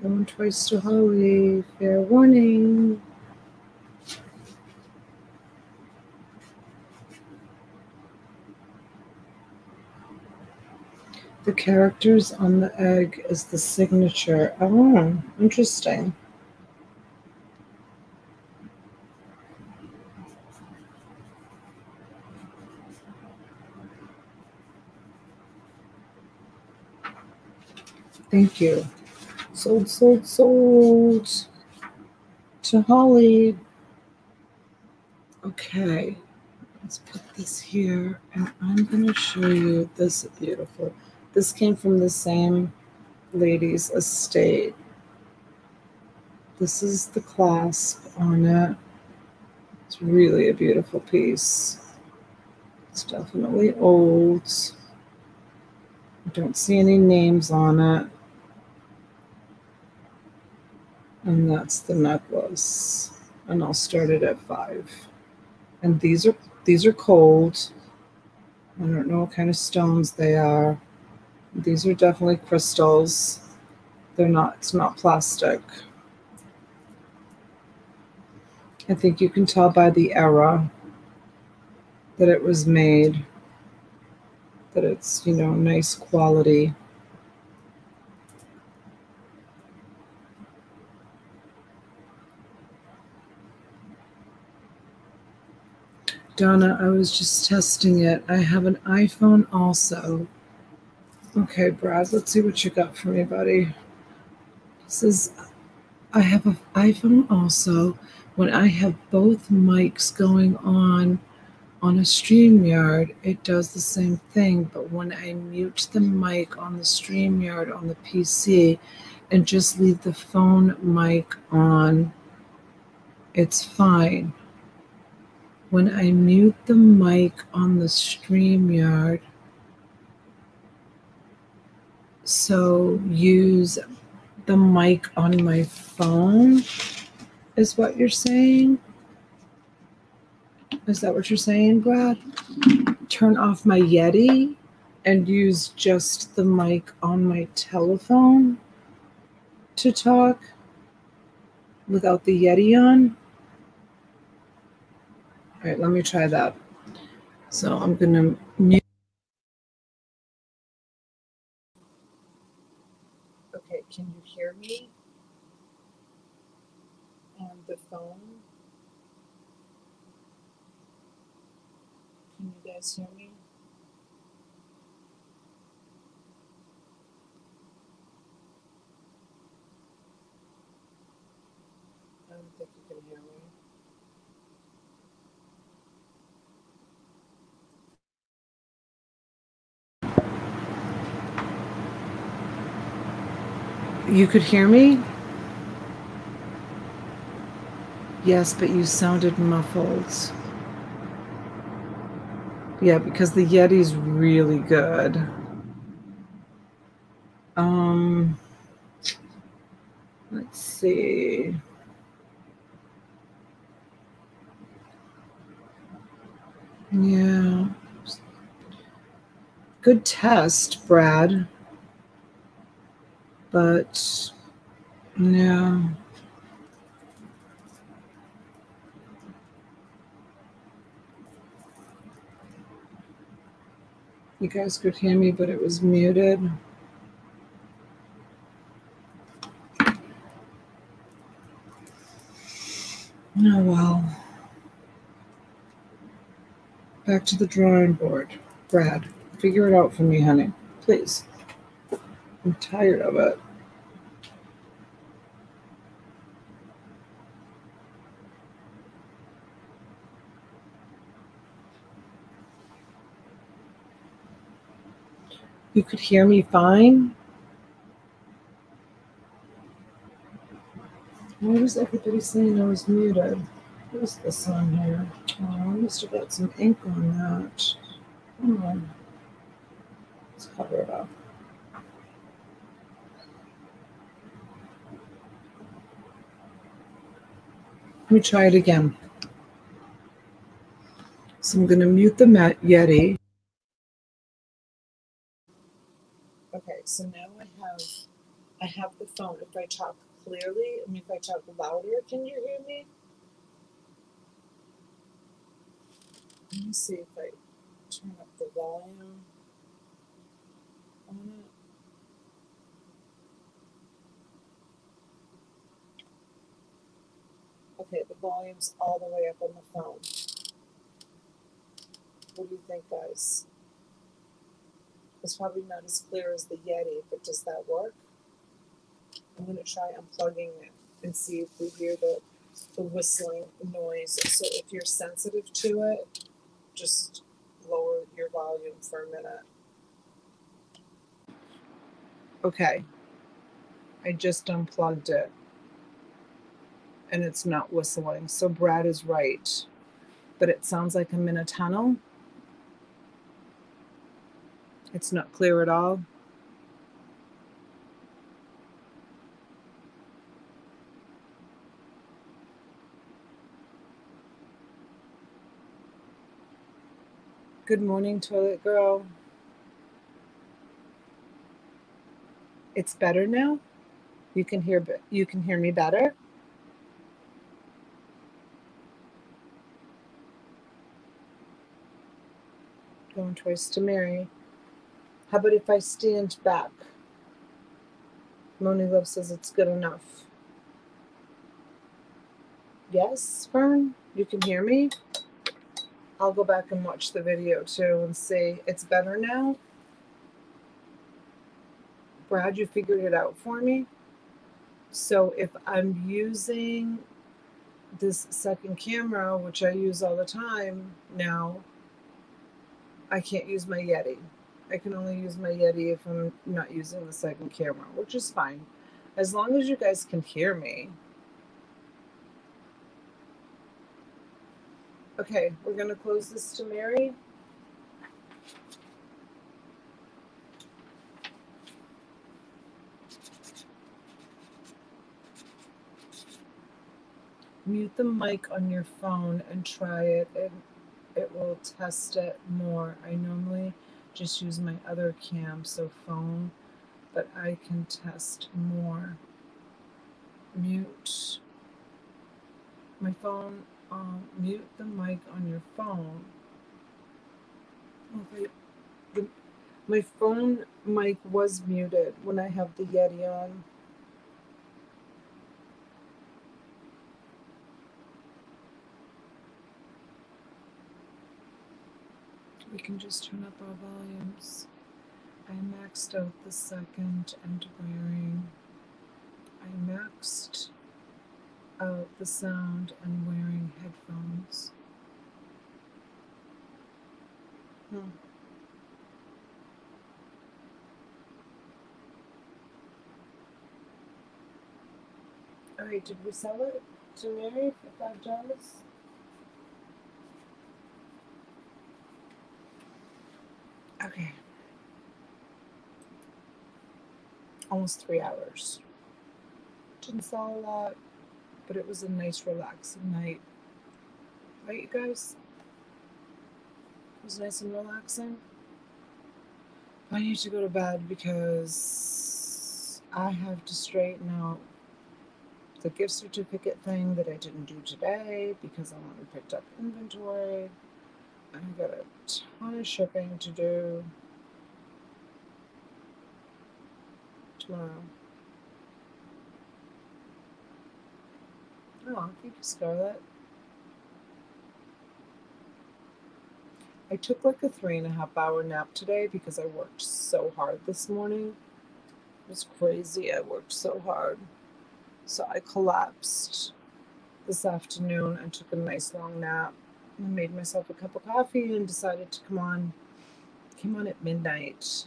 Going twice to Holly. Fair warning. The characters on the egg is the signature. Oh, interesting. Thank you. Sold, sold, sold to Holly. Okay, let's put this here and I'm going to show you this beautiful. This came from the same lady's estate. This is the clasp on it. It's really a beautiful piece. It's definitely old. I don't see any names on it. And that's the necklace. And I'll start it at five. And these are these are cold. I don't know what kind of stones they are. These are definitely crystals. They're not, it's not plastic. I think you can tell by the era that it was made, that it's, you know, nice quality. Donna, I was just testing it. I have an iPhone also. Okay, Brad, let's see what you got for me, buddy. says, I have an iPhone also. When I have both mics going on on a StreamYard, it does the same thing. But when I mute the mic on the StreamYard on the PC and just leave the phone mic on, it's fine. When I mute the mic on the StreamYard, so use the mic on my phone, is what you're saying? Is that what you're saying, Brad? Turn off my Yeti and use just the mic on my telephone to talk without the Yeti on? All right, let me try that. So I'm going to mute. Can you hear me on the phone? Can you guys hear me? I don't think you can hear me. You could hear me? Yes, but you sounded muffled. Yeah, because the Yeti's really good. Um, let's see. Yeah. Good test, Brad but yeah. You guys could hear me, but it was muted. Oh well. Back to the drawing board. Brad, figure it out for me, honey. Please. I'm tired of it. You could hear me fine. Why was everybody saying I was muted? What is this on here? Oh, I must have got some ink on that. Come on. Let's cover it up. Let me try it again. So I'm going to mute the Yeti. Okay, so now I have I have the phone. If I talk clearly, I mean if I talk louder, can you hear me? Let me see if I turn up the volume on it. Okay, the volume's all the way up on the phone. What do you think, guys? It's probably not as clear as the Yeti, but does that work? I'm going to try unplugging it and see if we hear the, the whistling noise. So if you're sensitive to it, just lower your volume for a minute. Okay. I just unplugged it. And it's not whistling. So Brad is right. But it sounds like I'm in a tunnel. It's not clear at all. Good morning, toilet girl. It's better now. You can hear you can hear me better. Going twice to Mary. How about if I stand back? Moni Love says it's good enough. Yes, Fern, you can hear me? I'll go back and watch the video too and see. It's better now? Brad, you figured it out for me? So if I'm using this second camera, which I use all the time now, I can't use my Yeti. I can only use my Yeti if I'm not using the second camera, which is fine. As long as you guys can hear me. Okay, we're going to close this to Mary. Mute the mic on your phone and try it. It, it will test it more. I normally just use my other cam, so phone, but I can test more. Mute my phone, um, mute the mic on your phone. Okay, the, my phone mic was muted when I have the Yeti on. We can just turn up our volumes. I maxed out the second and wearing, I maxed out the sound and wearing headphones. Hmm. All right, did we sell it to Mary for five dollars? Okay. Almost three hours. Didn't sell a lot, but it was a nice, relaxing night. Right, you guys? It was nice and relaxing. I need to go to bed because I have to straighten out the gift certificate thing that I didn't do today because I went and picked up inventory. I got a ton of shipping to do tomorrow. Oh, thank you, Scarlett. I took like a three and a half hour nap today because I worked so hard this morning. It was crazy. I worked so hard. So I collapsed this afternoon and took a nice long nap. I made myself a cup of coffee and decided to come on. Came on at midnight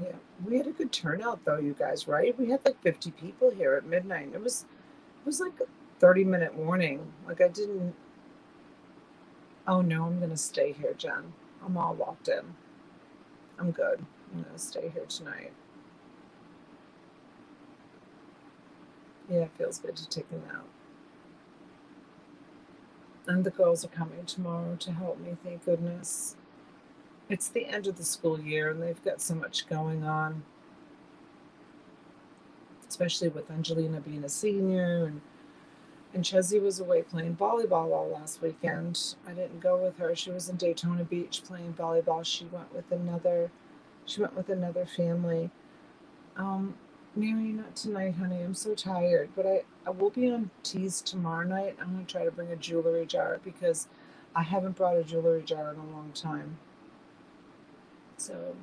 Yeah, we had a good turnout though, you guys, right? We had like 50 people here at midnight. It was it was like a 30 minute warning. Like I didn't Oh no, I'm gonna stay here, Jen. I'm all locked in. I'm good. I'm gonna stay here tonight. Yeah, it feels good to take a nap. And the girls are coming tomorrow to help me, thank goodness. It's the end of the school year and they've got so much going on, especially with Angelina being a senior and and Chesney was away playing volleyball all last weekend. I didn't go with her. She was in Daytona Beach playing volleyball. She went with another she went with another family. Um, Mary, not tonight, honey. I'm so tired. But I, I will be on Tee's tomorrow night. I'm gonna try to bring a jewelry jar because I haven't brought a jewelry jar in a long time. So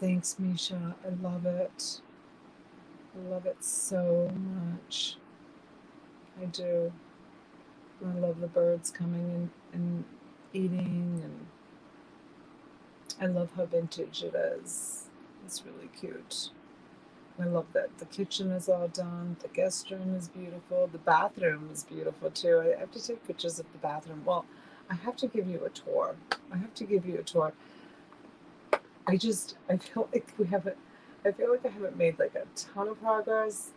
thanks, Misha. I love it. I love it so much. I do. I love the birds coming and, and eating and I love how vintage it is. It's really cute. I love that the kitchen is all done. The guest room is beautiful. The bathroom is beautiful too. I have to take pictures of the bathroom. Well, I have to give you a tour. I have to give you a tour. I just I feel like we haven't I feel like I haven't made like a ton of progress.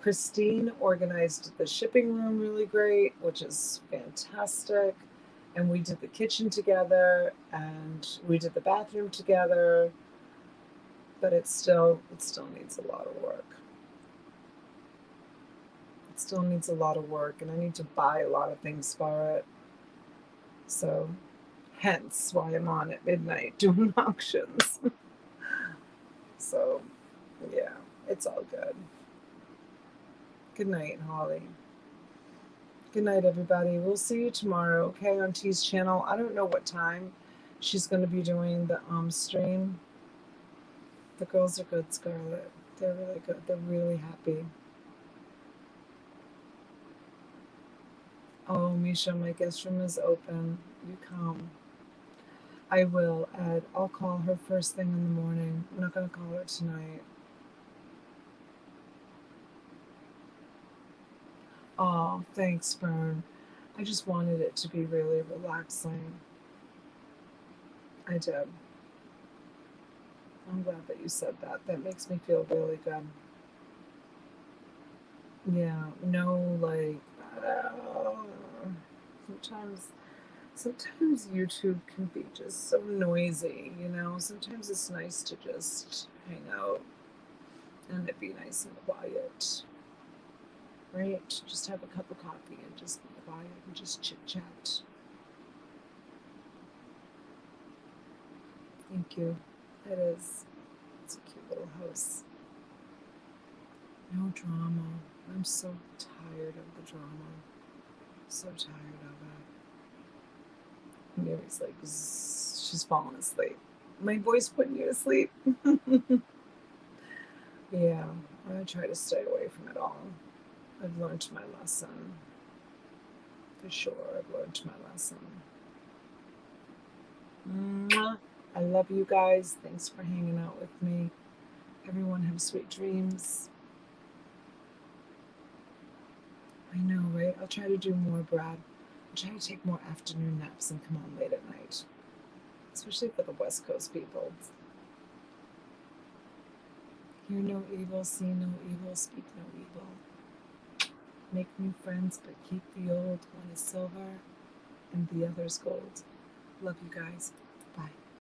Christine organized the shipping room really great, which is fantastic. And we did the kitchen together and we did the bathroom together. But it still it still needs a lot of work. It still needs a lot of work and I need to buy a lot of things for it. So hence why I'm on at midnight (laughs) doing (laughs) auctions. so yeah, it's all good. Good night, Holly. Good night, everybody. We'll see you tomorrow, okay, on Tee's channel. I don't know what time she's going to be doing the um stream. The girls are good, Scarlett. They're really good. They're really happy. Oh, Misha, my guest room is open. You come. I will, Ed. I'll call her first thing in the morning. I'm not going to call her tonight. Oh, thanks, Fern. I just wanted it to be really relaxing. I did. I'm glad that you said that. That makes me feel really good. Yeah, no, like, uh, (sighs) sometimes, sometimes YouTube can be just so noisy, you know? Sometimes it's nice to just hang out and it'd be nice and quiet right? Just have a cup of coffee and just be quiet and just chit chat. Thank you. It is. It's a cute little house. No drama. I'm so tired of the drama. So tired of it. Mary's like, she's falling asleep. My voice putting you to sleep. (laughs) yeah, I try to stay away from it all. I've learned my lesson. For sure, I've learned my lesson. Mwah. I love you guys. Thanks for hanging out with me. Everyone have sweet dreams. I know, right? I'll try to do more, Brad. I'll try to take more afternoon naps and come on late at night. Especially for the West Coast people. Hear no evil, see no evil, speak no evil. Make new friends, but keep the old. One is silver and the other is gold. Love you guys.